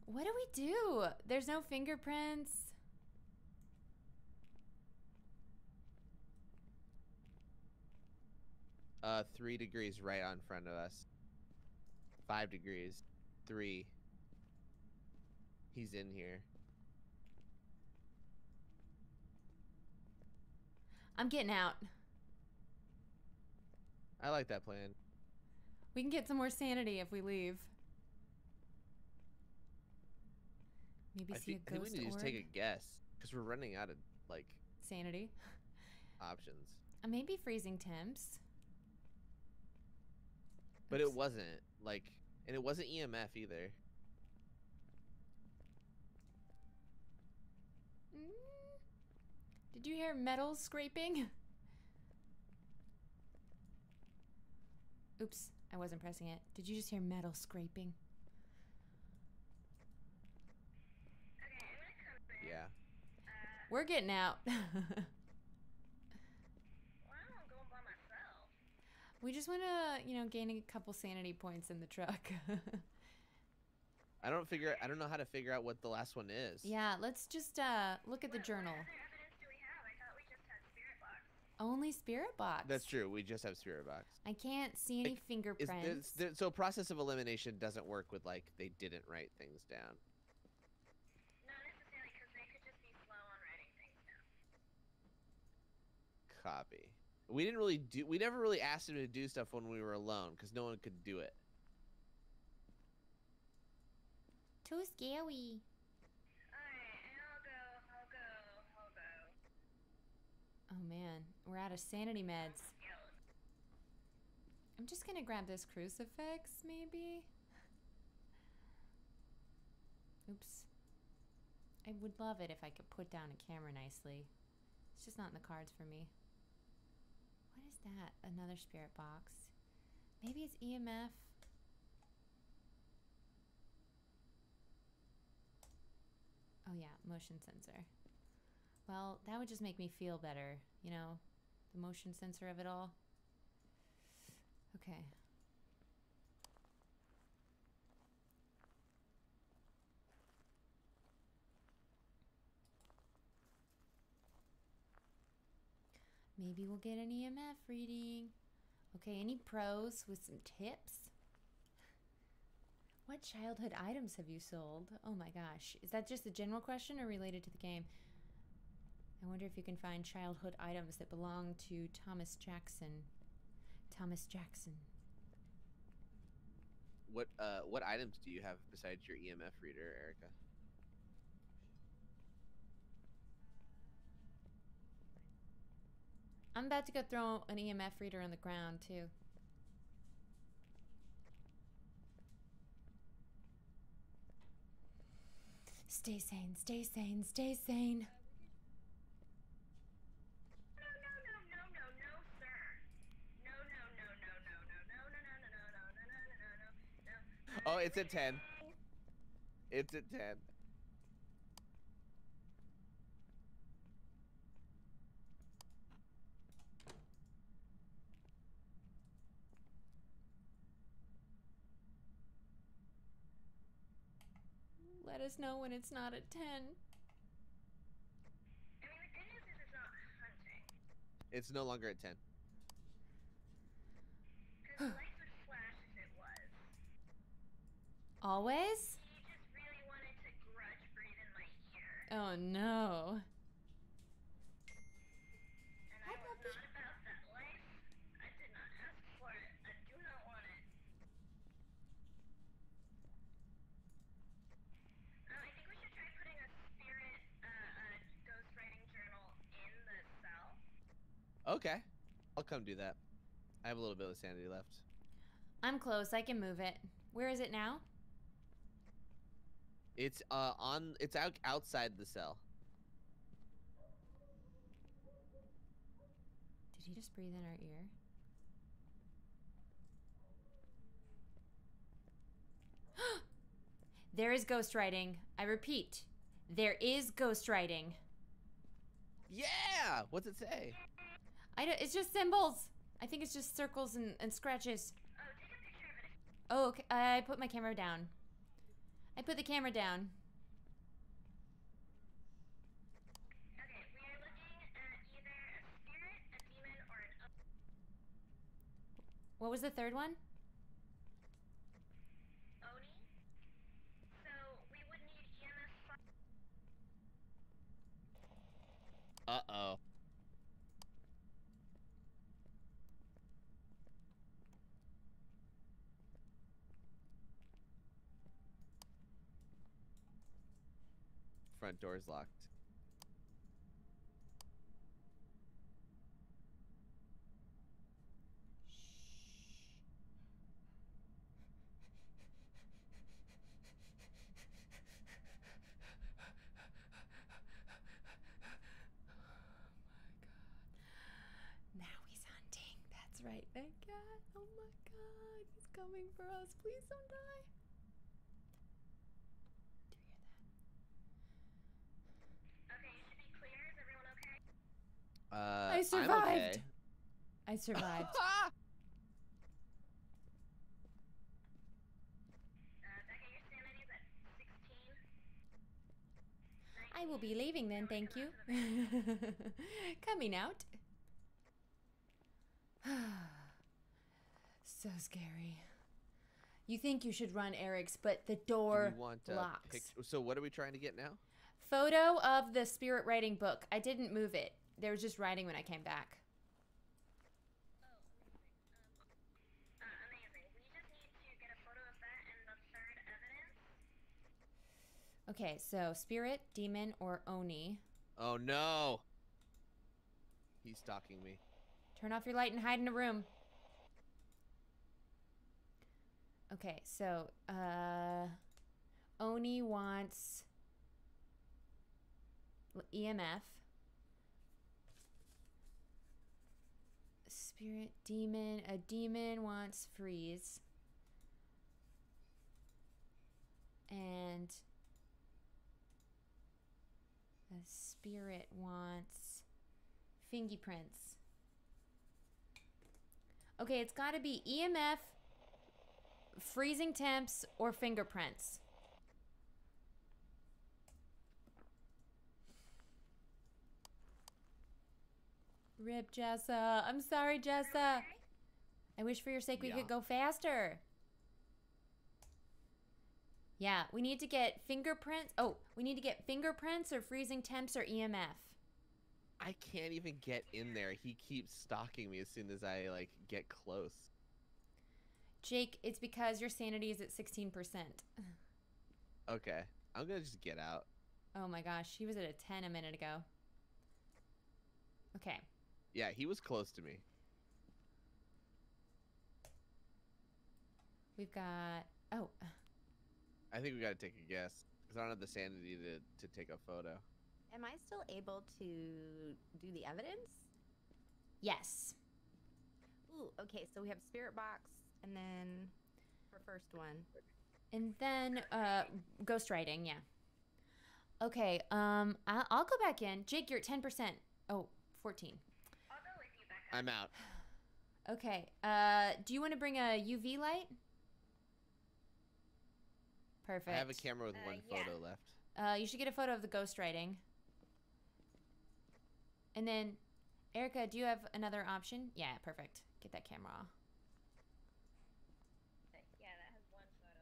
what do we do? There's no fingerprints. Uh, three degrees right on front of us. Five degrees. Three. He's in here. I'm getting out. I like that plan. We can get some more sanity if we leave. Maybe I, see thi- a I think we need to just take a guess because we're running out of like sanity. (laughs) options. Uh, maybe freezing temps. But it wasn't like, and it wasn't EMF either. Mm. Did you hear metal scraping? Oops, I wasn't pressing it. Did you just hear metal scraping? Okay, I'm gonna come in. Yeah. Uh, We're getting out. (laughs) well, I'm going by myself. We just want to, you know, gain a couple sanity points in the truck. (laughs) I don't figure. I don't know how to figure out what the last one is. yeah, let's just uh, look at the What- journal. What other evidence do we have? I thought we just had spirit. Only spirit box. That's true. We just have spirit box. I can't see any Like, fingerprints. this, there, so process of elimination doesn't work with like they didn't write things down. Not necessarily, because they could just be slow on writing things down. Copy. We didn't really do. We never really asked him to do stuff when we were alone because no one could do it. Too scary. Alright, I'll go, I'll go, I'll go. Oh man, we're out of sanity meds. I'm just gonna grab this crucifix, maybe. Oops. I would love it if I could put down a camera nicely. It's just not in the cards for me. That? Another spirit box. Maybe it's EMF. Oh yeah, motion sensor. Well, that would just make me feel better, you know, the motion sensor of it all. Okay. Maybe we'll get an EMF reading. Okay, any pros with some tips? What childhood items have you sold? Oh my gosh. Is that just a general question or related to the game? I wonder if you can find childhood items that belong to Thomas Jackson. Thomas Jackson. What uh what items do you have besides your EMF reader, Erika? I'm about to go throw an EMF reader on the ground, too. Stay sane, stay sane, stay sane. Oh, it's at 10. It's at 10. Us know when it's not at 10. I mean, the good news is it's not hunting. It's no longer at 10. Because lights would flash if it was. Always? He just really wanted to grudge breathe in my ear. Oh no. And I was not about that life. I did not ask for it. I do not want it. Um, I think we should try putting a spirit, uh, uh, ghostwriting journal in the cell. Okay. I'll come do that. I have a little bit of sanity left. I'm close. I can move it. Where is it now? It's uh on it's out outside the cell. Did he just breathe in our ear? (gasps) there is ghostwriting. I repeat, there is ghostwriting. Yeah! What's it say? I don't, it's just symbols. I think it's just circles and, and scratches. Oh, take a picture of it. Okay. I put my camera down. I put the camera down. What was the third one? Oni. So we would need. Uh-oh. Front door's locked. Now he's hunting. That's right, thank God. Oh my God, he's coming for us. Please don't die. Do you hear that? Okay, you should be clear. Is everyone okay? Uh, I I'm survived. okay. I survived. Becca, your sanity's (laughs) at 16. I will be leaving then, thank you. (laughs) Coming out. (sighs) so scary. You think you should run Eric's, but the door want, uh, locks. so what are we trying to get now? Photo of the spirit writing book. I didn't move it. There was just writing when I came back. Uh, amazing. We just need to get a photo of that and the third evidence. Okay, so spirit, demon, or oni. Oh no! He's stalking me. Turn off your light and hide in a room. Okay, so uh Oni wants EMF. Spirit demon, a demon wants freeze. And a spirit wants fingerprints. Okay, it's got to be EMF, freezing temps, or fingerprints. Rip Jessa. I'm sorry, Jessa. I wish for your sake we Yeah. could go faster. Yeah, we need to get fingerprints. Oh, we need to get fingerprints or freezing temps or EMF. I can't even get in there. He keeps stalking me as soon as I like get close. Jake, it's because your sanity is at 16%. (laughs) Okay, I'm gonna just get out. Oh my gosh, he was at a 10 a minute ago. Okay. Yeah, he was close to me. We've got oh, I think we gotta take a guess because I don't have the sanity to to take a photo. Am I still able to do the evidence? yes. Ooh, okay, so we have spirit box and then for first one. And then uh ghostwriting, yeah. Okay, um I- I'll go back in. Jake, you're at 10%. Oh, 14. I'll go with you, Becca. I'm out. Okay. Uh do you want to bring a UV light? Perfect. I have a camera with Uh, one yeah. photo left. Uh, you should get a photo of the ghost writing. And then, Erika, do you have another option? Yeah, perfect. Get that camera. Yeah, that has one photo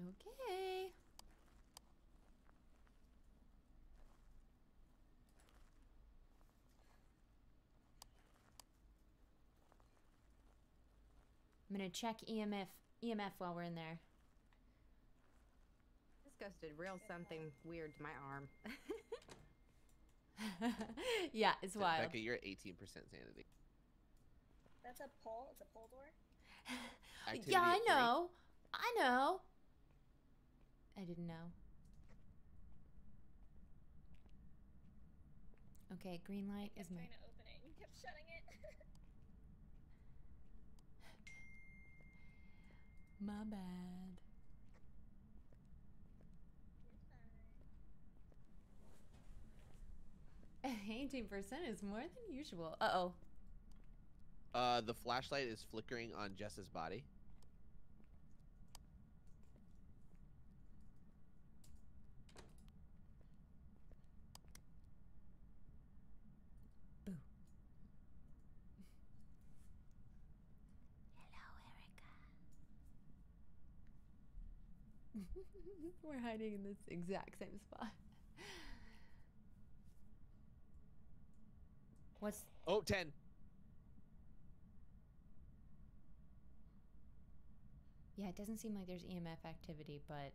on it. Okay. I'm gonna check E EMF EMF while we're in there. This ghost did real something weird to my arm. (laughs) yeah, it's So, wild. Becca, you're at 18% sanity. That's a pole. It's a pole door. (laughs) Activity yeah, I at three. know. I know. I didn't know. Okay, green light is kept my. trying to open it. and You kept shutting it. (laughs) My bad. Eighteen percent is more than usual. Uh oh. Uh, the flashlight is flickering on Jess's body. (laughs) We're hiding in this exact same spot. What's Oh, 10. yeah? It doesn't seem like there's EMF activity, but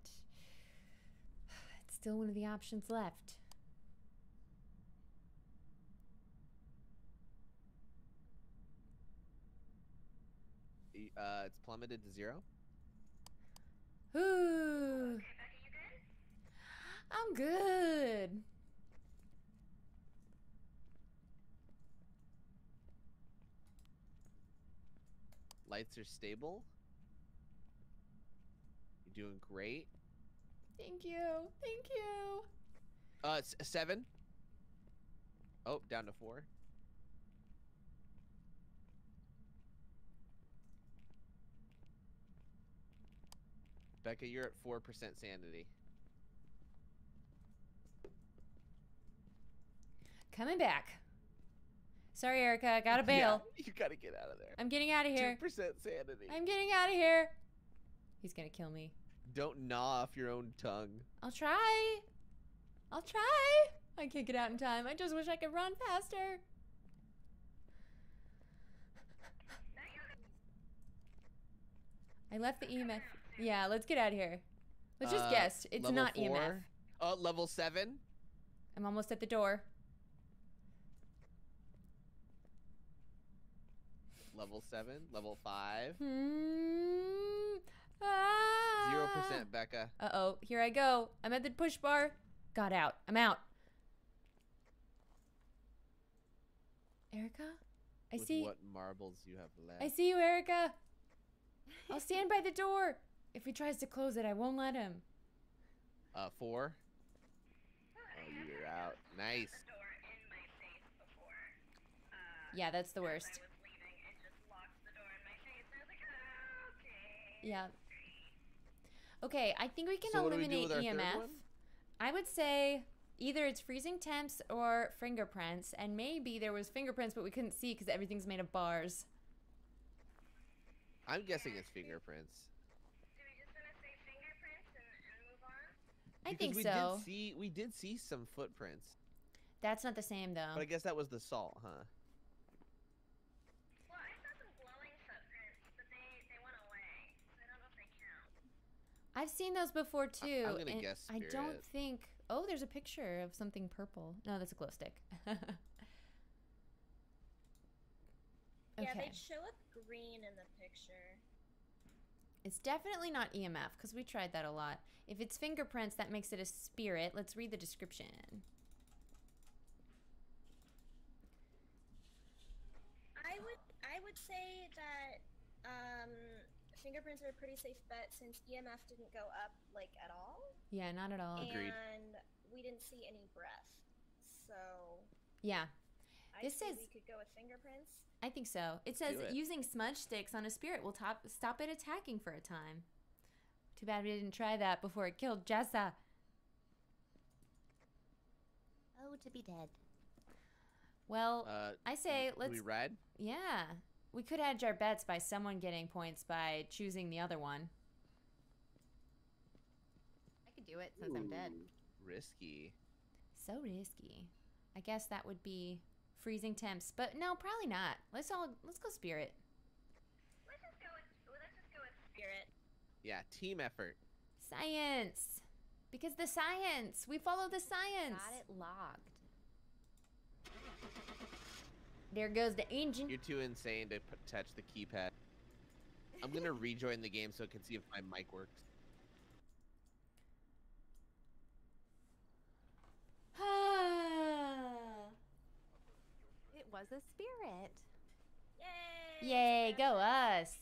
it's still one of the options left. Uh, it's plummeted to zero. Ooh. I'm good. Lights are stable. You're doing great. Thank you. Thank you. Uh, seven. Oh, down to four. Becca, you're at four percent sanity. Coming back. Sorry, Erika. I gotta Yeah, bail. (laughs) you gotta get out of there. I'm getting out of here. Two here. percent sanity. I'm getting out of here. He's gonna kill me. Don't gnaw off your own tongue. I'll try. I'll try. I can't get out in time. I just wish I could run faster. I left the EMF. Yeah, let's get out of here. Let's just Uh, guess. It's not E EMF. Uh, level seven. I'm almost at the door. Level seven. Level five. Hmm. Ah. Zero percent, Becca. Uh oh. Here I go. I'm at the push bar. Got out. I'm out. Erika? I with see. what marbles you have left. I see you, Erika. I'll stand by the door. If he tries to close it, I won't let him. Uh, four. Oh, you're out. Nice. door in my face before. Uh, Yeah, that's the worst. I was leaving, it just locked the door in my face. And I was like, okay. Yeah. Okay, I think we can So what do we eliminate with our third EMF. I would say either it's freezing temps or fingerprints, and maybe there was fingerprints, but we couldn't see because everything's made of bars. I'm guessing it's fingerprints. Do we just want to say fingerprints and, and move on? I Because think we so. Did see, we did see some footprints, That's not the same though. but I guess that was the salt, huh? Well, I saw some glowing footprints, but they, they went away. So I don't know if they count. I've seen those before too. I'm gonna and guess I don't think. Oh, there's a picture of something purple. No, that's a glow stick. (laughs) okay. Yeah, they'd show up green in the picture. It's definitely not EMF because we tried that a lot. If it's fingerprints, that makes it a spirit. Let's read the description. I would I would would say that um, fingerprints are a pretty safe bet since EMF didn't go up like at all, Yeah, not at all. Agreed. and we didn't see any breath. So Yeah, I This say is- we could go with fingerprints. I think so. It says it. using smudge sticks on a spirit will top, stop it attacking for a time. Too bad we didn't try that before it killed Jessa. Oh, to be dead. Well, Uh, I say do let's. we ride? Yeah, we could hedge our bets by someone getting points by choosing the other one. I could do it since I'm dead. Risky. So risky. I guess that would be freezing temps, but no, probably not. Let's all let's go spirit. Let's just go with let's just go with spirit. Yeah, team effort. Science. Because the science. We follow the science. Got it logged. There goes the engine. You're too insane to p- touch the keypad. I'm gonna (laughs) rejoin the game so I can see if my mic works. (sighs) Ah, It was a spirit. Yay! Yay, go us.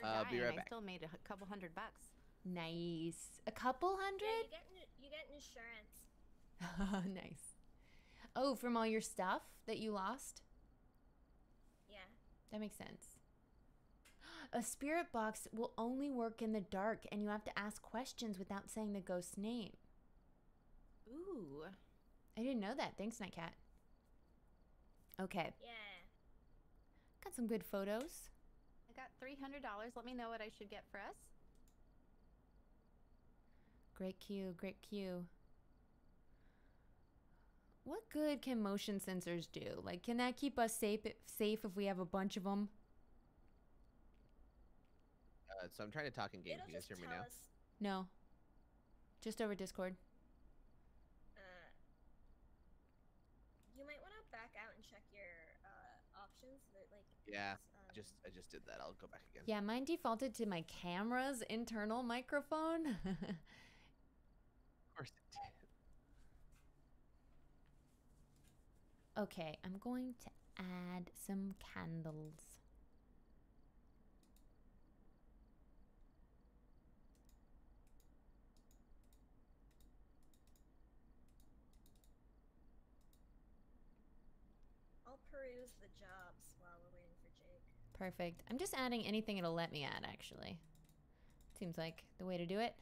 For Uh, be dying, right I still made a couple hundred bucks. Nice. A couple Yeah, you hundred? get in- you get insurance. (laughs) nice. Oh, from all your stuff that you lost? Yeah. That makes sense. (gasps) A spirit box will only work in the dark, and you have to ask questions without saying the ghost's name. Ooh. I didn't know that. Thanks, Nightcat. Okay, Yeah. got some good photos. I got $300. Let me know what I should get for us. Great cue, great cue. What good can motion sensors do? Like, can that keep us safe safe if we have a bunch of them? Uh, so I'm trying to talk in game. It'll Can you guys hear me now? us. No. Just over Discord. Uh, you might want to back out and check your uh, options. That like. Yeah, I um, just I just did that. I'll go back again. Yeah, mine defaulted to my camera's internal microphone. Of course it did. okay, I'm going to add some candles. I'll peruse the jobs while we're waiting for Jake. Perfect. I'm just adding anything it'll let me add, actually. Seems like the way to do it.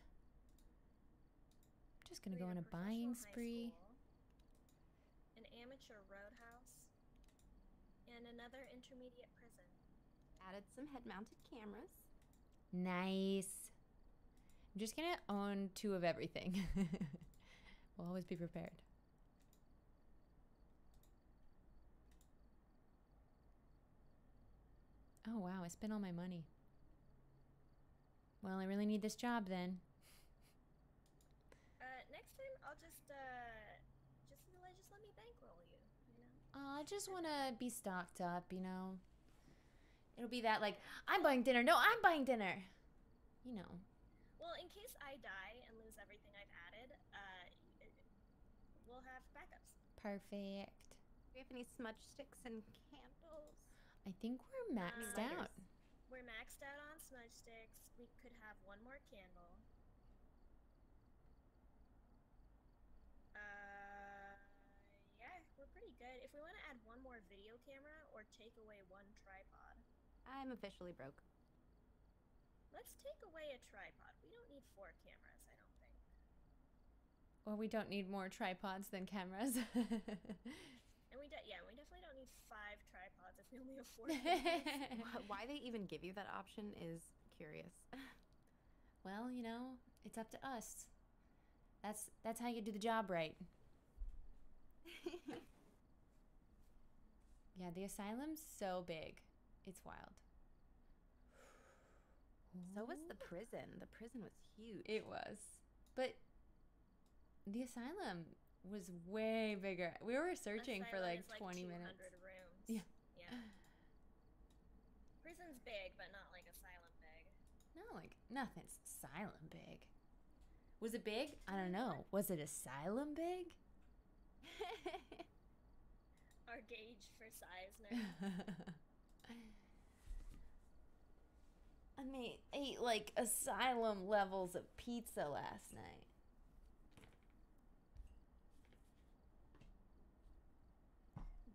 I'm just gonna go on a buying spree. school, An amateur roadhouse. And another intermediate prison. Added some head-mounted cameras. Nice. I'm just gonna own two of everything. (laughs) we'll always be prepared. Oh wow, I spent all my money. Well, I really need this job then. Uh, next time I'll just uh, just let just let me bankroll you. You know. Uh, I just want to be stocked up, you know. It'll be that like I'm buying dinner. No, I'm buying dinner. You know. Well, in case I die and lose everything I've added, uh, we'll have backups. Perfect. Do we have any smudge sticks and candles? I think we're maxed lighters. out. We're maxed out on smudge sticks. We could have one more candle. Uh, yeah, we're pretty good. If we want to add one more video camera or take away one tripod, I'm officially broke. let's take away a tripod. We don't need four cameras, I don't think. Or we don't need more tripods than cameras. (laughs) And we de- yeah, we definitely don't need five tripods if we only have four. (laughs) Why they even give you that option is curious. (laughs) well, you know, it's up to us. That's that's how you do the job right. (laughs) Yeah, the asylum's so big. It's wild. so was the prison. The prison was huge. It was. But the asylum was way bigger. We were searching for like is 20 minutes. rooms. Yeah. Yeah. Prison's big, but not like asylum big. No, like nothing's asylum big. Was it big? I don't know. Was it asylum big? (laughs) Our gauge for size now. (laughs) I mean, ate like asylum levels of pizza last night.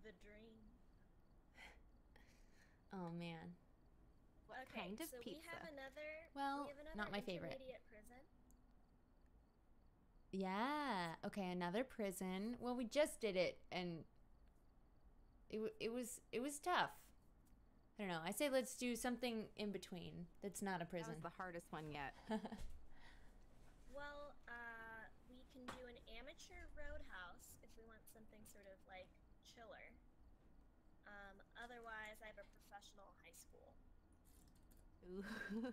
the dream. Oh man. What okay, kind of so pizza? we have another. Well, we have another not my favorite. prison. Yeah. Okay, another prison. Well, we just did it, and it it was it was tough. I don't know. I say let's do something in between. That's not a prison. that prison. was the hardest one yet. (laughs) Well, uh, we can do an amateur roadhouse if we want something sort of like chiller. Um, otherwise, I have a professional high school. Ooh. (laughs)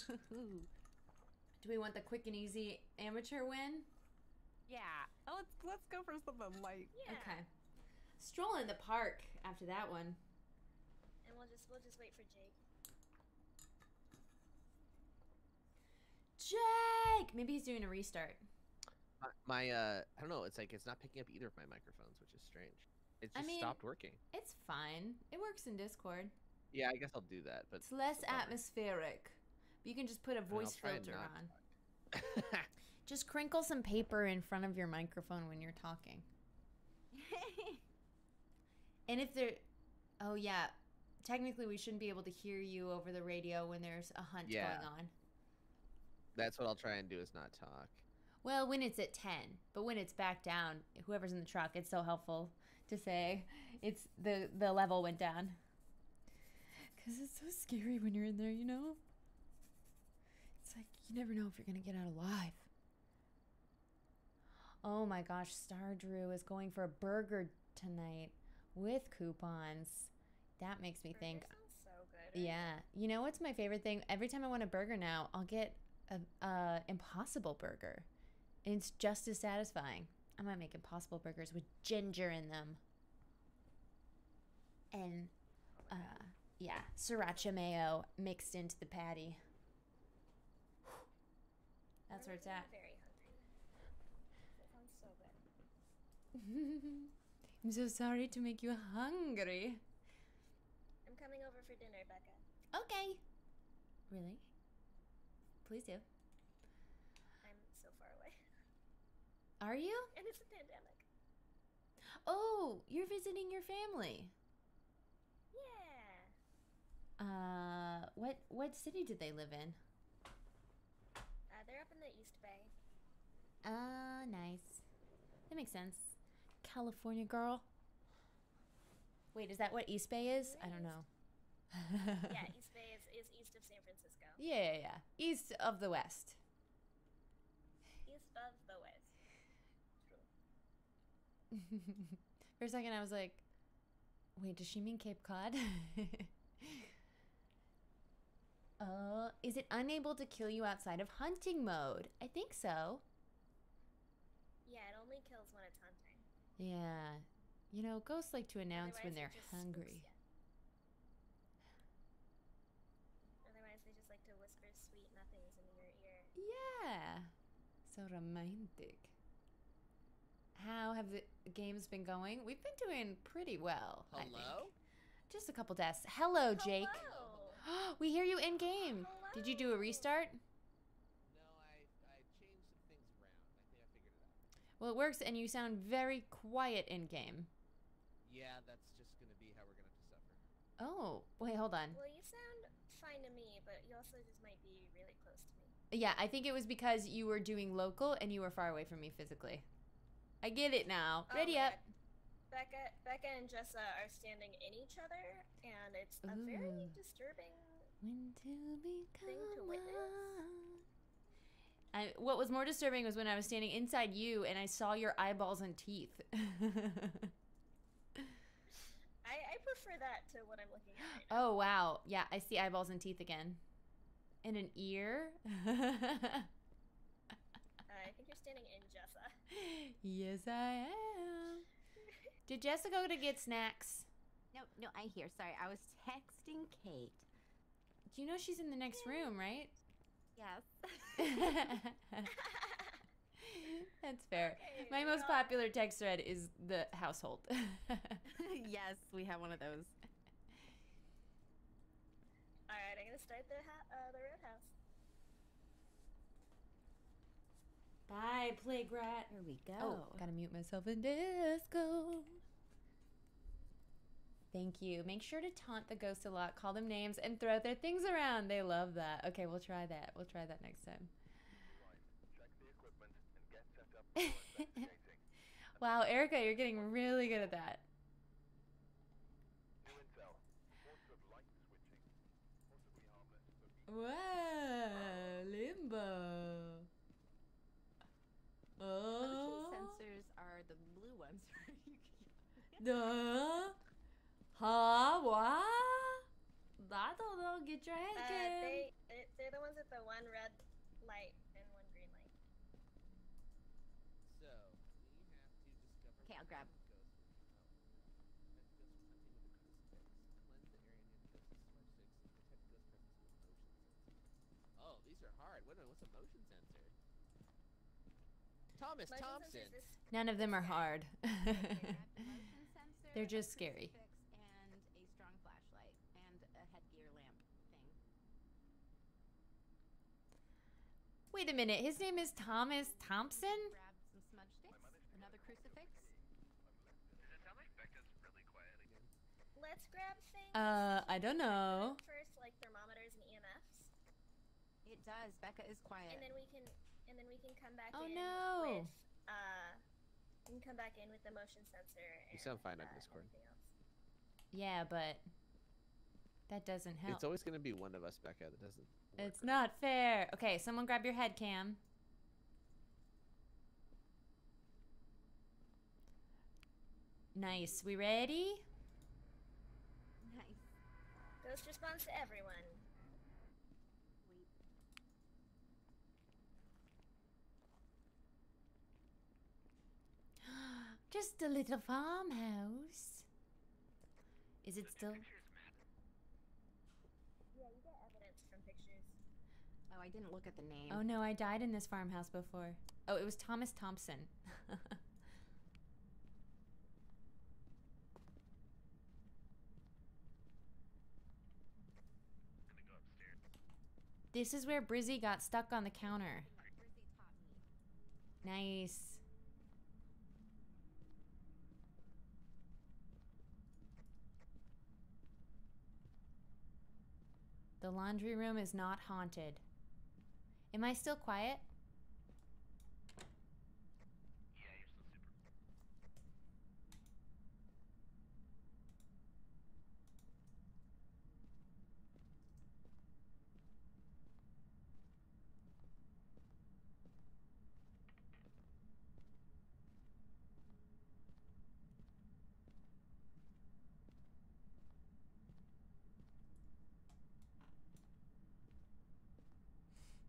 do we want the quick and easy amateur win? yeah. Oh, let's let's go for something light. Yeah. Okay. Stroll in the park after that one. And we'll just we'll just wait for Jake. Jake. Maybe he's doing a restart. My, my uh, I don't know. It's like it's not picking up either of my microphones, which is strange. It I just mean- stopped working. It's fine. It works in Discord. Yeah, I guess I'll do that. But It's less a bummer. atmospheric. You can just put a voice filter on. (laughs) Just crinkle some paper in front of your microphone when you're talking. (laughs) And if there, oh yeah, technically we shouldn't be able to hear you over the radio when there's a hunt Yeah. going on. That's what I'll try and do is not talk. Well, when it's at ten, but when it's back down, whoever's in the truck, it's so helpful to say it's the the level went down. Cause it's so scary when you're in there, you know. It's like you never know if you're gonna get out alive. Oh my gosh, Star Drew is going for a burger tonight with coupons. That makes me Burger think sounds so good. right? yeah, you know what's my favorite thing? Every time I want a burger now, I'll get a, a Impossible Burger, and it's just as satisfying. I might make Impossible Burgers with ginger in them, and uh, yeah, sriracha mayo mixed into the patty. That's where it's at. Very hungry. That sounds so good. (laughs) I'm so sorry to make you hungry. I'm coming over for dinner, Becca. Okay. Really? Please do. I'm so far away, Are you? and it's a pandemic. Oh, you're visiting your family. Yeah. Uh, what what city did they live in? Uh, they're up in the East Bay. Ah, nice. That makes sense. California girl. Wait, is that what East Bay is? I don't know. Yeah, (laughs) East Bay is, is east of San Francisco. yeah, yeah, yeah. East of the West. East of the West. True. (laughs) For a second, I was like, wait, does she mean Cape Cod? (laughs) uh, is it unable to kill you outside of hunting mode? I think so. Yeah, it only kills when it's hunting. Yeah. You know, ghosts like to announce when Otherwise, it they're hungry. Otherwise, they just like to whisper sweet nothings in your ear. Yeah. So romantic. How have the games been going? We've been doing pretty well. I think. Hello? Just a couple deaths. Hello, Jake. Hello. (gasps) we hear you in game. Did you do a restart? No, I I changed some things around. I think I figured it out. Well, it works, and you sound very quiet in game. Yeah, that's just gonna be how we're gonna have to suffer. Oh, wait, hold on. Well, you sound fine to me, but you also just might be really close to me. Yeah, I think it was because you were doing local and you were far away from me physically. I get it now. Oh Ready my up. Becca, Becca, and Jessa are standing in each other, and it's a very disturbing. When to become to witness. I, what was more disturbing was when I was standing inside you and I saw your eyeballs and teeth. (laughs) I, I prefer that to what I'm looking at. Right oh wow, yeah, I see eyeballs and teeth again, and an ear. Uh, (laughs) I think you're standing in Jessa. yes, I am. Did Jessica go to get snacks? No, no, I hear. Sorry, I was texting Kate. Do you know she's in the next room, right? Yes. (laughs) That's fair. Okay, My most all- popular text thread is the household. (laughs) yes, we have one of those. All right, I'm gonna start the ha- uh, the roadhouse. Bye, Playgrat. Here we go. Oh, gotta mute myself in Discord. Thank you. Make sure to taunt the ghost a lot, call them names, and throw their things around. They love that. Okay, we'll try that. We'll try that next time. Check the equipment and get set up for investigating. Wow, Erika, you're getting really good at that. New intel. Reports of light switching. Possibly harmless, but we Wow, limbo. Motion Oh, sensors are the blue ones, right? (laughs) the, huh, what? I don't know. Get your head Uh, in. they they- they're the ones with the one red light and one green light. So we have to discover. Okay, I'll grab. Oh. Ghost hunting with a crucifix. Cleanse the area near the ghost with smudge sticks and protect ghost presence with motion sensor. Oh, these are hard. Wait a minute, what's a motion sensor? Thomas Motion Thompson. None of them are hard. Okay, grab the (laughs) motion sensor, They're just scary. crucifix, And a strong flashlight and a headgear lamp thing. Wait a minute. His name is Thomas Thompson? Grab some smudge sticks, another crucifix. Does it sound like Becca's really quiet again? Let's grab things. Uh, I don't know. First, like thermometers and EMFs, It does. Becca is quiet. and then we can and then we can come back Oh, in no. with uh, we can come back in with the motion sensor. You sound fine on uh, Discord. Yeah, but that doesn't help. It's always going to be one of us, Becca, that doesn't. Work It's right. not fair. Okay, someone grab your head cam. Nice. We ready? nice. Ghost responds to everyone. (gasps) Just a little farmhouse. Is it still? Pictures, Matt. Yeah, you get evidence from pictures. Oh, I didn't look at the name. Oh no, I died in this farmhouse before. Oh, it was Thomas Thompson. (laughs) This is where Brizzy got stuck on the counter. Nice. The laundry room is not haunted. Am I still quiet? Yeah, you're still super.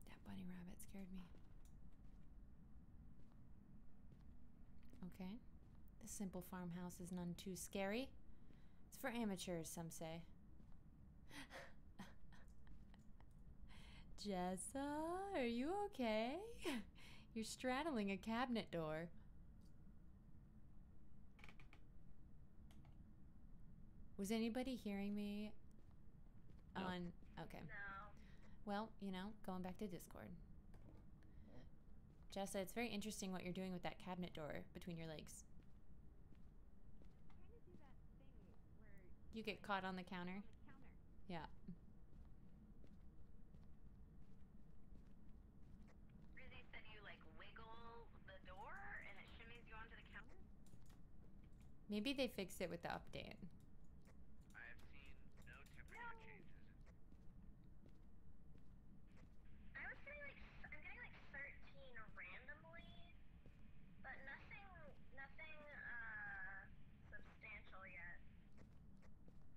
That bunny rabbit scared me. Okay. The simple farmhouse is none too scary. It's for amateurs, some say. (laughs) Jessa, are you okay? (laughs) You're straddling a cabinet door. Was anybody hearing me No. on okay. No. Well, you know, going back to Discord. Jessa, it's very interesting what you're doing with that cabinet door between your legs. Trying to do that thing where You get caught on the counter. on the counter. Yeah. Brizzy said you like wiggle the door and it shimmies you onto the counter. Maybe they fixed it with the update.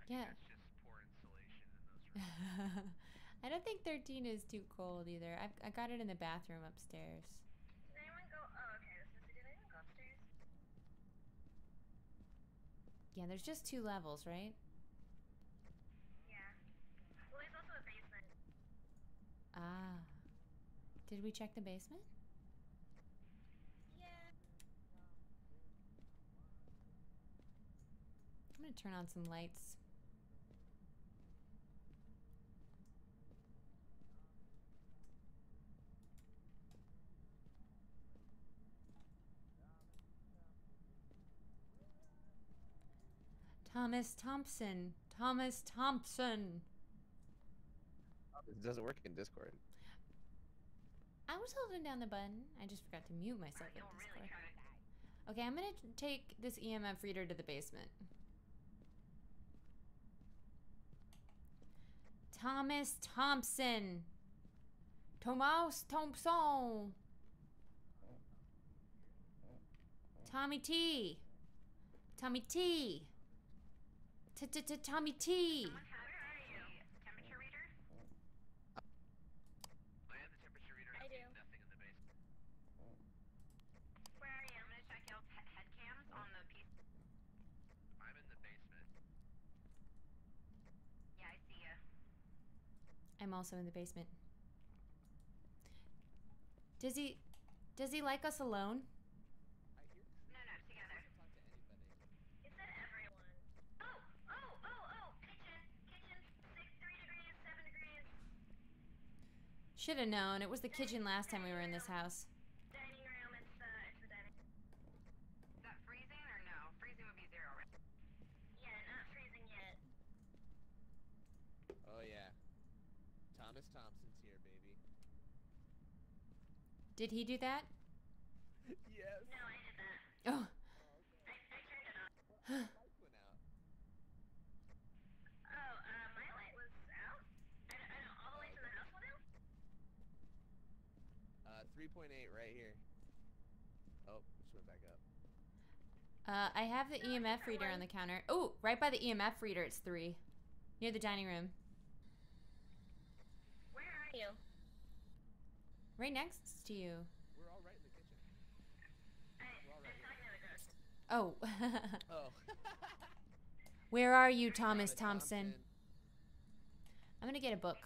yeah. (laughs) I don't think 13 is too cold either. I I got it in the bathroom upstairs. Did anyone go? Oh, okay. Upstairs? Yeah, there's just two levels, right? Yeah. Well, there's also a basement. Ah. Did we check the basement? Yeah. I'm gonna turn on some lights. Thomas Thompson. Thomas Thompson. It doesn't work in Discord. I was holding down the button. I just forgot to mute myself in Discord. Okay, I'm gonna take this EMF reader to the basement. Thomas Thompson. Thomas Thompson. Tommy T. Tommy T. Tommy T. Yeah, I see ya. I'm also in the basement. Does he does he like us alone? I hear. No, no, together. Talk to anybody. It said everyone. Oh, oh, oh, oh! Kitchen, kitchen, six, three degrees, seven degrees. Should have known. It was the kitchen last time we were in this house. Dining room. It's the it's the dining. Is that freezing or no? Freezing would be zero, right? Yeah, not freezing yet. Oh yeah. Thomas Thompson's here, baby. Did he do that? (laughs) yes. No, I did that. Oh, I, I turned it off. (gasps) (laughs) 1.8 right here. Oh, just went back up. Uh, I have the EMF reader on the counter. Oh, right by the EMF reader, it's three. Near the dining room. Where are you? Right next to you. We're all right in the kitchen. I, all right Oh. (laughs) (laughs) oh. Where are you, Thomas Thompson? I'm gonna get a book.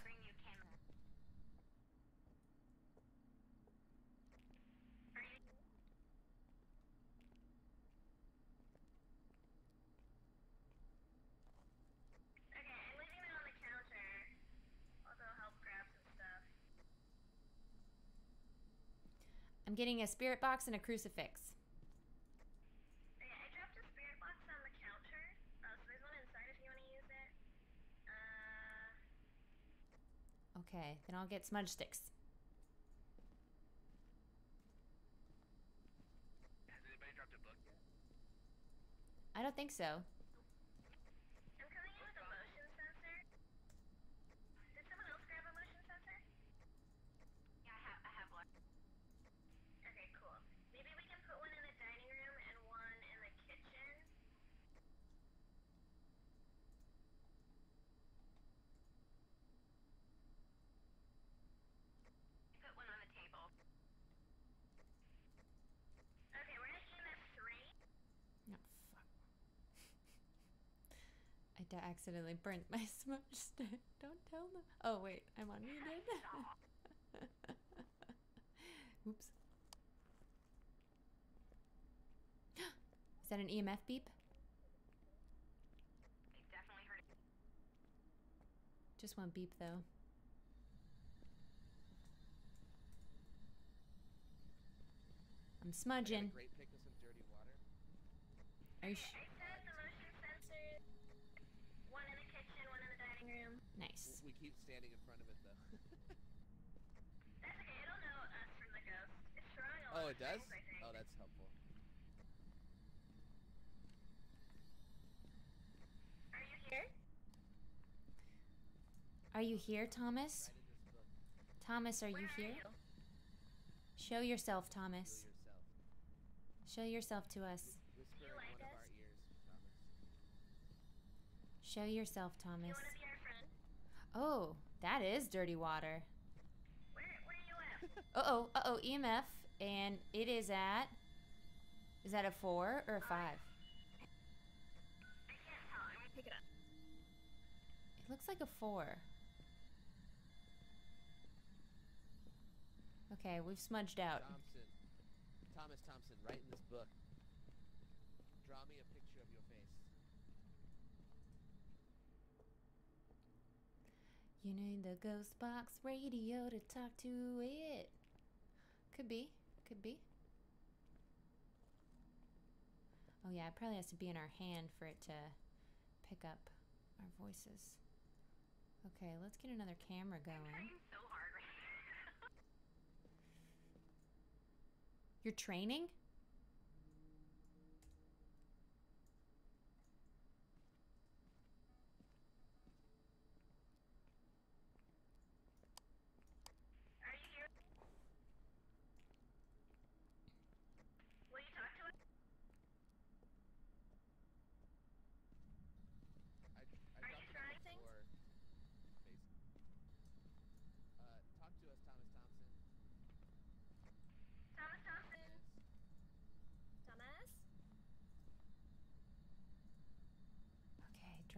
I'm getting a spirit box and a crucifix. Okay, I dropped a spirit box on the counter. Uh, so there's one inside if you want to use it. Uh, Okay, then I'll get smudge sticks. Has anybody dropped a book yet? I don't think so. I'm coming in with a motion sensor. Did someone else grab a motion sensor? Yeah, I have, I have one. Okay, cool. Maybe we can put one in the dining room and one in the kitchen. Put one on the table. Okay, we're at EMF three. Oh, fuck. I d- accidentally burnt my (laughs) smudge stick. Don't tell them. Oh, wait, I'm unmuted. (laughs) Oops. (gasps) Is that an EMF beep? They definitely heard. Just one beep, though. I'm I got a smudging. great pick of dirty water. Are you sh- I set the motion sensors. One in the kitchen, one in the dining room. nice? We keep standing in front of it though. That's (laughs) okay. It'll know us from the ghost. It's throwing a lot oh, it does. things, I think. Oh, that's helpful. Are you here? Are you here, Thomas? Right in this book. Thomas, are Where you are here? you? Show yourself, Feel Thomas. yourself. Show yourself to us. Whisper You in like one of us? our ears, Thomas. Show yourself, You Thomas. want to be our friend? Oh, that is dirty water. Where Where are you at? Uh oh, uh oh, EMF, and it is at. Is that a four or a five? I can't tell. I'm gonna pick it up. It looks like a four. Okay, we've smudged out. Thompson. Thomas Thompson, right in this book. Draw me a picture of your face. The ghost box radio to talk to it. Could be. Could be. Oh, yeah, it probably has to be in our hand for it to pick up our voices. Okay, let's get another camera going. So hard right now. (laughs) You're training? Are you here? Will you talk to us? I, I Are you dropped it on trying the things? floor. Basi- Uh, talk to us, Thomas Thompson. Thomas Thompson. Thomas? Okay, dropping the camera, turning it on. Is it Running safe away. to say that EMF? He wasn't five though. I couldn't tell. It looks a Oh, you- little. Uh, it's uh, it's at a ten. It looks like it could have been uh, a five, but it also looked like it was glitching a little bit, so that's why I was trying to move it. The EMF or the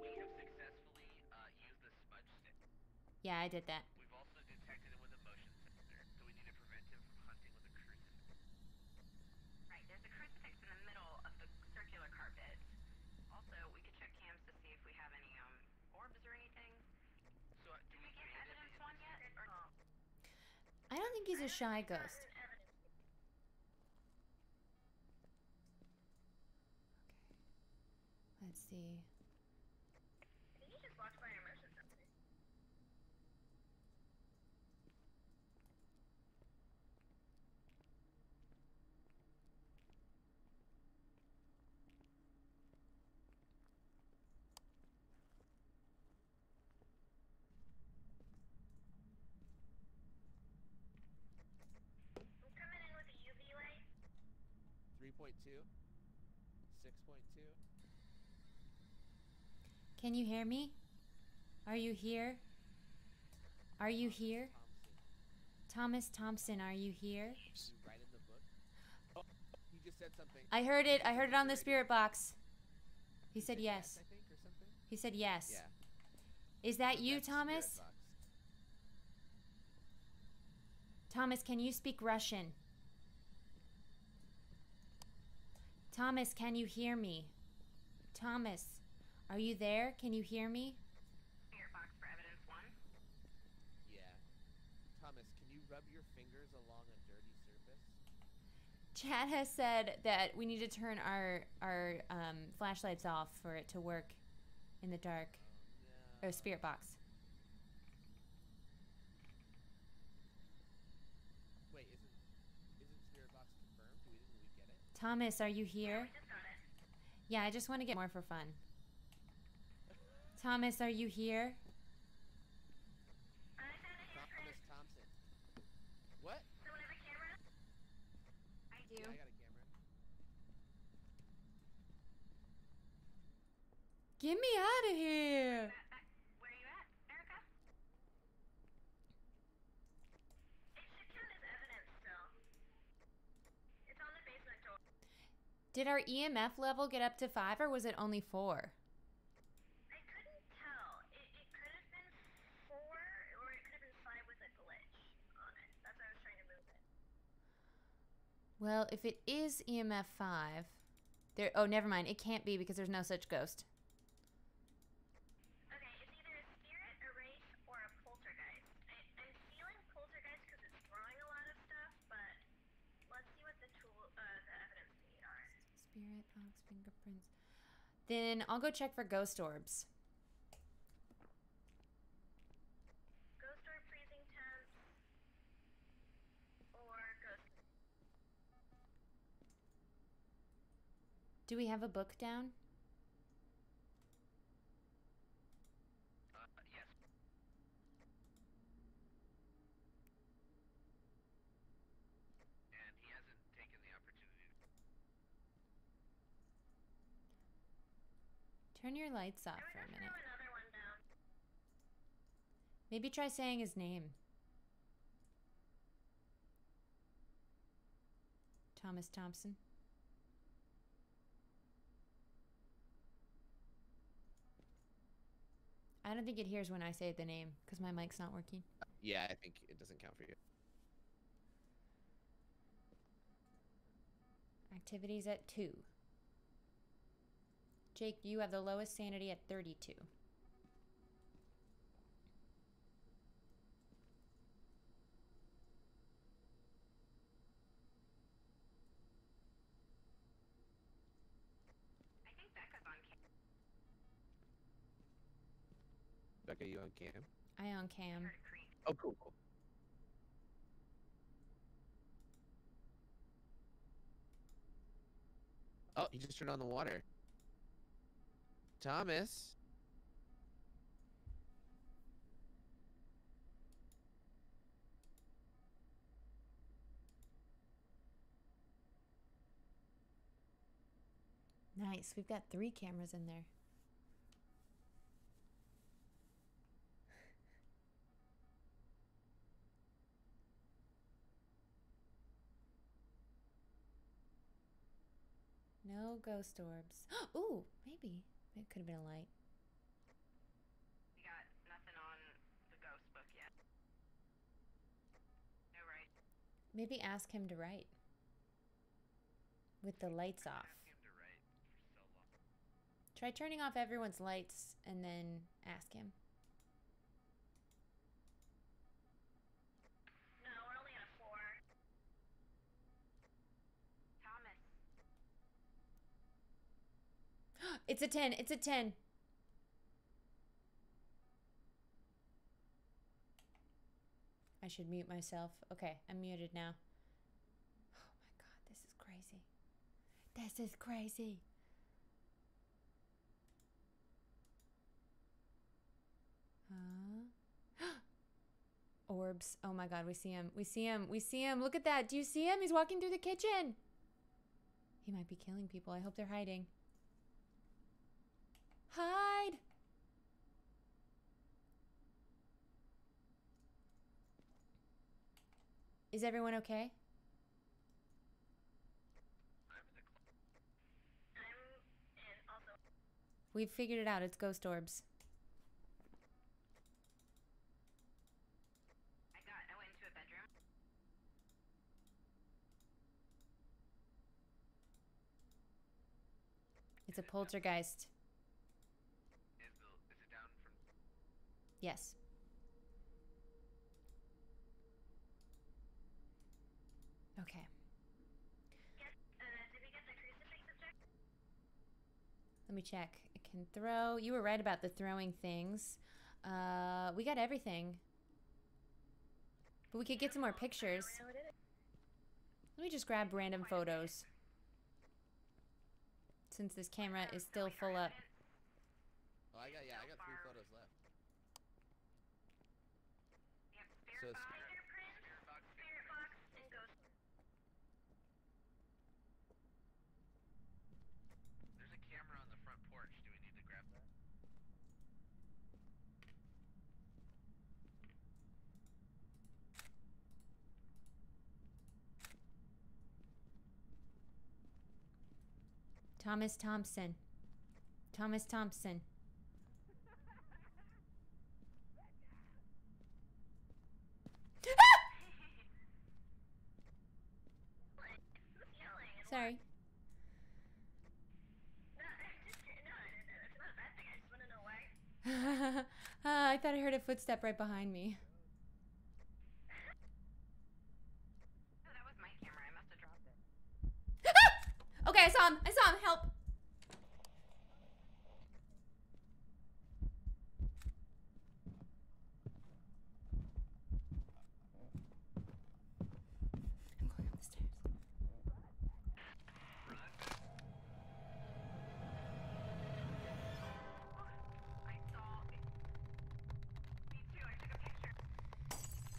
Yeah, I did that. We've also detected him with a motion sensor, so we need to prevent him from hunting with a crucifix. Right, there's a crucifix in the middle of the circular carpet. Also, we could check cams to see if we have any um orbs or anything. So uh, Did we get evidence one yet? Or I don't think he's a shy ghost. Gotten. Let's see. I think you just walked by our motion sensor. I'm coming in with a UV light. 3.2. 6.2. Can you hear me? Are you here? Are you here? Thompson. Thomas Thompson, are you here? You write in the book. Oh, he just said something. I heard it. I heard it on the spirit box. He said yes. I think, or something. He said yes. Yeah. Is that you, That's Thomas? Thomas, can you speak Russian? Thomas, can you hear me? Thomas, are you there? Can you hear me? spirit box for evidence one. Yeah. Thomas, can you rub your fingers along a dirty surface? Chad has said that we need to turn our our um, flashlights off for it to work in the dark. Oh, no. spirit box. Wait, isn't isn't spirit box confirmed? Do we didn't we get it? Thomas, are you here? Just got it. Yeah, I just want to get more for fun. Thomas, are you here? I found a Thomas. Thompson. What? Someone have a camera? I do. Yeah, I got a camera. Get me out of here! Back- back- Where are you at, Erika? It should count as evidence still. It's on the basement door. Did our EMF level get up to five or was it only four? I couldn't tell. It, it could have been four, or it could have been five with a glitch on it. That's why I was trying to move it. Well, if it is EMF five, there. Oh, never mind. It can't be because there's no such ghost. Okay, it's either a spirit, a wraith, or a poltergeist. I, I'm feeling poltergeist because it's drawing a lot of stuff, but let's see what the tool, uh, the evidence we need are. Spirit box fingerprints. Then I'll go check for ghost orbs. Ghost orb freezing temps, or ghost. Do we have a book down? Uh, yes. And he hasn't taken the opportunity. To... Turn your lights off for a minute. throw another one down. Maybe try saying his name. Thomas Thompson. I don't think it hears when I say the name because my mic's not working. Yeah, I think it doesn't count for you. Activities at 2. Jake, you have the lowest sanity at 32. I on cam. Becca, you on cam? I on cam. Oh, cool, cool. Oh, he just turned on the water. Thomas. Nice. We've got three cameras in there. No ghost orbs. (gasps) Ooh, maybe. It could have been a light. We got nothing on the ghost book yet. No right. Maybe ask him to write. With the lights off. Ask him to write for so. Try turning off everyone's lights and then ask him. No, we're only at a four. Thomas. It's a 10. It's a 10. I should mute myself. Okay, I'm muted now. Oh my god, this is crazy. This is crazy. Huh? (gasps) Orbs. Oh my god, we see him. We see him. We see him. Look at that. Do you see him? He's walking through the kitchen. He might be killing people. I hope they're hiding. Hide! Is everyone okay? We've figured it out. It's ghost orbs. I got. I went into a bedroom. It's a poltergeist. Is the is it down from Yes. Okay. Let me check. It can throw. You were right about the throwing things. Uh, we got everything. But we could get some more pictures. Let me just grab random photos. Since this camera is still full up. Oh, I got yeah, I got three photos left. We have So spirit it's- box. Fingerprint, Spirit box? spirit box, and ghost. There's a camera on the front porch. Do we need to grab that? Thomas Thompson. Thomas Thompson. (laughs) Sorry. No, it's just, no, it's not a bad thing. I just want to know why. uh, I thought I heard a footstep right behind me. Oh, that was my camera. I must have dropped it. Okay, I saw him. I saw him. Help.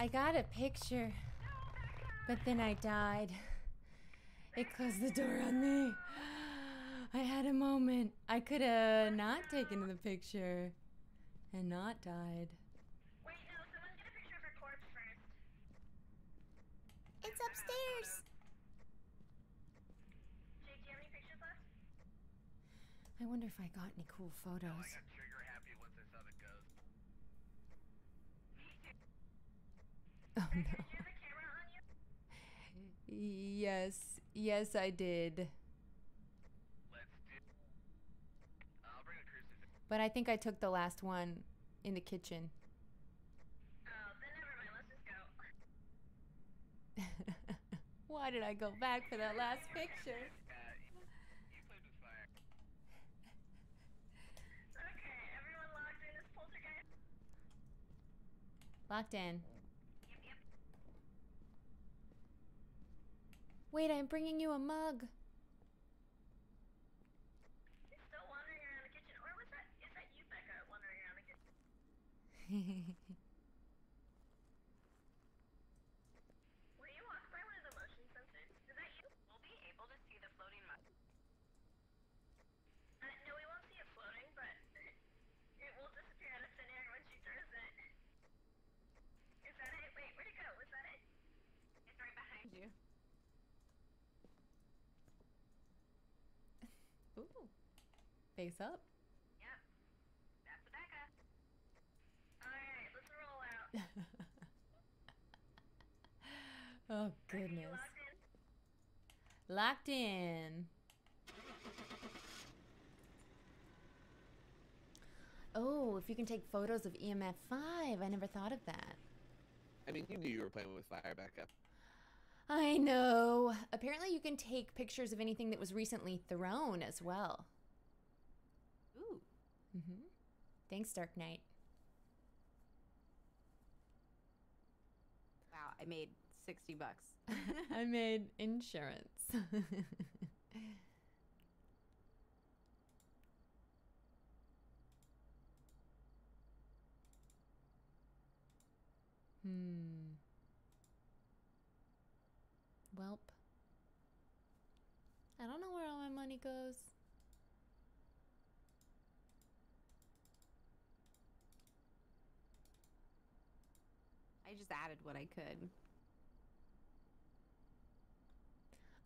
I. I got a picture, but then I died. It closed the door on me. I had a moment. I could have not taken the picture and not died. Wait, no, someone get a picture of her corpse first. It's upstairs. Jake, do you have any pictures left? I wonder if I got any cool photos. No, I'm sure happy once I saw the ghost. oh no. Yes yes, I did. Let's do. I'll bring a crucifix. But I think I took the last one in the kitchen. Oh, then never mind. Let's just go. Why did I go back for that last picture? You, you played with fire. Okay, everyone logged in as poltergeist. Locked in. Yep, yep. Wait, I'm bringing you a mug. Still wandering around the kitchen, or was that is that you, Becca, wandering around the kitchen? (laughs) Were you walked by one of the motion sensors? Is that you? We'll be able to see the floating mud. Uh, no, we won't see it floating, but it will disappear out of thin air when she throws it. Is that it? Wait, where'd it go? Was that it? It's right behind you. Ooh. Face up. Yep. That's Becca. Alright, let's roll out. (laughs) oh Are you goodness. in? Locked in. Oh, if you can take photos of EMF 5. I never thought of that. I mean, you knew you were playing with fire back up. I know. Apparently, you can take pictures of anything that was recently thrown as well. Ooh. Mm-hmm. Thanks, Dark Knight. Wow, I made 60 bucks. (laughs) I made insurance. (laughs) hmm. Welp. I don't know where all my money goes. I just added what I could.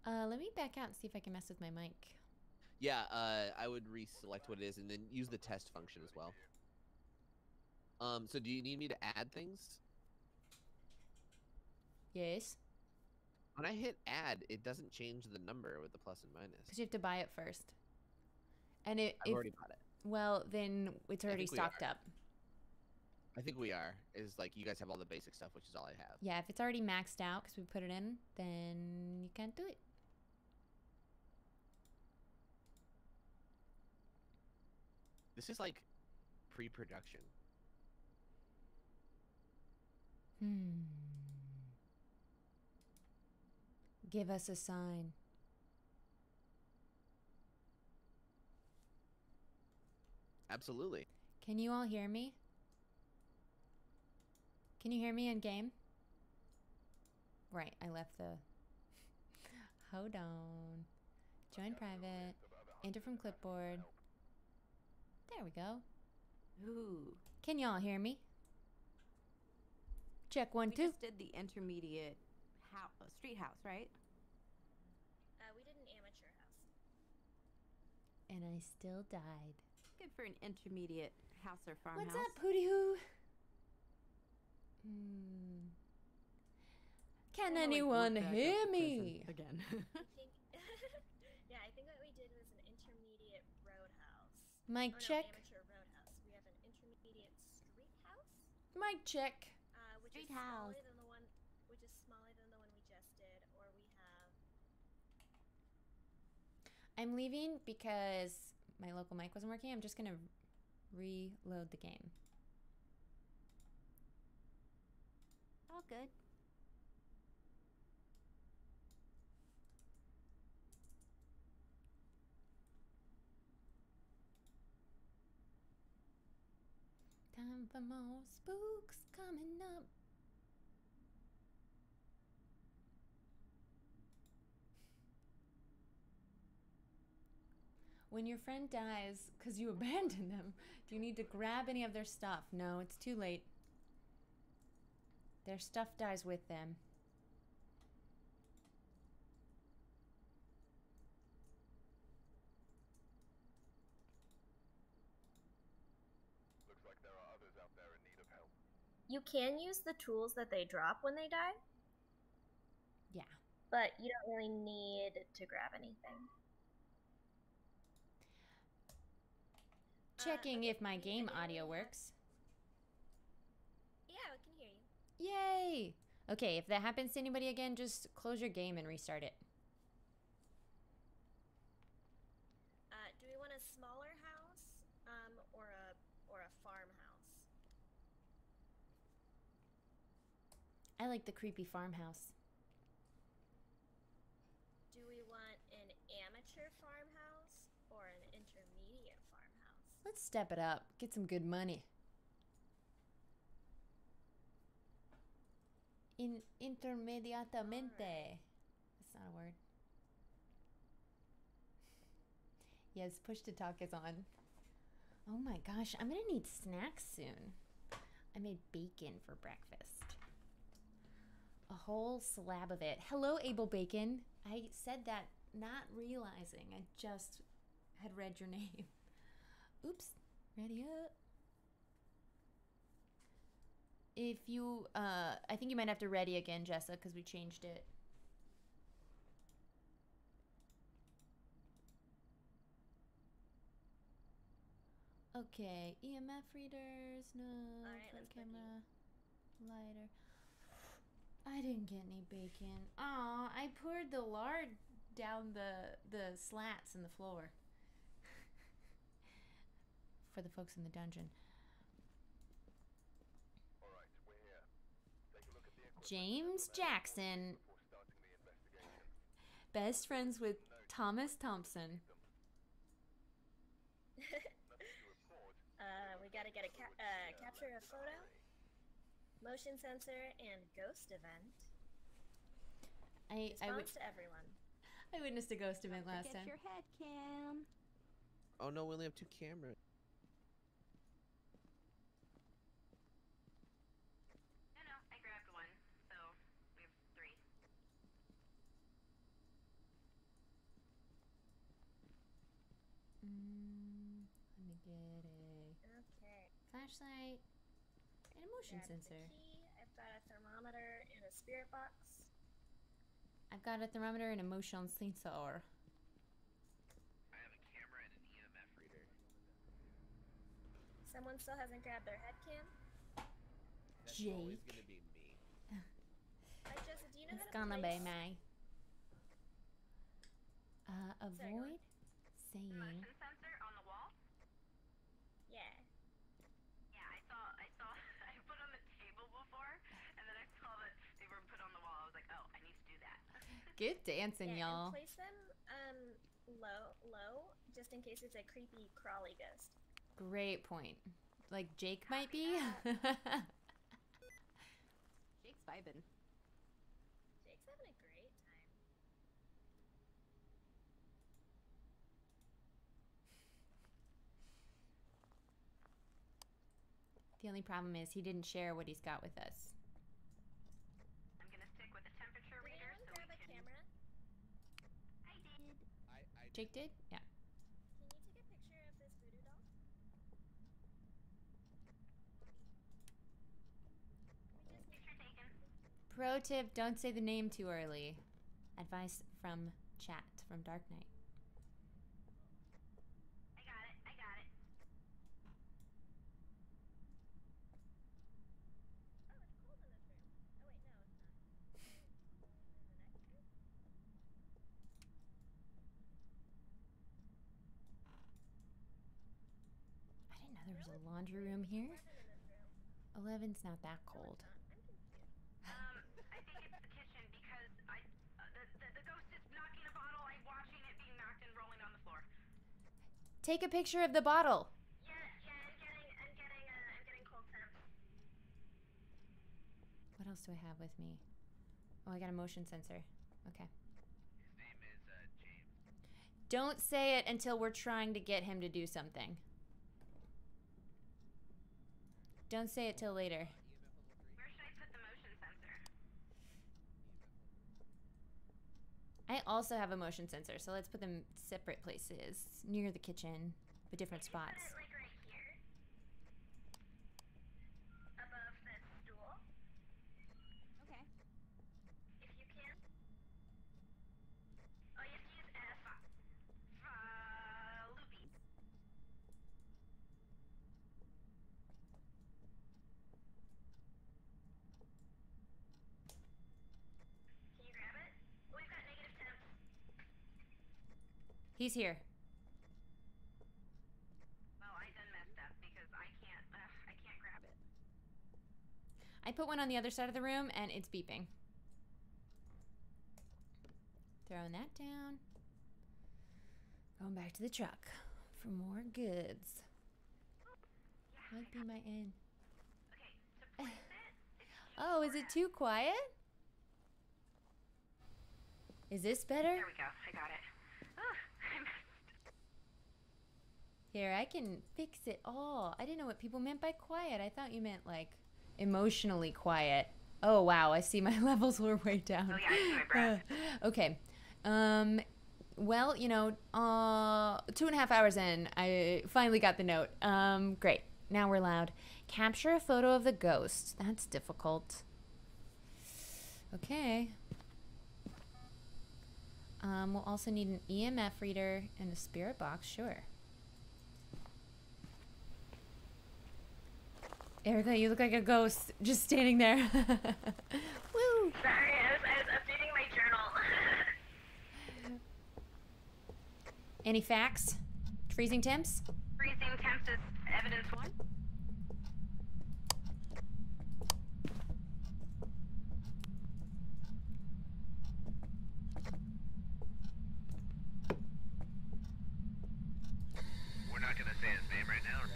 Uh, let me back out and see if I can mess with my mic. Yeah, uh, I would reselect what it is and then use the test function as well. Um, so do you need me to add things? Yes, When I hit add, it doesn't change the number with the plus and minus. because you have to buy it first. And it, I've if, already bought it. well, then it's already think we stocked up. I think we are. Is like you guys have all the basic stuff, which is all I have. Yeah, if it's already maxed out because we put it in, then you can't do it. This is like pre-production. Hmm. Give us a sign. Absolutely. Can you all hear me? Can you hear me in game? Right, I left the. (laughs) Hold on. Join private. Enter from clipboard. There we go. Ooh. Can y'all hear me? Check one, We two. just did the intermediate house, street house, right? Uh, we did an amateur house. And I still died. Good for an intermediate house or farmhouse. What's up, Pooty Hoo? Hmm. Can Kinda like anyone work back up hear me? Again. I (laughs) think, (laughs) yeah, I think what we did was an intermediate roadhouse. Mic oh, check. No, amateur roadhouse. We have an intermediate street house, Mic check. uh, which Street is house. smaller than the one, which is smaller than the one we just did. Or we have I'm leaving because my local mic wasn't working. I'm just gonna reload the game. All good. Time for more spooks coming up. When your friend dies because you (laughs) abandoned them, do you need to grab any of their stuff? No, it's too late. Their stuff dies with them. Looks like there are others out there in need of help. You can use the tools that they drop when they die. Yeah. But you don't really need to grab anything. Checking uh, if my game audio works. Yay! Okay, if that happens to anybody again, just close your game and restart it. Uh, do we want a smaller house, um, or a or a farmhouse? I like the creepy farmhouse. Do we want an amateur farmhouse or an intermediate farmhouse? Let's step it up. Get some good money. In intermediatamente. That's not a word. Yes, push to talk is on. Oh my gosh, I'm gonna need snacks soon. I made bacon for breakfast. A whole slab of it. Hello, Abel Bacon. I said that not realizing I just had read your (laughs) name. Oops. Ready up. If you, uh, I think you might have to ready again, Jessa, because we changed it. Okay, EMF readers, no, front let's camera, lighter. I didn't get any bacon. Oh, I poured the lard down the the slats in the floor. (laughs) For the folks in the dungeon. James Jackson, best friends with Thomas Thompson. (laughs) uh, we gotta get a ca- uh, capture a photo, motion sensor, and ghost event. I I, Response to everyone. I witnessed a ghost event last Get time. your head cam. Oh no, we only have two cameras. No, no, I grabbed one, so we have three. Mm, let me get a Okay. Flashlight and a motion grab the sensor. key. I've got a thermometer and a spirit box. I've got a thermometer and a motion sensor. I have a camera and an EMF reader. Someone still hasn't grabbed their head cam. That's always Jake. gonna be me. (laughs) Hi, Jessa. Do you know It's how to gonna place? be me. Uh, Sorry, go avoid saying. Motion sensor on the wall. Yeah. Yeah, I saw. I saw. I put on the table before, and then I saw that they were put on the wall. I was like, oh, I need to do Good dancing, yeah, y'all. place them um low, low, just in case it's a creepy crawly ghost. Great point. Like Jake (sighs) might be. (laughs) Jake's vibing. Jake's having a great time. the only problem is he didn't share what he's got with us. I'm gonna stick with the temperature Did reader anyone so grab we a can. camera? I did. I, I Jake did? Yeah. Can you take a picture of this voodoo doll? We just Picture taken. Pro tip don't say the name too early. Advice from chat from Dark Knight. I got it. I got it. Oh, it's cold in this room. Oh wait, no, it's not. In the next room? I didn't know there was a laundry room here. Eleven in this room. 11's not that cold. it's not. I'm confused. Um, I think it's the kitchen because I uh, the, the the ghost is knocking a bottle. I'm watching it being knocked and rolling on the floor. Take a picture of the bottle. Yeah, yeah, I'm getting, I'm getting, uh, I'm getting cold temps. What else do I have with me? Oh, I got a motion sensor. Okay. His name is uh, James. Don't say it until we're trying to get him to do something. Don't say it till later. Where should I put the motion sensor? I also have a motion sensor, so let's put them separate places near the kitchen, but different spots. He's here. Well, I done messed up because I can't. Uh, I can't grab it. I put one on the other side of the room and it's beeping. Throwing that down. Going back to the truck for more goods. Might be my end. Okay, (laughs) it. Oh, is it too quiet? Is this better? There we go. I got it. Ugh, I messed. Here, I can fix it all. I didn't know what people meant by quiet. I thought you meant like emotionally quiet. Oh wow, I see my (laughs) levels were way down. Oh, yeah, my (laughs) okay. Um well, you know, uh two and a half hours in, I finally got the note. Um, great. Now we're loud. Capture a photo of the ghost. That's difficult. Okay. Um, we'll also need an EMF reader and a spirit box, sure. Erika, you look like a ghost just standing there. (laughs) Woo! Sorry, I was, I was updating my journal. Any facts? Freezing temps? Freezing temps is evidence one. We're not gonna say his name right now, right?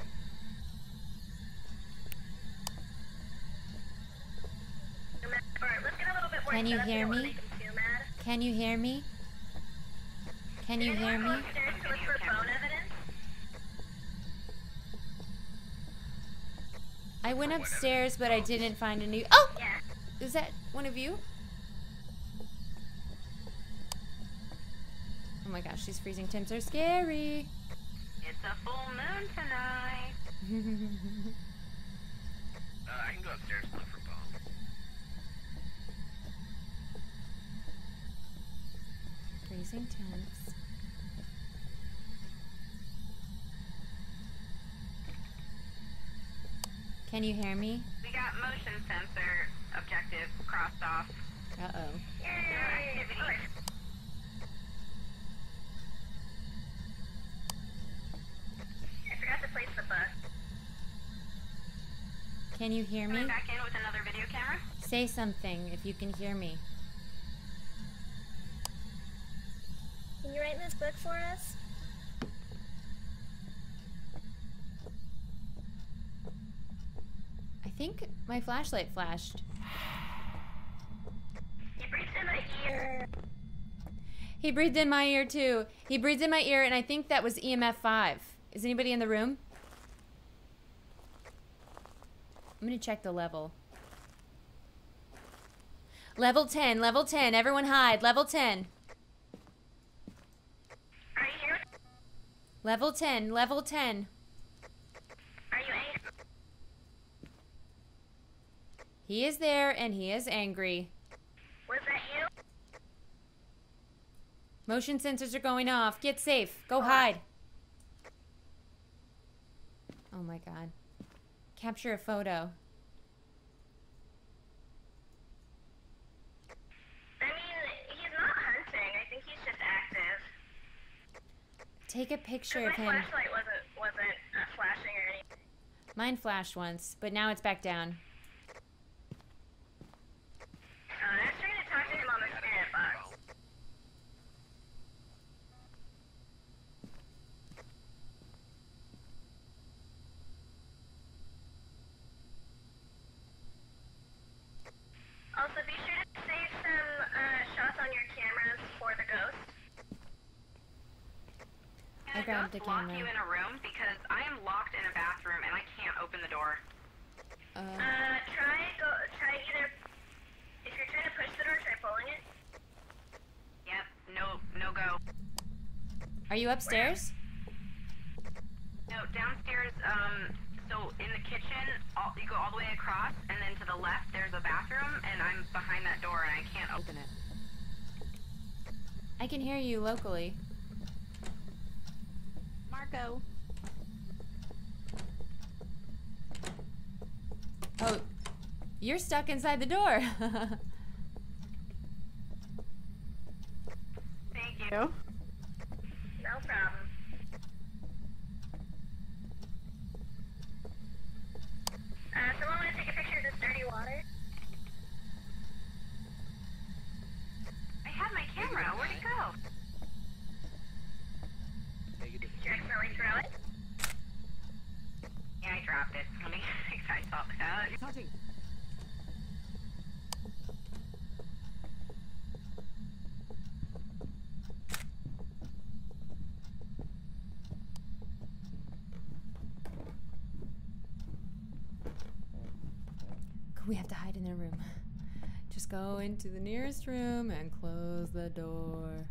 Alright, let's get a little bit more Can you hear me? make him too mad. Can you hear me? Can you hear me? upstairs to look for phone evidence? I went upstairs, but I Oh. didn't find any. Oh! Yeah. Is that one of you? Oh my gosh, these freezing temps are scary. It's a full moon tonight. (laughs) Uh, I can go upstairs and look for bones. Can you hear me? We got motion sensor objective crossed off. Uh oh. Yay! activity. I forgot to place the bus. Can you hear me? Coming back in with another video camera. Say something if you can hear me. Can you write in this book for us? I think my flashlight flashed. He breathed in my ear. He breathed in my ear too. He breathed in my ear, and I think that was EMF 5. Is anybody in the room? I'm gonna check the level. Level 10, level 10. Everyone hide. Level 10. Are you here? Level 10, level 10. Are you angry? He is there and he is angry. Was that you? Motion sensors are going off. Get safe. Go hide. Oh my god. Capture a photo. I mean, he's not hunting. I think he's just active. Take a picture of him. flashlight wasn't wasn't uh, flashing or anything. Mine flashed once, but now it's back down. Uh, I was trying to talk to him on the spirit box. Also, be sure to save some uh, shots on your cameras for the ghost. I Can a grabbed ghost the lock camera. you in a room because I am locked in a bathroom and I can't open the door. Uh, Uh, try go try either. If you're trying to push the door, try pulling it. Yep. No. No go. are you upstairs? No. Downstairs. Um. So in the kitchen, all, you go all the way across, and then to the left there's a bathroom, and I'm behind that door, and I can't open it. I can hear you locally. Marco. Oh, you're stuck inside the door. (laughs) Thank you. No Uh, He's hunting. We have to hide in their room. Just go into the nearest room and close the door.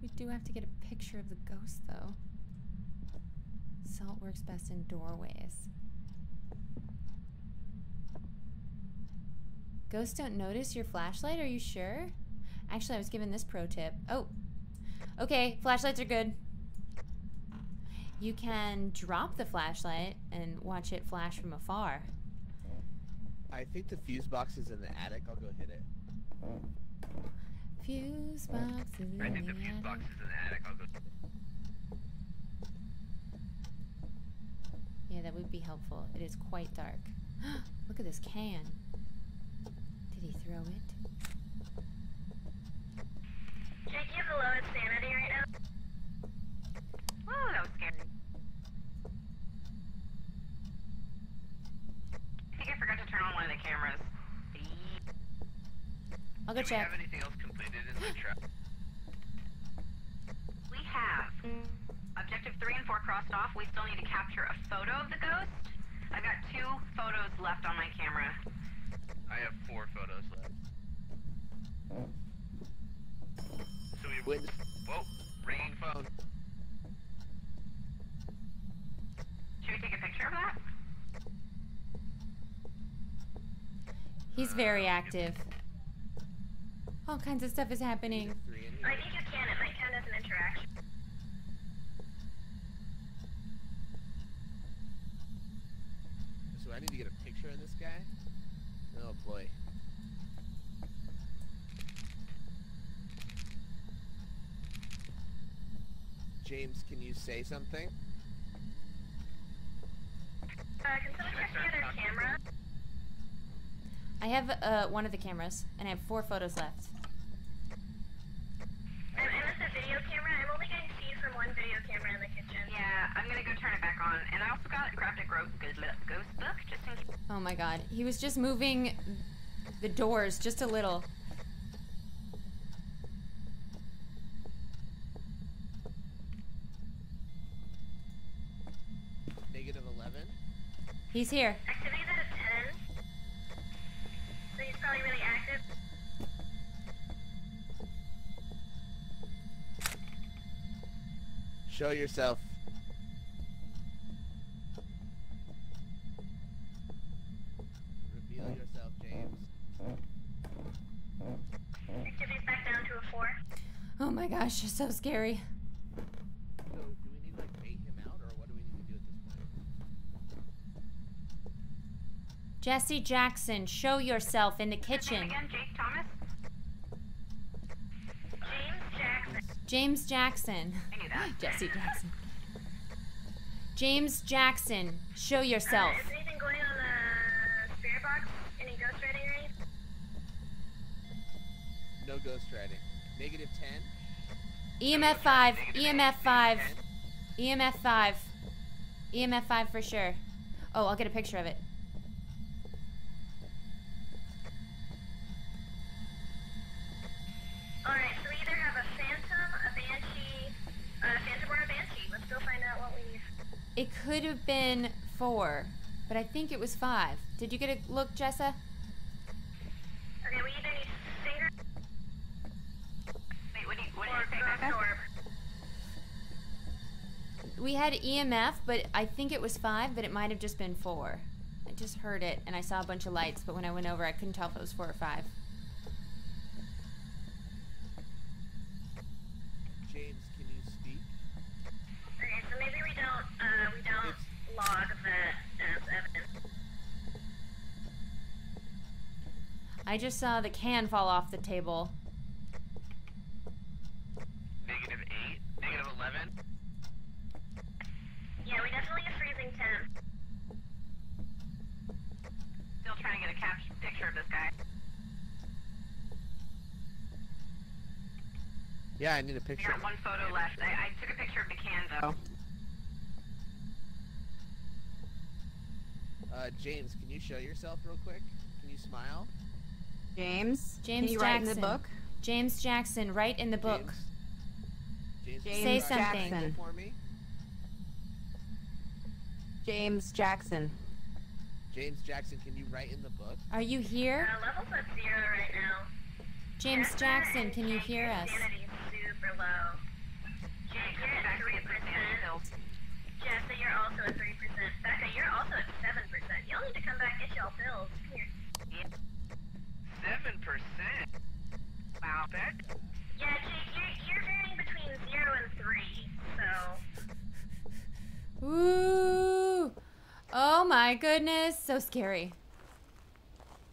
We do have to get a picture of the ghost, though. Salt works best in doorways. Ghosts don't notice your flashlight? Are you sure? Actually, I was given this pro tip. Oh, okay. Flashlights are good. You can drop the flashlight and watch it flash from afar. I think the fuse box is in the attic. I'll go hit it. Fuse boxes in I think the the fuse attic. box is in the attic. I'll go. Yeah, that would be helpful. It is quite dark. (gasps) Look at this can. Did he throw it? Jake, you have the lowest sanity right now. oh, that was scary. I think I forgot to turn on one of the cameras. I'll go Do we have anything else completed in the trap? We have objective three and four crossed off. We still need to capture a photo of the ghost. I've got two photos left on my camera. I have four photos left. So we Witness. Whoa, ringing phone. Should we take a picture of that? He's very active. All kinds of stuff is happening. I think you can. It might count as an interaction. So I need to get a picture of this guy. Oh boy. James, can you say something? Uh, can someone check the other camera? I have uh, one of the cameras, and I have four photos left. I'm, I'm the video camera. I'm only getting feed from one video camera in the kitchen. Yeah, I'm gonna go turn it back on. And I also got grabbed a gro- ghost ghost book just in case. Oh my god. He was just moving the doors just a little. Negative 11? He's here. Activity's at a 10. So he's probably really active. Show yourself. Reveal yourself, James. Activity's back down to a 4. Oh my gosh, so scary. So, do we need to like bait him out, or what do we need to do at this point? Jesse Jackson, show yourself in the kitchen. again, Jake Thomas. James Jackson. James Jackson. I. (laughs) Jesse Jackson. James Jackson, show yourself. Uh, is anything going on the spirit box? Any ghost writing or anything? No ghost riding. Negative 10? EMF 5, EMF 5, EMF 5. EMF 5 for sure. Oh, I'll get a picture of it. Alright, so we either have a phantom, a banshee, a phantom or a banshee. Let's go find out what we need. It could have been 4, but I think it was 5. Did you get a look, Jessa? Okay, we either need finger Wait, what do you, what did you say, We had EMF, but I think it was 5, but it might have just been 4. I just heard it and I saw a bunch of lights, but when I went over, I couldn't tell if it was 4 or 5. James, can you speak? Okay, so maybe we don't, uh, we don't It's- log that as evidence. I just saw the can fall off the table. Negative 8, negative 11. Yeah, we definitely have freezing temp. Still trying to get a cap- picture of this guy. Yeah, I need a I picture. got one photo left. I, I took a picture of the can though. Oh. Uh, James, can you show yourself real quick? Can you smile? James. James Can you write in Jackson. the book? James Jackson, write in the book. James, James, James Say you something. something for me. James Jackson. James Jackson, can you write in the book? Are you here? Uh, level's at zero right now. James Jessa Jackson, can you hear us? Sanity's super low. Jake, you're at three percent. Jessa, you're also at three percent. Becca, you're also at seven percent. Y'all need to come back get y'all pills. Here. Seven percent. Wow, Beck. Yeah, Jake, you're, you're varying between zero and three. So Ooh. Oh my goodness. So scary.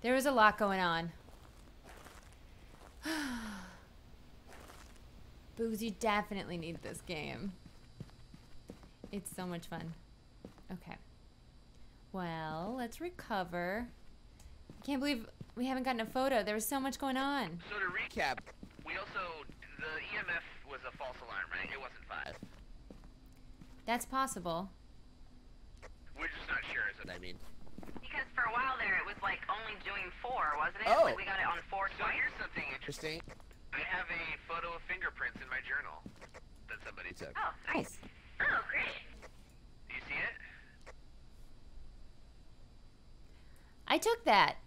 There was a lot going on. (sighs) Booze, you definitely need this game. It's so much fun. Okay. Well, let's recover. I can't believe we haven't gotten a photo. There was so much going on. So to recap, we also the EMF was a false alarm, right? It wasn't five. That's possible. We're just not sure. Is What I mean. Because for a while there, it was like only doing four, wasn't it? Oh. Like we got it on four So twice. here's something interesting. Interesting. I have a photo of fingerprints in my journal that somebody took. Oh, nice. Oh, great. Do you see it? I took that.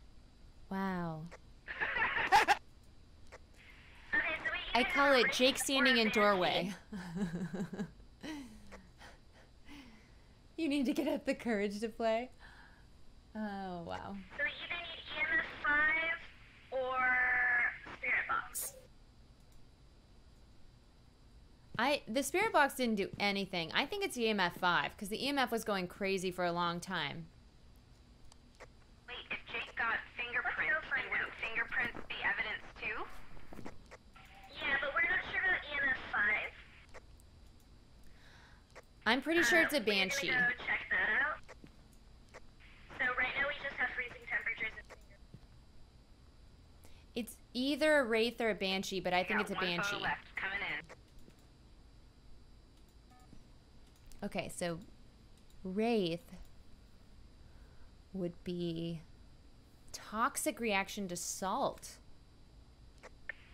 Wow. Okay, so wait, you I call it Jake standing in doorway. you need to get up the courage to play. Oh wow. So we either need EMF five or Spirit Box. I the spirit box didn't do anything. I think it's EMF five because the EMF was going crazy for a long time. Wait, if Jake got fingerprints, find then wouldn't out. fingerprints be evidence too? Yeah, but we're not sure about EMF five. I'm pretty sure it's a Uh, banshee. go check that out. So right now we just have freezing temperatures. It's either a wraith or a banshee, but I think it's a banshee. left coming in. Okay, so wraith would be toxic reaction to salt.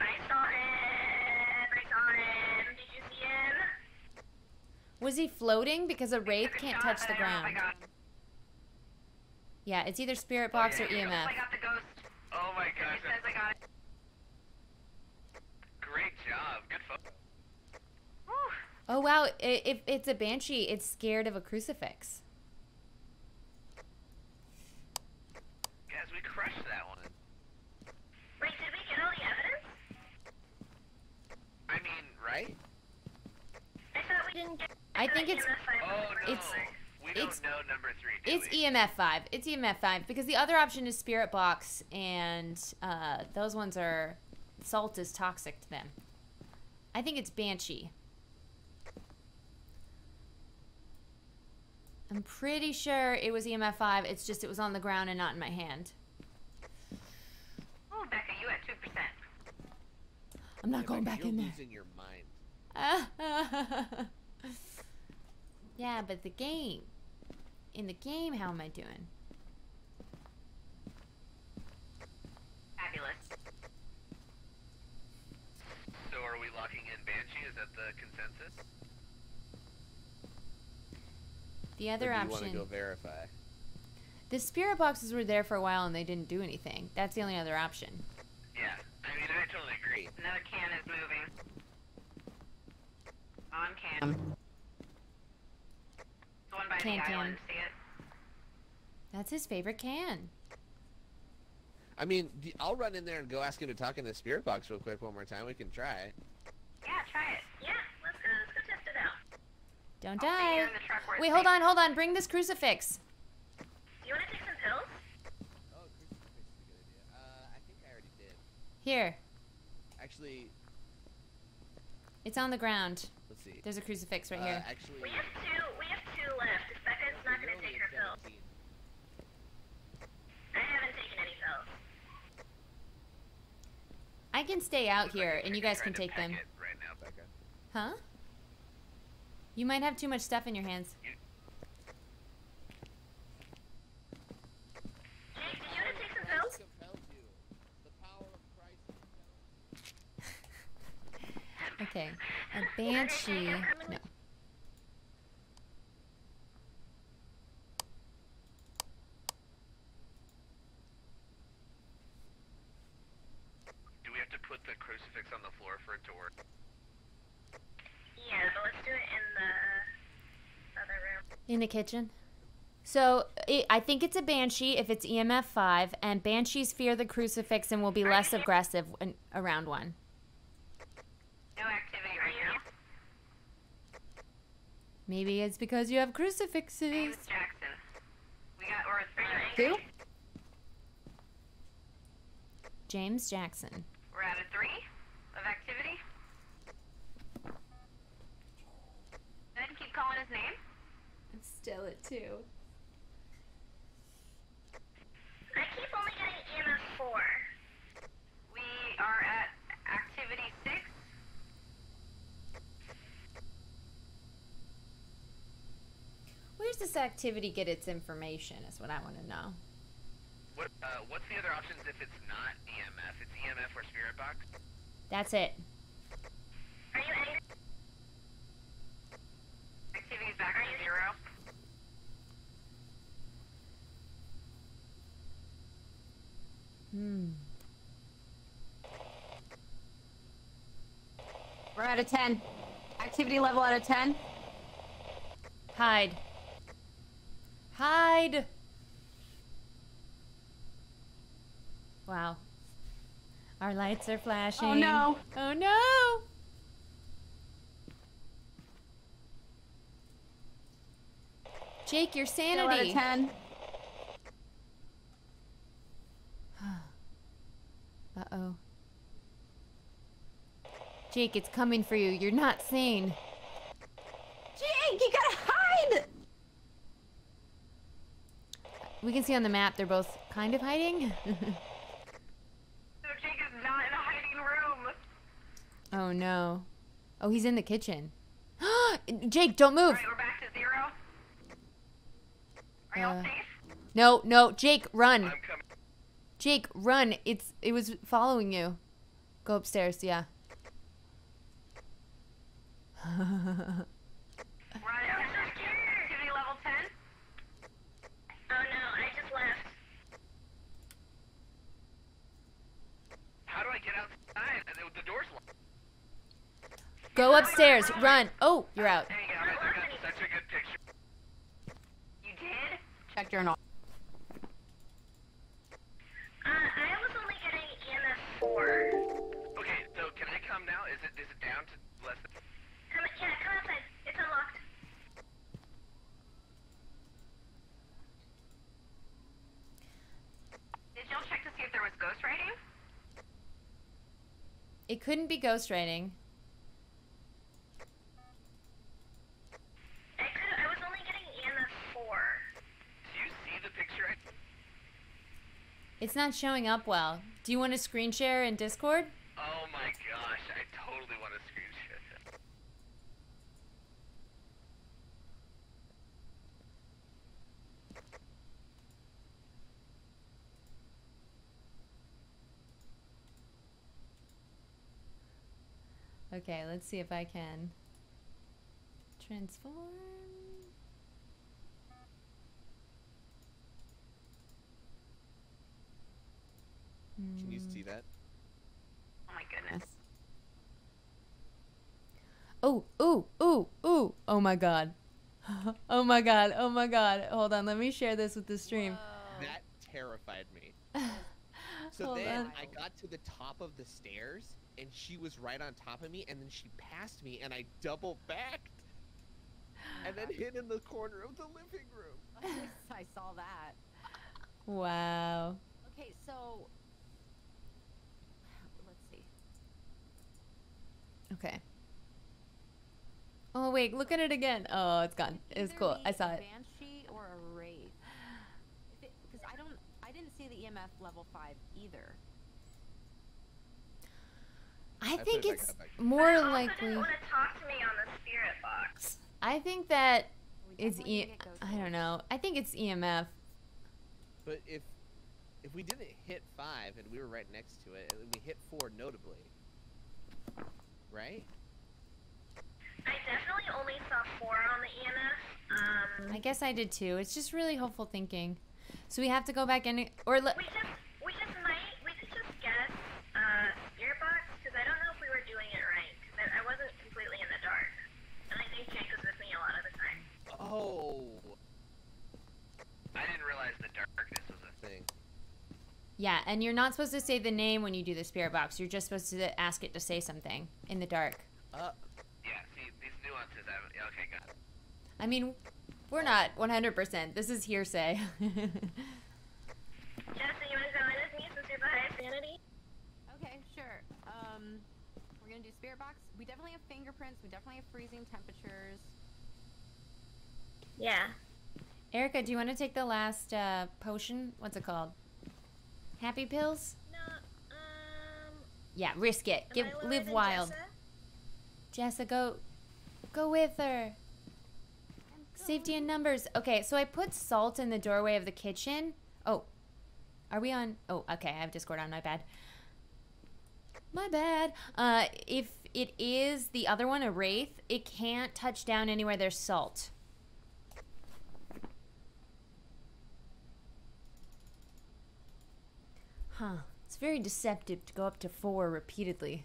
I saw him. Was he floating? Because a wraith Took can't touch the and I don't know ground. Yeah, it's either spirit box or I don't know if EMF. The ghost. Oh my It gosh, says I got great job. Good photo. Oh wow, i- if it's a banshee, it's scared of a crucifix. Guys, we crushed that one. Wait, did we get all the evidence? I mean, right? I thought we didn't get. I think it's EMF five was no. It's- we don't it's- know number three. Do It's we? EMF five. It's EMF five because the other option is spirit box, and uh, those ones are salt is toxic to them. I think it's banshee. I'm pretty sure it was EMF five. It's just it was on the ground and not in my hand. Oh, Becca, you at two percent. I'm not Yeah, going Becca, back you're in there. losing your mind. (laughs) (laughs) yeah, but the game. In the game, how am I doing? Fabulous. So are we locking in Banshee? Is that the consensus? The other do you option. want to go verify? The spirit boxes were there for a while and they didn't do anything. That's the only other option. Yeah. I mean, I totally agree. Another can is moving. On can. Um, the one by Can, the can. island. See it? That's his favorite can. I mean, I'll run in there and go ask him to talk in the spirit box real quick one more time. We can try. Yeah, try it. Yeah, let's go. Let's go test it out. Don't I'll stay die. here in the truck Wait, hold on, hold on. Bring this crucifix. Do you want to take some pills? Oh, crucifix is a good idea. Uh, I think I already did. Here. Actually, It's on the ground. let's see. There's a crucifix right uh, here. Actually, We have two. We have two left. Becca's not gonna take her pills. I haven't taken any pills. I can stay out here and you guys can take them. peck it right now, Becca. Huh? You might have too much stuff in your hands. Jake, did you want to take some pills? compels you. The power of Christ compels (laughs) Okay. A (laughs) banshee. No. Do we have to put the crucifix on the floor for it to work? Yeah, but let's do it in the other room. In the kitchen. So it, I think it's a banshee if it's EMF five, and banshees fear the crucifix and will be less aggressive when, around one. No activity right now. Maybe it's because you have crucifixes. James Jackson. We got or Who? James Jackson. We're at a three of activity. Go ahead and keep calling his name. I'm still at two. I keep only getting EMF 4. We are at activity six. Where's this activity get its information? Is what I want to know. What uh, what's the other options if it's not EMF? It's EMF or spirit box? That's it. Are you angry? Activity's back to zero. Hmm. We're at a 10. Activity level out of 10. Hide. Hide. Wow. Our lights are flashing. Oh no. Oh no. Jake, your Still out of sanity. 10. (sighs) Uh oh. Jake, it's coming for you. You're not sane. Jake, you gotta hide! We can see on the map they're both kind of hiding. (laughs) So Jake is not in a hiding room. Oh no. Oh, he's in the kitchen. (gasps) Jake, don't move. Alright, we're back to zero. Are y'all Uh, safe? No, no, Jake, run. I'm coming. Jake, run. It's it was following you. Go upstairs, yeah. (laughs) We're on activity level ten. Oh no, I just left. How do I get outside? The, the door's locked. Go upstairs, run. Oh, you're out. There you go. I got such a good picture. You did? Check journal. Uh, I was only getting EMF 4. Okay, so can I come now? Is it is it down to less than? Come, yeah, come outside. It's unlocked. Did y'all check to see if there was ghost writing? It couldn't be ghostwriting. I could. I was only getting EMF 4. Do you see the picture? I, It's not showing up well. Do you want to screen share in Discord? oh my gosh, I totally want to screen share. Okay, let's see if I can transform. Can you Hmm. see that? Oh my goodness. Oh, ooh, ooh, ooh. Oh my god. (laughs) oh my god. Oh my god. Hold on. Let me share this with the stream. That terrified me. (laughs) So Hold then on. I got to the top of the stairs, and she was right on top of me, and then she passed me, and I double backed, and then hid in the corner of the living room. I saw that. Wow. Okay, so let's see. Okay. Oh wait, look at it again. Oh, it's gone. It was cool. I saw it. Banshee or a wraith. Because I don't, I didn't see the EMF level five either. I put think it it's up, back. more I also likely. didn't want to talk to me on the spirit box. I think that We it's definitely e- can get ghost I don't know. I think it's EMF. But if if we didn't hit five and we were right next to it, and we hit four notably, right? I definitely only saw four on the EMF. Um, I guess I did too. It's just really hopeful thinking. So we have to go back in, or let. we just we just might we could just guess uh, spirit box because I don't know if we were doing it right because I, I wasn't completely in the dark, and I think Jake was with me a lot of the time. Oh, I didn't realize the darkness was a thing. Yeah, and you're not supposed to say the name when you do the spirit box. You're just supposed to ask it to say something in the dark. Uh, Yeah, see, these nuances I Okay, got it. I mean, we're not 100%. This is hearsay. (laughs) Justin, you want to go in with me since you're the highest sanity? Okay, sure. Um, we're gonna do spirit box. We definitely have fingerprints. We definitely have freezing temperatures. Yeah. Erika, do you want to take the last uh, potion? What's it called? Happy pills? No. Um. Yeah, risk it. Give live wild. Jessa? Jessa, go, go with her. Safety in numbers. Okay, so I put salt in the doorway of the kitchen. Oh, are we on? Oh, okay. I have Discord on. My bad. My bad. Uh, if it is the other one, a wraith, it can't touch down anywhere there's salt. Huh. It's very deceptive to go up to four repeatedly.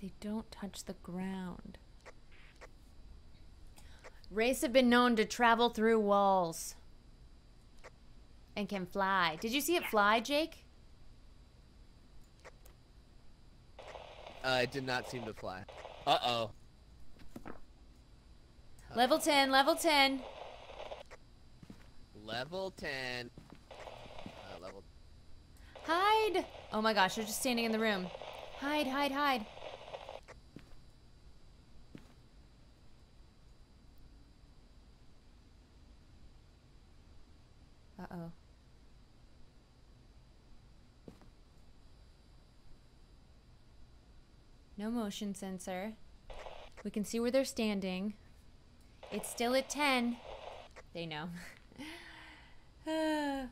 They don't touch the ground. Wraiths have been known to travel through walls and can fly. Did you see it fly, Jake? uh, it did not seem to fly. Uh oh. Level 10, level 10. Level ten. Uh, level. Hide! Oh my gosh, they're just standing in the room. Hide, hide, hide. Uh oh. No motion sensor. We can see where they're standing. It's still at 10. They know. (sighs)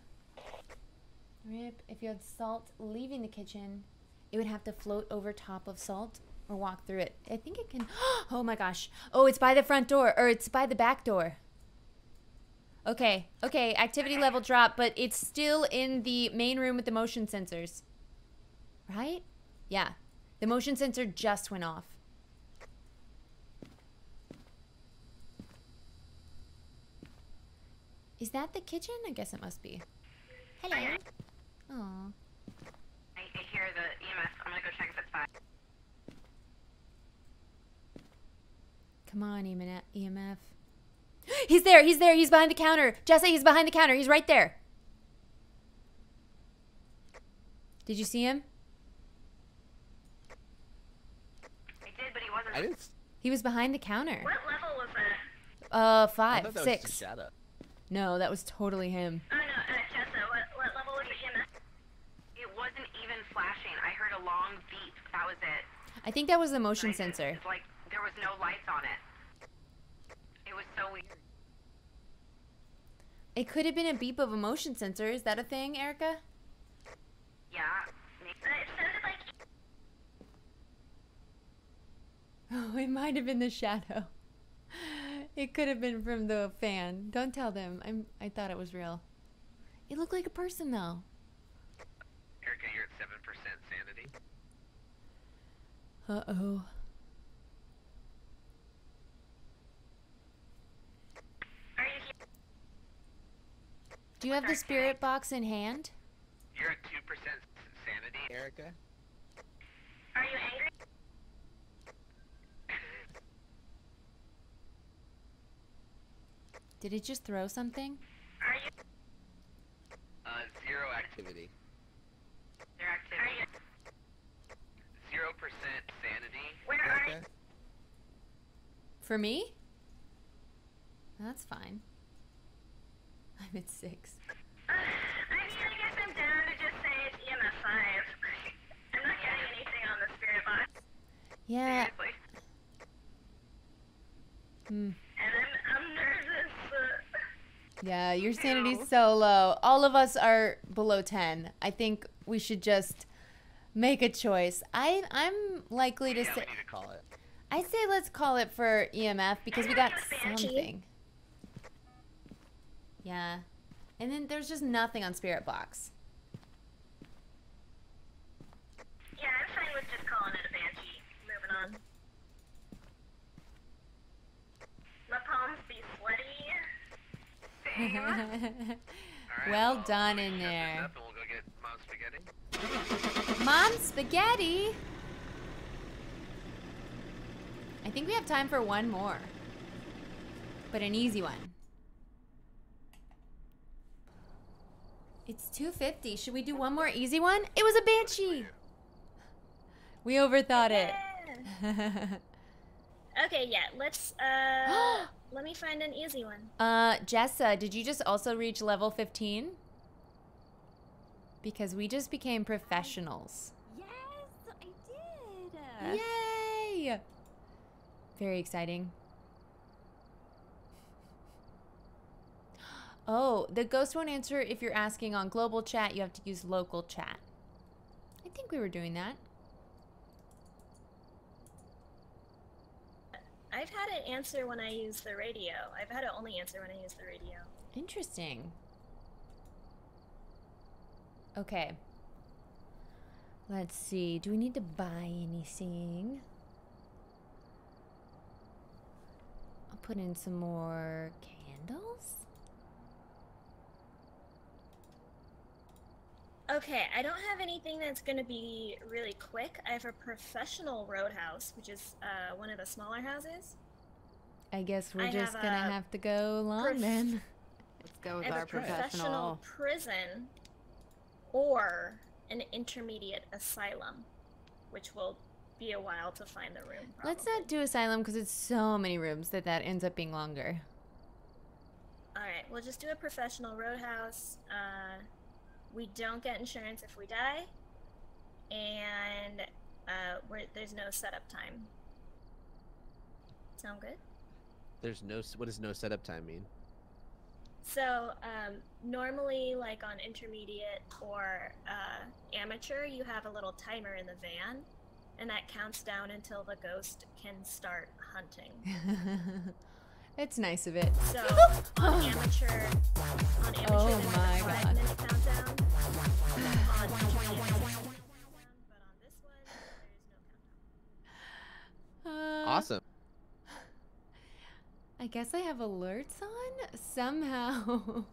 Rip, if you had salt leaving the kitchen, it would have to float over top of salt or walk through it. I think it can. (gasps) Oh my gosh. Oh, it's by the front door or it's by the back door. Okay, okay, activity level drop, but it's still in the main room with the motion sensors. Right? Yeah. The motion sensor just went off. Is that the kitchen? I guess it must be. Hello. Aw. I, I hear the EMS. I'm gonna go check if it's fine. Come on, EMF. EMF. (gasps) He's there. He's there. He's behind the counter. Jesse, he's behind the counter. He's right there. Did you see him? I did, but he wasn't. I didn't. He was behind the counter. What level was that? Uh, I five, thought that was six. just shadow. No, that was totally him. Oh no, uh, Jessa, what, what level was the EMF? It wasn't even flashing. I heard a long beep. That was it. I think that was the motion didn't- sensor. It's like there was no lights on it. It was so weird. It could have been a beep of a motion sensor. Is that a thing, Erika? Yeah. It sounded like (laughs) Oh, it might have been the shadow. It could have been from the fan. Don't tell them. I'm. I thought it was real. It looked like a person though. Erika, you're at seven percent sanity. Uh oh. Are you here? Do you have the spirit box in hand? You're at two percent sanity. Erika. Are you angry? Did it just throw something? Are you? Uh, zero activity. Activity. Their Are activity. Zero percent sanity. Where are you? For me? That's fine. (laughs) I it's six. I mean, I guess I'm down to just say it's EMF 5. (laughs) I'm not getting anything on the spirit box. Yeah. Seriously. Hmm. And I'm, I'm nervous. Uh, Yeah, your sanity's so low. All of us are below 10. I think we should just make a choice. I I'm likely to Yeah, say to call it. I say let's call it for EMF because we got something. Yeah. And then there's just nothing on Spirit Box. yeah, I'm fine with just calling it a banshee. Moving on. My palms be sweaty. Alright, well done in me shut this there. up we'll go get Mom's spaghetti. Mom spaghetti. I think we have time for one more. But an easy one. It's 250. Should we do one more easy one? It was a banshee. We overthought it. (laughs) Okay, yeah, let's, uh, (gasps) (gasps) (gasps) let me find an easy one. uh, Jessa, did you just also reach level 15? Because we just became professionals. Yes, I did. Yay! Very exciting. Oh, the ghost won't answer if you're asking on global chat. You have to use local chat. I think we were doing that. I've had it answer when I use the radio. I've had it only answer when I use the radio. Interesting. Okay. Let's see. Do we need to buy anything? I'll put in some more candles. Okay, I don't have anything that's going to be really quick. I have a professional roadhouse, which is uh, one of the smaller houses. I guess we're I just gonna have to go long then. (laughs) Let's go with our a professional professional. prison or an intermediate asylum, which will be a while to find the room. Let's not do asylum because it's so many rooms that that ends up being longer. All right, we'll just do a professional roadhouse. Uh, we don't get insurance if we die, and uh, we're, there's no setup time. Sound good? There's no. What does no setup time mean? So um, normally, like on intermediate or uh, amateur, you have a little timer in the van, and that counts down until the ghost can start hunting. (laughs) it's nice of it. So (gasps) on amateur, on amateur, Oh my a five God. countdown. On intermediate, there's a 10 minute countdown, but on this one, there's no countdown. Uh, Awesome. I guess I have alerts on somehow.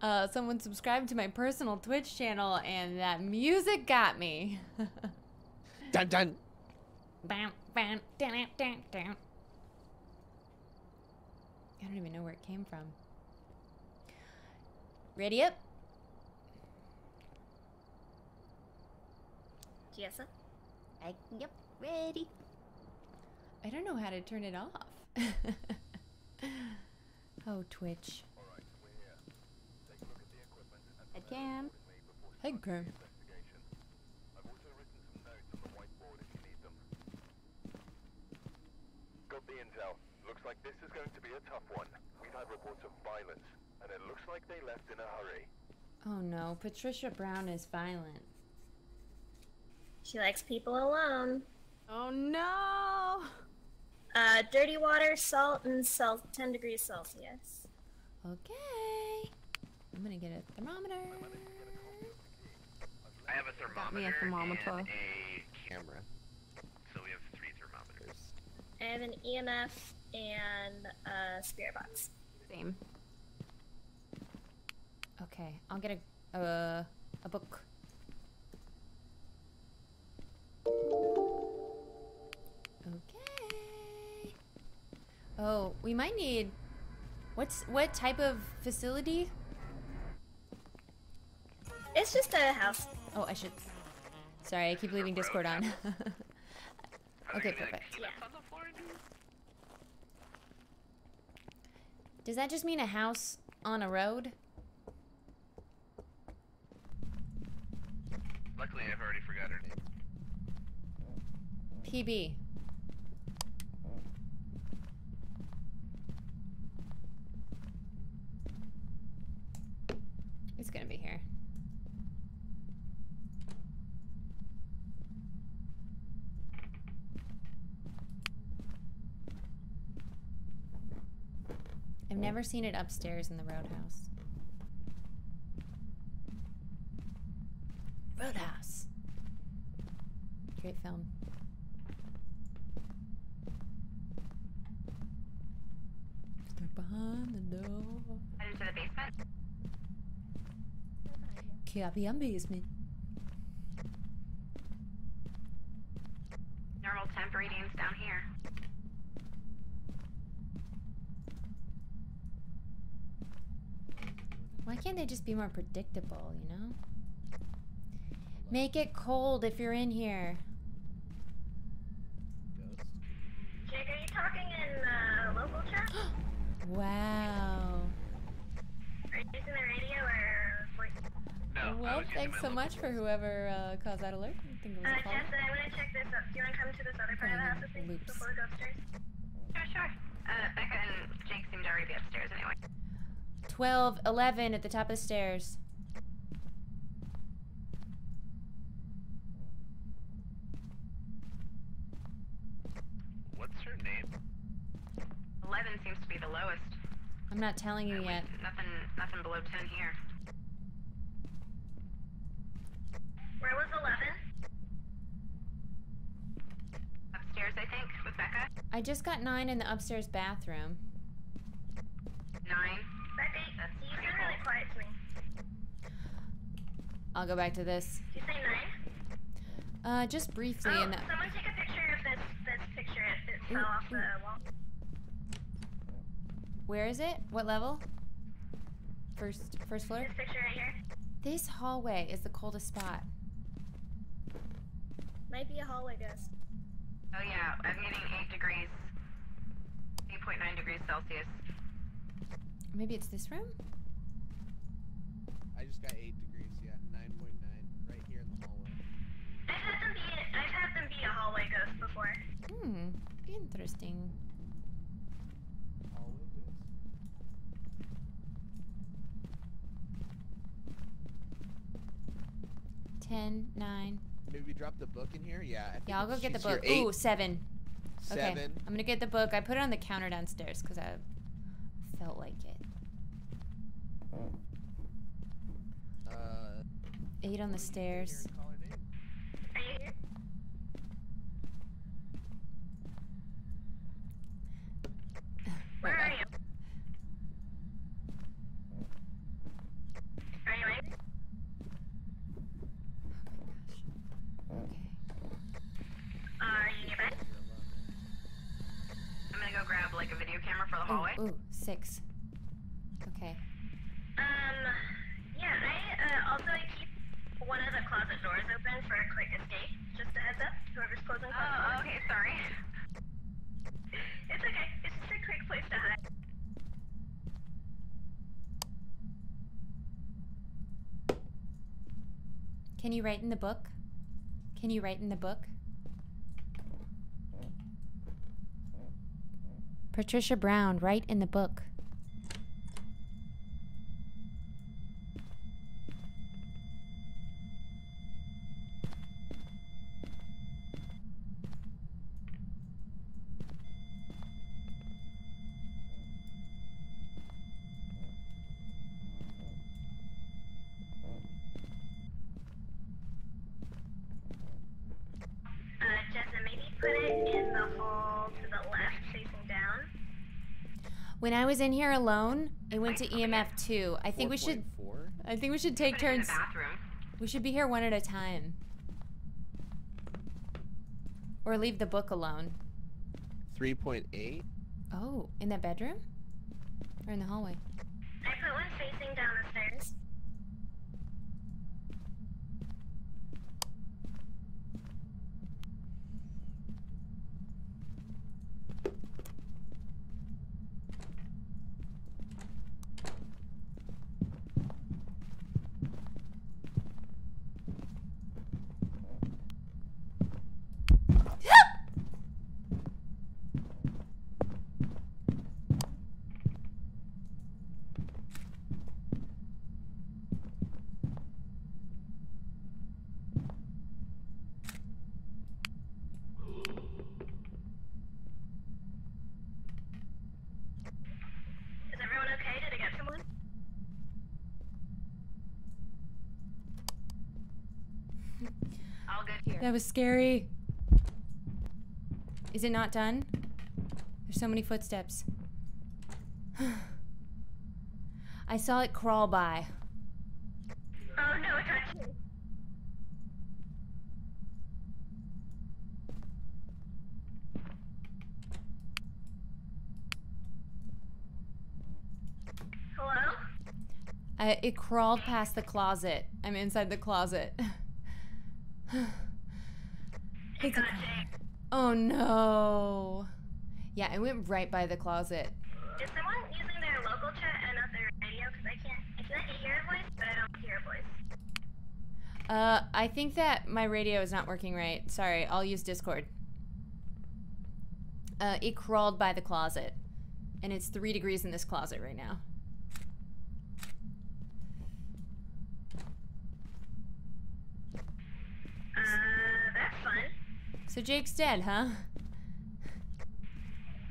(laughs) uh, someone subscribed to my personal Twitch channel, and that music got me. (laughs) Dun dun. Bam, bam, dun, dun, dun, dun. I don't even know where it came from. Ready up? Yes, sir? I, yep, ready. I don't know how to turn it off. (laughs) oh, Twitch. I can. Hey, girl. Got the intel. Looks like this is going to be a tough one. We've had reports of violence, and it looks like they left in a hurry. Oh no, Patricia Brown is violent. She likes people alone. Oh no! Uh, dirty water, salt, and salt, 10 degrees Celsius. Okay. I'm gonna get a thermometer. I have a Got me thermometer, a thermometer. and a camera. So we have three thermometers. I have an EMF and a spirit box. Same. Okay, I'll get a uh, a book. Okay. Oh, we might need. What's what type of facility? It's just a house. Oh, I should. Sorry, I keep leaving Discord on. (laughs) okay, perfect. Yeah. on the floor, dude? Does that just mean a house on a road. Luckily, I've already forgot her name. PB. It's gonna be here. I've never seen it upstairs in the Roadhouse. Roadhouse. Great film. Stuck behind the door. Head into the basement. Copy on basement. Normal temp readings down here. Why can't they just be more predictable, you know? Make it cold if you're in here. Jake, are you talking in uh, local chat? (gasps) Wow. Are you using the radio or voice? No. I well, was using thanks my so much for whoever uh, caused that alert. I think it was Uh, a call. Jess, I'm gonna check this up. Do you wanna come to this other part of the house with me before we go upstairs? Sure, sure. Uh, Becca and Jake seem to already be upstairs anyway. 12, 11 at the top of the stairs. What's her name? 11 seems to be the lowest. I'm not telling you I yet. Nothing, nothing below 10 here. Where was 11? Upstairs, I think, with Becca. I just got 9 in the upstairs bathroom. 9? You really quiet to me. I'll go back to this. Did you say nine? Uh, just briefly. Oh, in that someone take a picture of this, this picture. It, it fell off the wall. Where is it? What level? First, first floor? This picture right here. This hallway is the coldest spot. Might be a hallway ghost. Oh yeah, I'm getting 8 degrees. 8.9 degrees Celsius. Maybe it's this room. I just got 8 degrees, yeah. 9.9. Right here in the hallway. I've had them be I've had them be a hallway ghost before. Hmm. Interesting. Hallway ghost? Ten, nine. Maybe we drop the book in here? Yeah. I think Yeah, I'll go get the book. Eight, Ooh, seven. Okay. I'm gonna get the book. I put it on the counter downstairs because I felt like it. Uh, Eight on the stairs. Call her name. Are you here? Where are you? Are you angry? Oh my gosh. Okay. Are you nearby? I'm gonna go grab like a video camera for the hallway. Ooh, ooh, six. Okay. Um, yeah, I, uh, also I keep one of the closet doors open for a quick escape. Just a heads up, whoever's closing closet Oh, okay, sorry. It's okay, it's just a quick place to hide. Can you write in the book? Can you write in the book? Patricia Brown, write in the book. When I was in here alone, it went to EMF two. I think we should. 4.4? I think we should take Put it in the turns. bathroom. We should be here one at a time. Or leave the book alone. 3.8? Oh, in that bedroom? Or in the hallway? I put one facing down the stairs. All good here. That was scary. Is it not done? There's so many footsteps. (sighs) I saw it crawl by. Oh no, it's not you. Hello? I, it crawled past the closet. I'm inside the closet. (sighs) (sighs) it's oh no. Yeah, it went right by the closet. Is someone using their local chat and not their radio? Because I can't, I hear a voice, but I don't hear a voice. Uh, I think that my radio is not working right. Sorry, I'll use Discord. Uh, it crawled by the closet, and it's three degrees in this closet right now. Uh, that's fun. So Jake's dead, huh?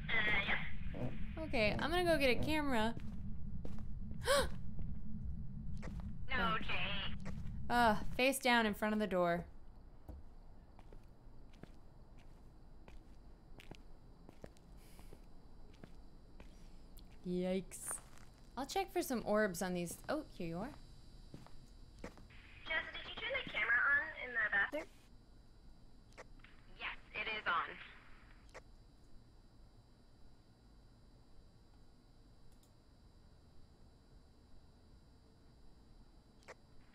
Uh, yeah. Okay, I'm gonna go get a camera. (gasps) No, Jake. Uh, face down in front of the door. Yikes. I'll check for some orbs on these. Oh, here you are. Jess, did you turn the camera on in the bathroom? Yes, it is on.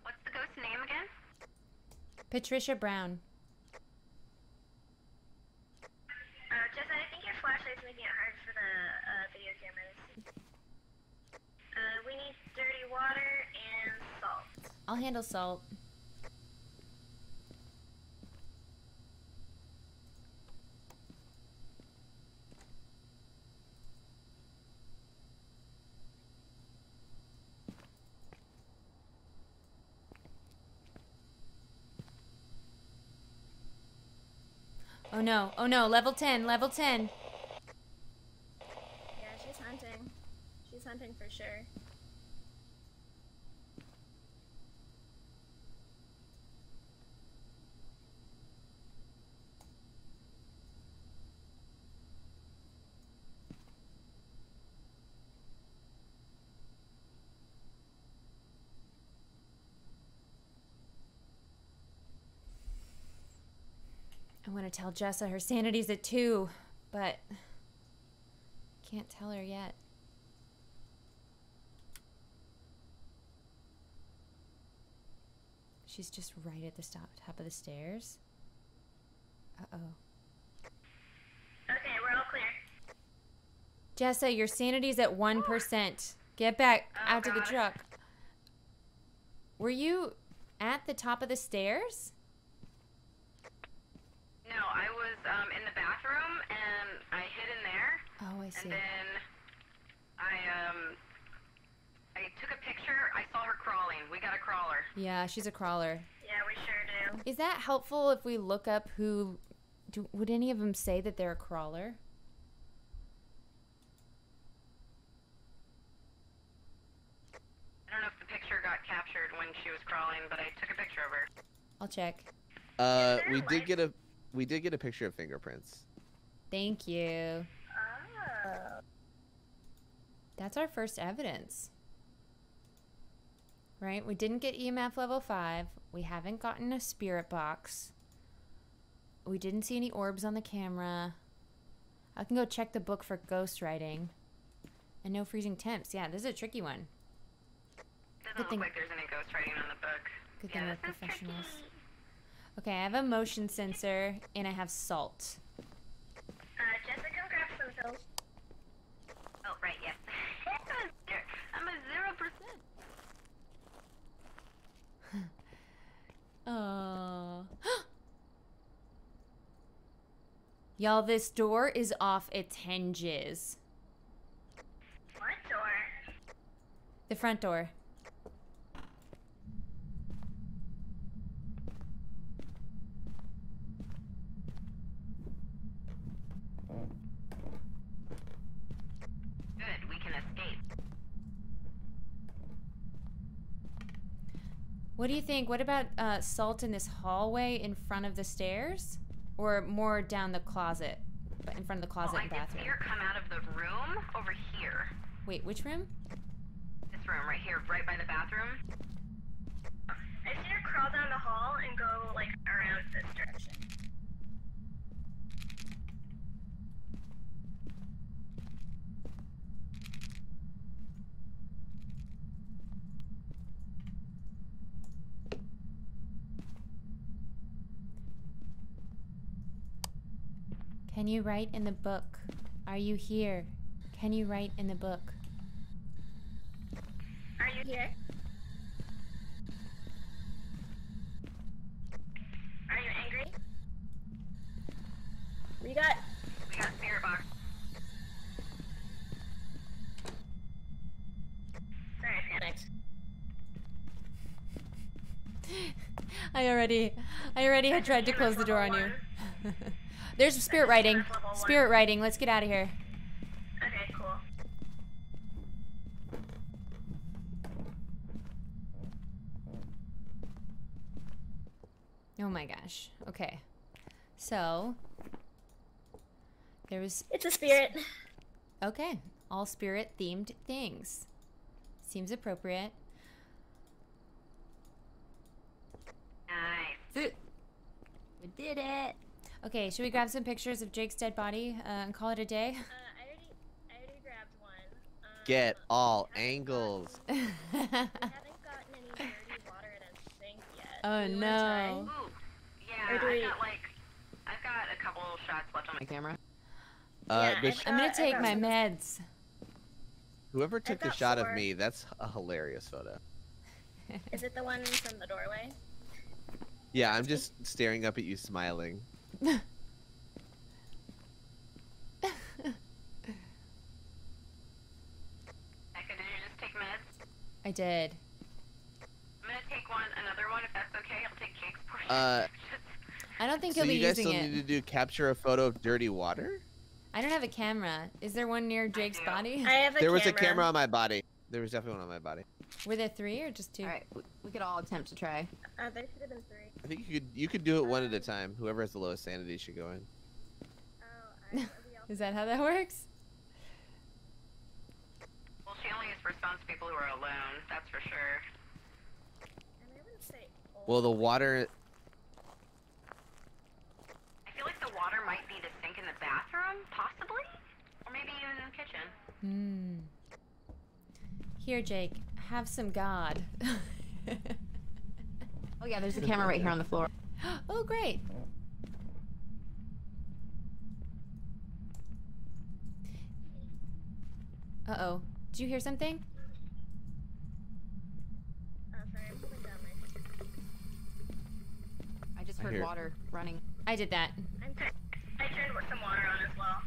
What's the ghost's name again? Patricia Brown. Uh, Jess, I think your flashlight's making it hard for the uh, video camera to see. Uh, we need dirty water and salt. I'll handle salt. Oh no, oh no, level 10, level 10. Yeah, she's hunting. She's hunting for sure. Want to tell Jessa her sanity's at two, but can't tell her yet. She's just right at the stop, top of the stairs. Uh oh. Okay, we're all clear. Jessa, your sanity's at 1%. Get back Oh, out to the truck. Were you at the top of the stairs? No, I was um, in the bathroom and I hid in there, Oh, I see. and then I um, I took a picture. I saw her crawling. We got a crawler. Yeah, she's a crawler. Yeah, we sure do. Is that helpful if we look up who? Do, would any of them say that they're a crawler? I don't know if the picture got captured when she was crawling, but I took a picture of her. I'll check. Uh, we did get a we did get a picture of fingerprints. Thank you. Oh. That's our first evidence. Right? We didn't get EMF level 5. We haven't gotten a spirit box. We didn't see any orbs on the camera. I can go check the book for ghost writing. And no freezing temps. Yeah, this is a tricky one. Doesn't Good look thing- like there's any ghost writing on the book. Good yeah, thing we're professionals. tricky. Okay, I have a motion sensor and I have salt. Uh, Jessica, grab some pills. Oh, right, yes. (laughs) I'm a zero- zero percent. Oh. (laughs) (gasps) Y'all, this door is off its hinges. What door? The front door. Good, we can escape. What do you think? What about uh, salt in this hallway in front of the stairs, or more down the closet, but in front of the closet well, and bathroom? see her come out of the room over here. Wait, which room? This room right here, right by the bathroom. I seen her crawl down the hall and go like around this direction. Can you write in the book? Are you here? Can you write in the book? Are you here? Are you angry? We got We got spirit box. sorry, I panicked. (laughs) I already, I already had tried to close the door on you. (laughs) There's spirit writing. EMF level one. Spirit writing. Let's get out of here. Okay, cool. Oh my gosh. Okay. So there was It's a spirit. okay. All spirit themed things. Seems appropriate. Nice. We did it. Okay, should we grab some pictures of Jake's dead body uh, and call it a day? Uh, I already, I already grabbed one. Um, Get all we angles. gotten- (laughs) We haven't gotten any dirty water in a sink yet. Oh, Do you wanna try? no. Yeah, Or do I we- got like, I've got a couple shots left on my camera. Uh, Yeah, the I've sh- I'm gonna take my meds. whoever took the shot four. of me, that's a hilarious photo. Is it the one from the doorway? Yeah, I'm just staring up at you, smiling. Becca, did you just take meds? I did. I'm gonna take one, another one if that's okay. I'll take Jake's portion. Uh, I don't think so he'll be you guys still it. need to do capture a photo of dirty water? I don't have a camera. Is there one near Jake's do. body? I have a there camera. was a camera on my body. There was definitely one on my body. Were there three or just two? All right, we, we could all attempt to try. Uh, there should have been three. I think you could you could do it one at a time. Whoever has the lowest sanity should go in. Oh, (laughs) I, Is that how that works? well, she only responds to people who are alone. That's for sure. And I wouldn't say Well, the water. I feel like the water might be the sink in the bathroom, possibly, or maybe even in the kitchen. Hmm. Here, Jake, have some God. (laughs) Oh yeah, there's a camera right here on the floor. (gasps) oh great. Uh oh. Did you hear something? Uh, I just heard I water running. I did that. I turned some water on as well.